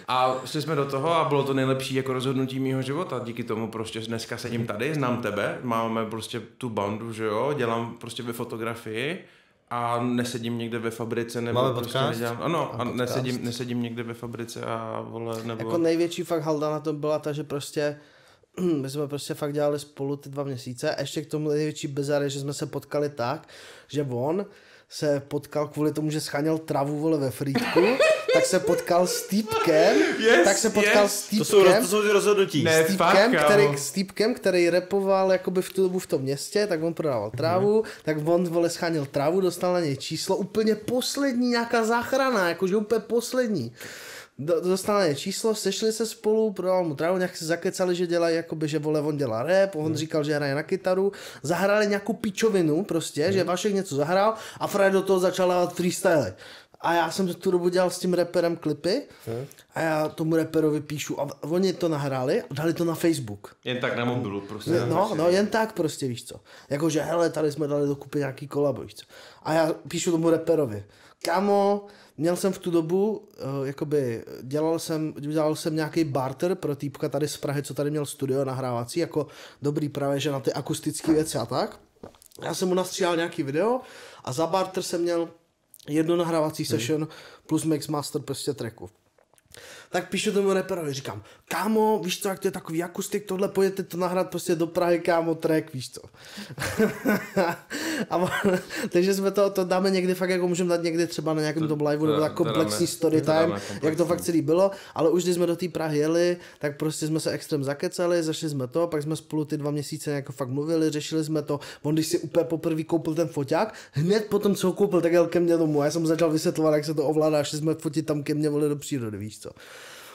Speaker 3: A šli jsme do toho a bylo to nejlepší jako rozhodnutí mýho života. Díky tomu prostě dneska sedím tady, znám tebe, máme prostě tu bandu, že jo, dělám prostě ve fotografii a nesedím někde ve fabrice nebo
Speaker 2: Máme
Speaker 3: prostě
Speaker 2: podcast?
Speaker 3: nedělám, ano, a
Speaker 1: podcast.
Speaker 3: nesedím, nesedím někde ve fabrice a vole, nebo...
Speaker 1: Jako největší fakt halda na tom byla ta, že prostě my jsme prostě fakt dělali spolu ty dva měsíce a ještě k tomu největší bizar je, že jsme se potkali tak, že on se potkal kvůli tomu, že scháněl travu vole ve frýtku, tak se potkal s týpkem,
Speaker 3: Yes,
Speaker 1: tak se potkal
Speaker 3: yes.
Speaker 1: s
Speaker 2: To
Speaker 1: týpkem,
Speaker 2: jsou, to jsou ty rozhodnutí.
Speaker 3: Ne,
Speaker 1: s týpkem,
Speaker 3: fakt,
Speaker 1: který, s týpkem, který repoval jakoby v tu dobu v tom městě, tak on prodával trávu,
Speaker 3: Mhm.
Speaker 1: tak on vole scháněl trávu, dostal na něj číslo, úplně poslední nějaká záchrana, jakože úplně poslední. Do- něj číslo, sešli se spolu, prodal mu trávu, nějak se zakecali, že dělají, jakoby, že vole, on dělá rap, on říkal, že hraje na kytaru, zahrali nějakou pičovinu prostě, že Vašek něco zahrál a Fred do toho začal dávat freestyle. A já jsem tu dobu dělal s tím reperem klipy a já tomu reperovi píšu a oni to nahráli a dali to na Facebook.
Speaker 3: Jen tak na mobilu prostě.
Speaker 1: No, no, jen tak prostě, víš co. Jakože, hele, tady jsme dali dokupy nějaký kolabo, víš co. A já píšu tomu reperovi. Kamo, měl jsem v tu dobu, uh, jakoby, dělal jsem, dělal jsem nějaký barter pro týpka tady z Prahy, co tady měl studio nahrávací, jako dobrý právě, že na ty akustické věci a tak. Já jsem mu nastříhal nějaký video a za barter jsem měl jedno nahrávací session plus mix master prostě tracku. Tak píšu tomu reperovi, říkám, kámo, víš co, jak to je takový akustik, tohle pojďte to nahrát prostě do Prahy, kámo, track, víš co. a on, takže jsme to, to dáme někdy fakt, jako můžeme dát někdy třeba na nějakém tom live,
Speaker 3: to-
Speaker 1: nebo tak komplexní story
Speaker 3: to
Speaker 1: time,
Speaker 3: komplexní.
Speaker 1: jak to fakt celý bylo, ale už když jsme do té Prahy jeli, tak prostě jsme se extrém zakecali, zašli jsme to, pak jsme spolu ty dva měsíce jako fakt mluvili, řešili jsme to, on když si úplně poprvé koupil ten foťák, hned potom, co ho koupil, tak jel ke mně domů, já jsem začal vysvětlovat, jak se to ovládá, šli jsme fotit tam ke mně, vole, do přírody, víš co.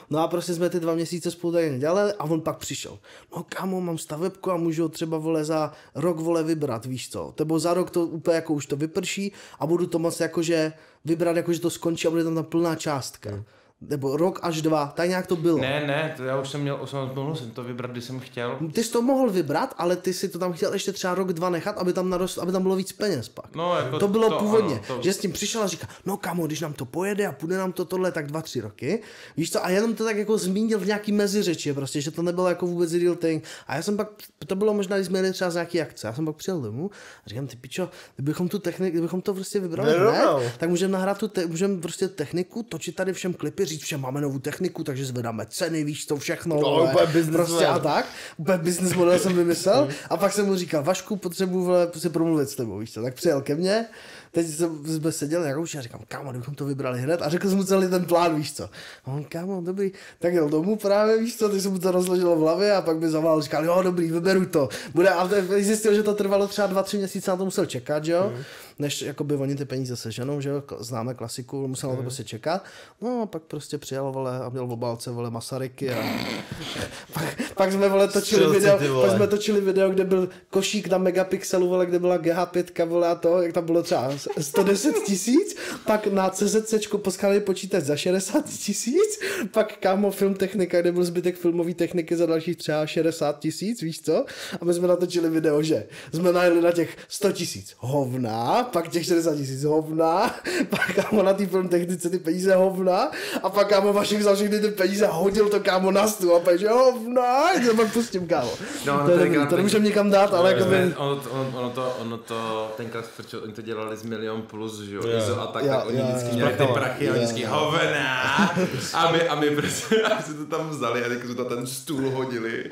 Speaker 1: No a prostě jsme ty dva měsíce spolu tak dělali a on pak přišel. No kámo, mám stavebku a můžu třeba vole za rok vole vybrat, víš co. Nebo za rok to úplně jako už to vyprší a budu to moc jakože vybrat, jakože to skončí a bude tam ta plná částka. Hmm. Nebo rok až dva, tak nějak to bylo.
Speaker 3: Ne, ne, to já už jsem měl, osm, mohl jsem to vybrat, když jsem chtěl.
Speaker 1: Ty jsi to mohl vybrat, ale ty si to tam chtěl ještě třeba rok, dva nechat, aby tam, narost, aby tam bylo víc peněz pak.
Speaker 3: No, jako
Speaker 1: to bylo
Speaker 3: to
Speaker 1: původně,
Speaker 3: ano, to-
Speaker 1: že s tím přišel a říká, no kamo, když nám to pojede a půjde nám to tohle, tak dva, tři roky. Víš co, a jenom to tak jako zmínil v nějaký meziřeči, prostě, že to nebylo jako vůbec real thing. A já jsem pak, to bylo možná, když jsme jeli třeba z nějaký akce, já jsem pak přijel domů a říkám, ty pičo, kdybychom tu techniku, kdybychom to prostě vybrali
Speaker 2: Ne,
Speaker 1: hned, tak můžeme nahrát tu, te, můžeme prostě techniku, točit tady všem klipy, říct všem, máme novou techniku, takže zvedáme ceny, víš to všechno.
Speaker 2: No,
Speaker 1: vole.
Speaker 2: úplně business
Speaker 1: prostě a tak. Úplně business model jsem vymyslel a pak jsem mu říkal, Vašku, potřebuji vole, si promluvit s tebou, víš co, tak přijel ke mně, teď jsem, jsme seděli na gauči a říkám, kámo, kdybychom to vybrali hned a řekl jsem mu celý ten plán, víš co. A on, kámo, dobrý, tak jel domů právě, víš co, teď jsem mu to rozložil v hlavě a pak mi zavolal, říkal, jo, dobrý, vyberu to. Bude, a zjistil, že to trvalo třeba dva, tři měsíce, na to musel čekat, že jo, než jakoby oni ty peníze seženou, že známe klasiku, musel na to prostě čekat. No a pak prostě přijel, vole, a měl v obálce, vole, Masaryky a pak, pak jsme, vole, točili
Speaker 2: Střelci,
Speaker 1: video,
Speaker 2: ty vole.
Speaker 1: pak jsme točili video, kde byl košík na megapixelu, vole, kde byla GH5, vole, a to, jak tam bylo třeba 110 tisíc, pak na CZCčku poskali počítač za 60 tisíc, pak kámo film technika, kde byl zbytek filmové techniky za dalších třeba 60 tisíc, víš co? A my jsme natočili video, že jsme najeli na těch 100 tisíc hovna, pak těch 60 tisíc hovna, pak kámo na té film technice ty peníze hovna, a pak kámo Vašek vzal všechny ty peníze a hodil to kámo na stůl a pak, že hovna, to pak pustím kámo.
Speaker 3: No,
Speaker 1: to, je, dobrý, to nemůžeme nikam dát, ale jako
Speaker 3: jsme,
Speaker 1: by...
Speaker 3: ono, to- ono, ono, to, ono to, tenkrát frčel, oni to dělali z milion plus, že jo. Izo a tak,
Speaker 1: Jo,
Speaker 3: tak oni vždycky
Speaker 1: jo.
Speaker 3: měli ty prachy a oni vždycky hovna. A my, a my prostě a si to tam vzali a jsme to ten stůl hodili.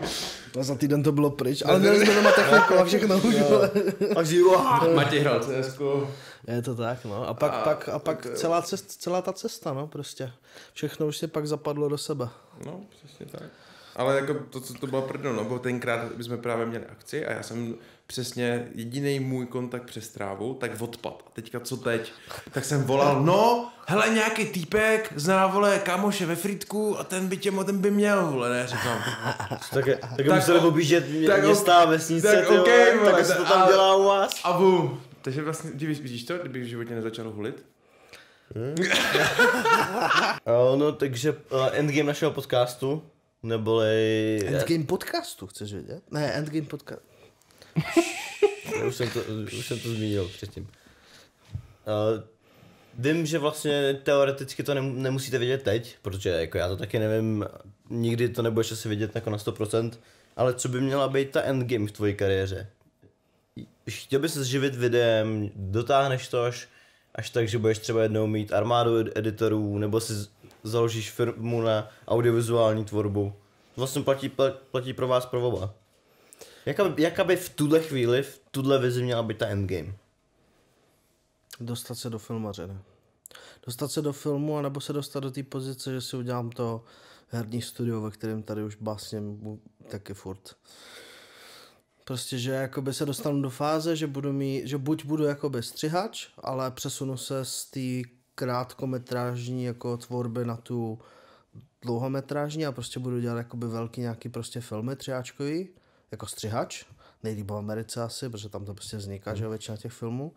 Speaker 1: No, za týden to bylo pryč, ale měli jsme doma techniku a všechno.
Speaker 2: A živo.
Speaker 3: Matěj hrál CS.
Speaker 1: Je to tak, no. A pak, a,
Speaker 3: A-
Speaker 1: pak, a pak celá, cest, celá ta cesta, no, prostě. Všechno už si pak zapadlo do sebe.
Speaker 3: No, přesně tak. Ale jako to, co to bylo prdel, no, bo tenkrát my jsme právě měli akci a já jsem přesně jediný můj kontakt přes trávu, tak odpad. A teďka co teď? Tak jsem volal, no, hele, nějaký týpek zná, vole, kámoše ve Fritku a ten by tě, ten by měl, vole, ne, říkám.
Speaker 2: Tak, tak,
Speaker 3: Tak
Speaker 2: museli objíždět
Speaker 3: tak o-
Speaker 2: města, vesnice,
Speaker 3: tak
Speaker 2: ty
Speaker 3: okej,
Speaker 2: vole,
Speaker 3: vole,
Speaker 2: tak se to tam
Speaker 3: a-
Speaker 2: dělá u vás.
Speaker 3: A bum. Takže vlastně, vidíš, vidíš to, kdybych v životě nezačal hulit?
Speaker 2: Uh, no, takže uh, endgame našeho podcastu, neboli...
Speaker 1: Endgame podcastu, chceš vědět? Ne, Endgame podcast.
Speaker 2: Už jsem to, už jsem to zmínil předtím. Uh, vím, že vlastně teoreticky to nem, nemusíte vědět teď, protože jako já to taky nevím, nikdy to nebudeš asi vědět jako na 100%, ale co by měla být ta endgame v tvojí kariéře? Chtěl bys se živit videem, dotáhneš to až, až tak, že budeš třeba jednou mít armádu ed- editorů, nebo si založíš firmu na audiovizuální tvorbu. To vlastně platí, pla- platí pro vás pro oba. Jaká jaká by v tuhle chvíli, v tuhle vizi měla být ta endgame?
Speaker 1: Dostat se do filmaře, Dostat se do filmu, anebo se dostat do té pozice, že si udělám to herní studio, ve kterém tady už básněm bu- taky furt. Prostě, že jakoby se dostanu do fáze, že budu mít, že buď budu jakoby střihač, ale přesunu se z té krátkometrážní jako tvorby na tu dlouhometrážní a prostě budu dělat jakoby velký nějaký prostě filmy třiáčkový, jako střihač, nejlíp v Americe asi, protože tam to prostě vzniká, že většina těch filmů.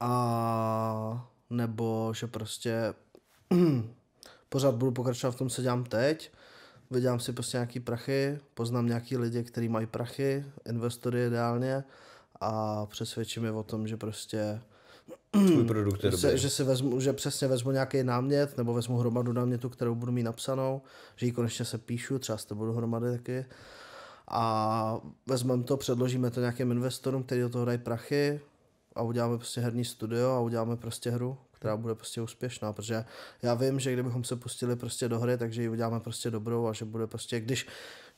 Speaker 1: A nebo že prostě pořád budu pokračovat v tom, co dělám teď, vydělám si prostě nějaký prachy, poznám nějaký lidi, kteří mají prachy, investory ideálně a přesvědčím je o tom, že prostě
Speaker 2: Tvůj produkt je
Speaker 1: že, se, že si vezmu, že přesně vezmu nějaký námět, nebo vezmu hromadu námětu, kterou budu mít napsanou, že ji konečně se píšu, třeba s tebou dohromady taky. A vezmeme to, předložíme to nějakým investorům, kteří do toho dají prachy a uděláme prostě herní studio a uděláme prostě hru, která bude prostě úspěšná, protože já vím, že kdybychom se pustili prostě do hry, takže ji uděláme prostě dobrou a že bude prostě, když,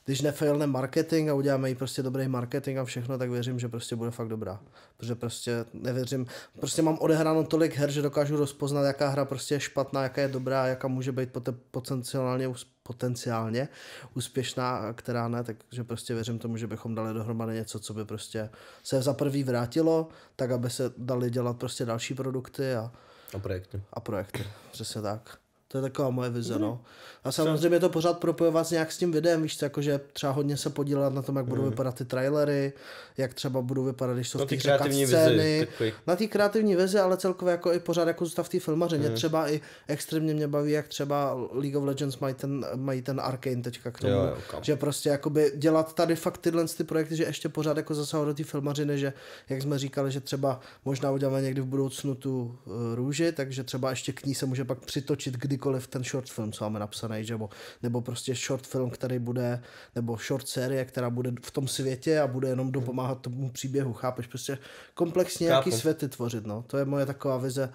Speaker 1: když nefailne marketing a uděláme jí prostě dobrý marketing a všechno, tak věřím, že prostě bude fakt dobrá. Protože prostě nevěřím, prostě mám odehráno tolik her, že dokážu rozpoznat, jaká hra prostě je špatná, jaká je dobrá, jaká může být pote- potenciálně, potenciálně úspěšná a která ne, takže prostě věřím tomu, že bychom dali dohromady něco, co by prostě se za prvý vrátilo, tak aby se dali dělat prostě další produkty a,
Speaker 2: A projekty.
Speaker 1: a projekty. Přesně tak. To je taková moje vize, no. A samozřejmě to pořád propojovat s nějak s tím videem, víš jakože třeba hodně se podílet na tom, jak budou vypadat ty trailery, jak třeba budou vypadat, když jsou
Speaker 2: No,
Speaker 1: v
Speaker 2: ty
Speaker 1: těch
Speaker 2: kreativní
Speaker 1: scény,
Speaker 2: vizi, takový-
Speaker 1: na té kreativní vizi, ale celkově jako i pořád jako zůstav té filmařině.
Speaker 2: Mhm.
Speaker 1: Třeba i extrémně mě baví, jak třeba League of Legends mají ten, mají ten Arcane teďka k tomu,
Speaker 2: Jo, jo, kam.
Speaker 1: že prostě jakoby dělat tady fakt tyhle ty projekty, že ještě pořád jako zasahovat do té filmařiny, že jak jsme říkali, že třeba možná uděláme někdy v budoucnu tu uh, růži, takže třeba ještě k ní se může pak přitočit kdykoliv ten short film, co máme napsaný, že? Nebo, nebo prostě short film, který bude, nebo short série, která bude v tom světě a bude jenom dopomáhat tomu příběhu, chápeš? Prostě komplexně nějaký
Speaker 2: Chápu.
Speaker 1: světy tvořit, no. To je moje taková vize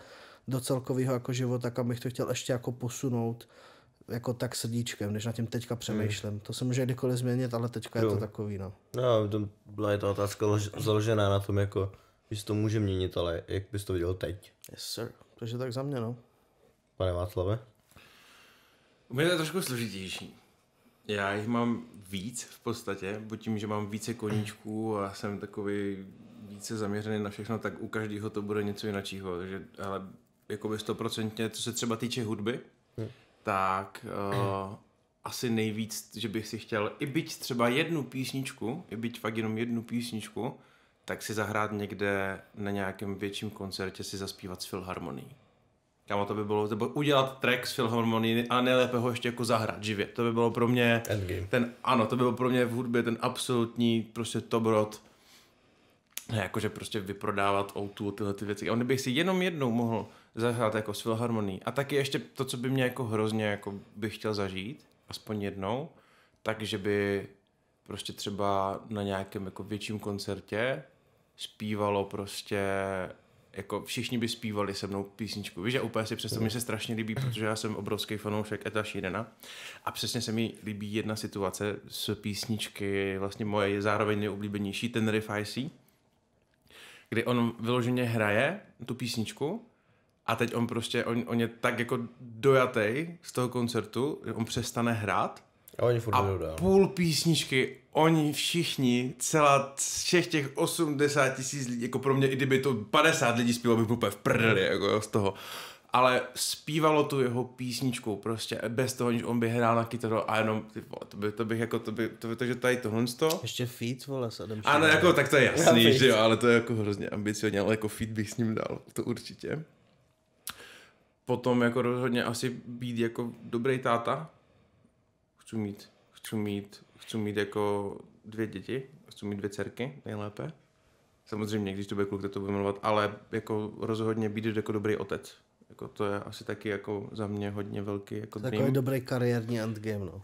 Speaker 1: do celkového jako života, kam bych to chtěl ještě jako posunout jako tak srdíčkem, než nad tím teďka přemýšlím. Mm. To se může kdykoliv změnit, ale teďka je to
Speaker 2: Jo.
Speaker 1: takový, no.
Speaker 2: No, to byla je ta otázka lož- založená na tom, jako, že to může měnit, ale jak bys to viděl teď,
Speaker 1: Yes, sir. Takže tak za mě, no.
Speaker 2: pane Václave?
Speaker 3: U mě to je trošku složitější. Já jich mám víc v podstatě, buď tím, že mám více koníčků a jsem takový více zaměřený na všechno, tak u každého to bude něco jiného. Takže, ale jakoby stoprocentně, co se třeba týče hudby, tak uh, asi nejvíc, že bych si chtěl, i byť třeba jednu písničku, i byť fakt jenom jednu písničku, tak si zahrát někde na nějakém větším koncertě si zaspívat s Filharmonií. Kámo, to by bylo, to bylo udělat track s Filharmonii a nejlépe ho ještě jako zahrát živě. To by bylo pro mě,
Speaker 2: Endgame.
Speaker 3: ten, ano, to by bylo pro mě v hudbě ten absolutní prostě top rod. Ne, jakože prostě vyprodávat O2 tyhle ty věci. A on bych si jenom jednou mohl zahrát jako s Filharmonií. A taky ještě to, co by mě jako hrozně jako bych chtěl zažít, aspoň jednou, takže by prostě třeba na nějakém jako větším koncertě zpívalo prostě jako všichni by zpívali se mnou písničku. Víš, že úplně si představuji, mi se strašně líbí, protože já jsem obrovský fanoušek Eta Sheerana a přesně se mi líbí jedna situace z písničky, vlastně moje zároveň nejoblíbenější, ten Riff kdy on vyloženě hraje tu písničku a teď on prostě, on, on je tak jako dojatý z toho koncertu, on přestane hrát
Speaker 2: A oni furt
Speaker 3: a
Speaker 2: jdou dál.
Speaker 3: půl písničky, oni všichni, celá všech těch 80 tisíc lidí, jako pro mě, i kdyby to 50 lidí zpívalo, bych úplně v prdeli, jako jo, z toho. Ale zpívalo tu jeho písničku prostě bez toho, že on by hrál na kytaru a jenom, ty vole, to, by, to bych jako, to by, to by, takže tady tohle to.
Speaker 1: Ještě feed, vole, s Adam
Speaker 3: Ano, jako, tak to je jasný,
Speaker 2: Já
Speaker 3: že jo, ale to je jako hrozně ambiciozní, ale jako feed bych s ním dal, to určitě. Potom jako rozhodně asi být jako dobrý táta. Chci mít, chci mít, chci mít jako dvě děti, chci mít dvě dcerky, nejlépe. Samozřejmě, když to bude kluk, to bude jmenovat, ale jako rozhodně být jako dobrý otec. Jako to je asi taky jako za mě hodně velký jako
Speaker 1: Takový
Speaker 3: dream.
Speaker 1: dobrý kariérní endgame, no.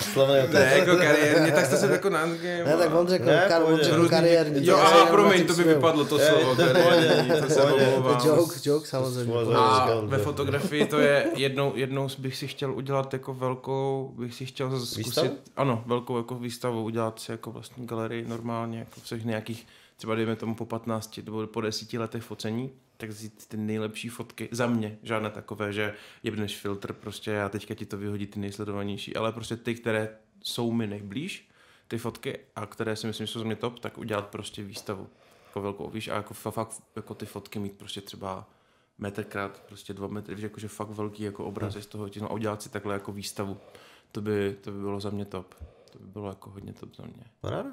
Speaker 2: Slavný
Speaker 3: Ne, jako kariérně, tak jste se jako na.
Speaker 1: Ne, tak on řekl,
Speaker 2: Ne,
Speaker 1: kar, on řekl kariérní.
Speaker 3: Jo,
Speaker 1: jenom
Speaker 3: promiň, to by vypadlo to slovo.
Speaker 2: to je
Speaker 3: kariérní, To se
Speaker 2: pohodě.
Speaker 3: omlouvám.
Speaker 1: Joke, joke, samozřejmě.
Speaker 3: A ve fotografii to je jednou, jednou bych si chtěl udělat jako velkou, bych si chtěl zkusit,
Speaker 2: Výstavu?
Speaker 3: ano, velkou jako výstavu, udělat si jako vlastní galerii normálně, jako všech nějakých, třeba dejme tomu po 15 nebo po 10 letech focení, tak vzít ty nejlepší fotky, za mě, žádné takové, že jebneš filtr, prostě a teďka ti to vyhodí ty nejsledovanější, ale prostě ty, které jsou mi nejblíž, ty fotky, a které si myslím, že jsou za mě top, tak udělat prostě výstavu jako velkou, víš, a jako fa- fakt jako ty fotky mít prostě třeba metr krát prostě dva metry, víš, jakože fakt velký jako obrazy z toho, no, a udělat si takhle jako výstavu, to by, to by bylo za mě top. To by bylo jako hodně top za mě.
Speaker 2: Paráda.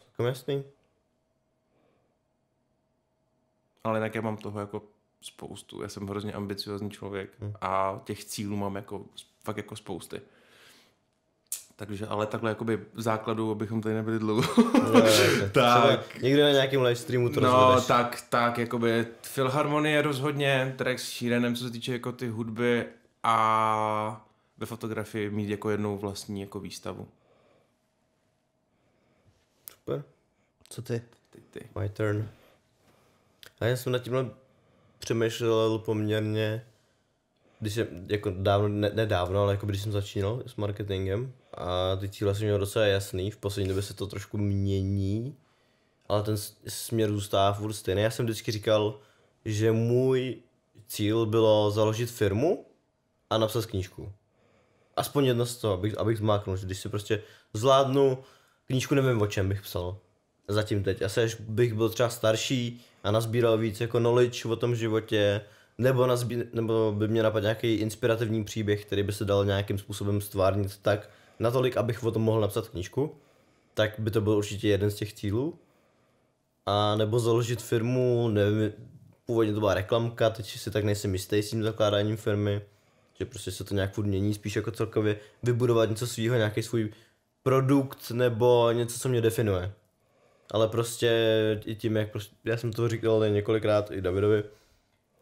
Speaker 2: Celkem jasný.
Speaker 3: Ale jinak já mám toho jako spoustu. Já jsem hrozně ambiciozní člověk
Speaker 2: Hmm.
Speaker 3: a těch cílů mám jako fakt jako spousty. Takže, ale takhle jakoby v základu, abychom tady nebyli dlouho.
Speaker 2: tak. Třeba někdy na nějakém live streamu to
Speaker 3: no,
Speaker 2: rozvedeš.
Speaker 3: tak, tak, jakoby Filharmonie rozhodně, track s Šírenem, co se týče jako ty hudby a ve fotografii mít jako jednou vlastní jako výstavu.
Speaker 2: Super.
Speaker 1: Co ty?
Speaker 3: Ty, ty.
Speaker 2: My turn. A já jsem nad tímhle přemýšlel poměrně, když jsem, jako dávno, ne, nedávno, ale jako když jsem začínal s marketingem a ty cíle jsem měl docela jasný, v poslední době se to trošku mění, ale ten směr zůstává furt stejný. Já jsem vždycky říkal, že můj cíl bylo založit firmu a napsat knížku. Aspoň jedno z toho, abych, abych zmáknul, že když si prostě zvládnu knížku, nevím o čem bych psal. Zatím teď. Asi až bych byl třeba starší a nazbíral víc jako knowledge o tom životě, nebo, nazbí, nebo by mě napadl nějaký inspirativní příběh, který by se dal nějakým způsobem stvárnit tak natolik, abych o tom mohl napsat knížku, tak by to byl určitě jeden z těch cílů. A nebo založit firmu, nevím, původně to byla reklamka, teď si tak nejsem jistý s tím zakládáním firmy, že prostě se to nějak mění, spíš jako celkově vybudovat něco svýho, nějaký svůj produkt nebo něco, co mě definuje. Ale prostě i tím, jak prostě, já jsem to říkal několikrát i Davidovi,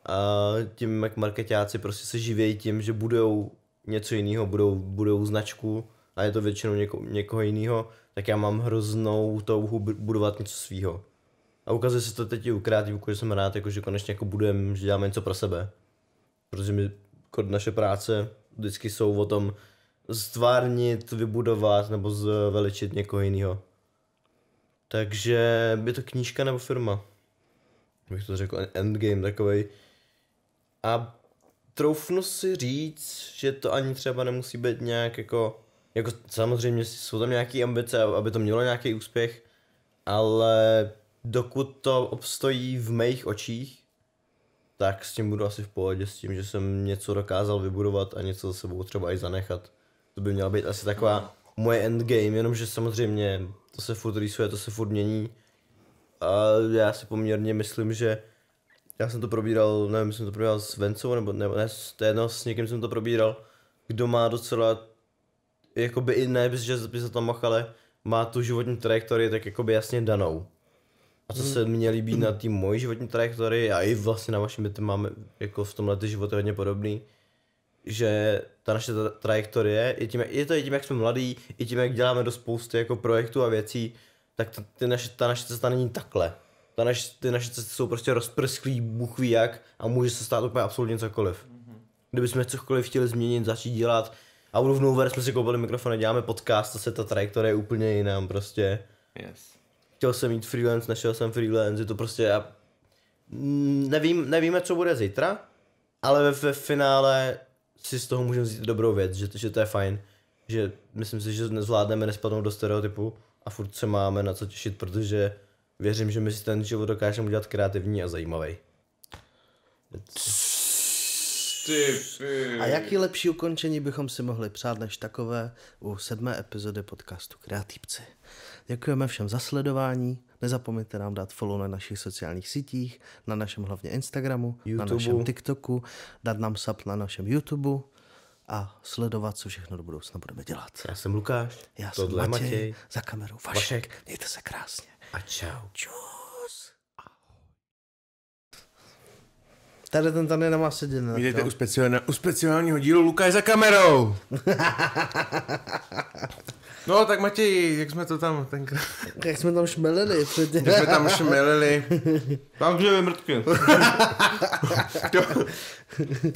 Speaker 2: a tím, jak marketáci prostě se živějí tím, že budou něco jiného, budou, budou značku a je to většinou něko, někoho jiného, tak já mám hroznou touhu bu- budovat něco svýho. A ukazuje se to teď i u kreativku, že jsem rád, jako, že konečně jako budem, že děláme něco pro sebe. Protože my, jako naše práce vždycky jsou o tom stvárnit, vybudovat nebo zveličit někoho jiného. Takže je to knížka nebo firma? Bych to řekl, endgame takovej. A troufnu si říct, že to ani třeba nemusí být nějak jako, jako samozřejmě jsou tam nějaké ambice, aby to mělo nějaký úspěch, ale dokud to obstojí v mých očích, tak s tím budu asi v pohodě, s tím, že jsem něco dokázal vybudovat a něco za sebou třeba i zanechat. To by měla být asi taková moje endgame, jenomže samozřejmě to se furt rýsuje, to se furt mění. A já si poměrně myslím, že já jsem to probíral, nevím, jestli jsem to probíral s Vencou, nebo, ne, je jedno, s někým jsem to probíral, kdo má docela, jakoby i ne, že by se tam mohl, ale má tu životní trajektorii tak jakoby jasně danou. A co se mně líbí na té mojí životní trajektorii a i vlastně na vašem, my máme jako v tomhle ty životy hodně podobný, že ta naše tra- trajektorie, je, tím, je to i tím, jak jsme mladí, i tím, jak děláme do spousty jako projektů a věcí, tak ta, ty naše, ta naše cesta není takhle. Ta naš, ty naše cesty jsou prostě rozprsklý, bůh ví jak a může se stát úplně absolutně cokoliv. Kdybychom cokoliv chtěli změnit, začít dělat a rovnou ver jsme si koupili mikrofon a děláme podcast, zase ta trajektorie je úplně jiná prostě.
Speaker 3: Yes.
Speaker 2: Chtěl jsem mít freelance, našel jsem freelance, je to prostě, já Mm, nevím, nevíme, co bude zítra, ale ve, ve finále si z toho můžeme vzít dobrou věc, že, že to je fajn, že myslím si, že nezvládneme nespadnout do stereotypu a furt se máme na co těšit, protože věřím, že my si ten život dokážeme udělat kreativní a zajímavý.
Speaker 3: Ty, ty.
Speaker 1: A jaký lepší ukončení bychom si mohli přát než takové u sedmé epizody podcastu Kreativci. Děkujeme všem za sledování, nezapomeňte nám dát follow na našich sociálních sítích, na našem hlavně Instagramu, na
Speaker 2: YouTube.
Speaker 1: našem TikToku, dát nám sub na našem YouTube a sledovat, co všechno do budoucna budeme dělat.
Speaker 2: Já jsem Lukáš,
Speaker 1: Já jsem Matěj,
Speaker 2: Matěj
Speaker 1: za kamerou Vašek.
Speaker 2: Vašek.
Speaker 1: Mějte se krásně.
Speaker 2: a čau.
Speaker 1: Čus. Tady ten tady nemá sedět. ne?
Speaker 3: Vítejte u, speciální, u speciálního dílu Lukáš za kamerou. No tak Matěj, jak jsme to tam tenkrát,
Speaker 1: Jak jsme tam šmelili předtím.
Speaker 3: jak jsme tam šmelili. Tam kde mrtky.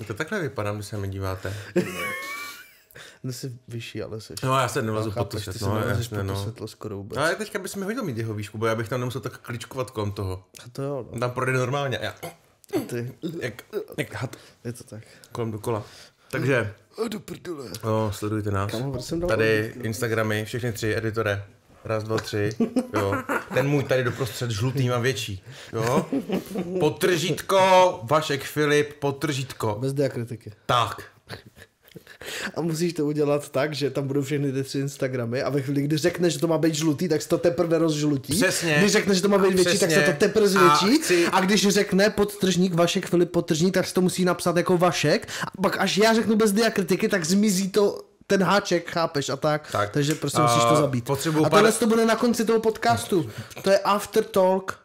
Speaker 3: to takhle vypadám, když se mi díváte.
Speaker 1: Ty jsi vyšší, ale jsi.
Speaker 3: No já se nevlezu pod to
Speaker 1: Chápeš, ty
Speaker 3: světlo,
Speaker 1: se
Speaker 3: no, jasně,
Speaker 1: to
Speaker 3: no.
Speaker 1: světlo skoro vůbec.
Speaker 3: No ale teďka bys mi hodil mít jeho výšku, bo já bych tam nemusel tak kličkovat kolem toho.
Speaker 1: A to jo, no.
Speaker 3: Tam projde normálně, a já,
Speaker 1: Ty,
Speaker 3: jak, jak had
Speaker 1: je to tak.
Speaker 3: kolem dokola. Takže,
Speaker 1: A do prdele.
Speaker 3: no, sledujte nás.
Speaker 1: Dal
Speaker 3: Tady Instagramy, všechny tři, editore. Raz, dva, tři, jo. Ten můj tady doprostřed žlutý má větší, jo. Potržítko, Vašek Filip, potržítko.
Speaker 1: Bez diakritiky.
Speaker 3: Tak.
Speaker 1: A musíš to udělat tak, že tam budou všechny ty tři Instagramy a ve chvíli, kdy řekneš, že to má být žlutý, tak se to teprve rozžlutí.
Speaker 3: Přesně.
Speaker 1: Když řekneš, že to má být větší, tak se
Speaker 3: Přesně.
Speaker 1: to teprve
Speaker 3: A
Speaker 1: zvětší.
Speaker 3: chci-
Speaker 1: A, když řekne podtržník Vašek Filip podtržník, tak se to musí napsat jako Vašek. A pak až já řeknu bez diakritiky, tak zmizí to ten háček, chápeš, a tak.
Speaker 3: Tak.
Speaker 1: Takže prostě
Speaker 3: A
Speaker 1: musíš to zabít. a tohle
Speaker 3: pár-
Speaker 1: to bude na konci toho podcastu. To je after talk.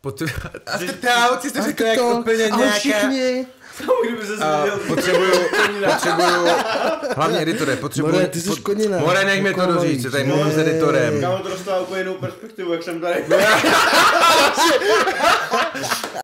Speaker 3: Potřebuji... Aftertalk, jsi to řekl
Speaker 1: After
Speaker 3: jak
Speaker 1: talk.
Speaker 3: úplně
Speaker 1: Ahoj
Speaker 3: nějaké...
Speaker 1: všichni.
Speaker 2: Kdyby se
Speaker 3: potřebuju, potřebuju, hlavně editore, potřebuju...
Speaker 1: More, ty jsi konina.
Speaker 3: More, nech mi to doříct, tady mluvím s editorem.
Speaker 2: Kámo, to dostává úplně jinou perspektivu, jak jsem tady.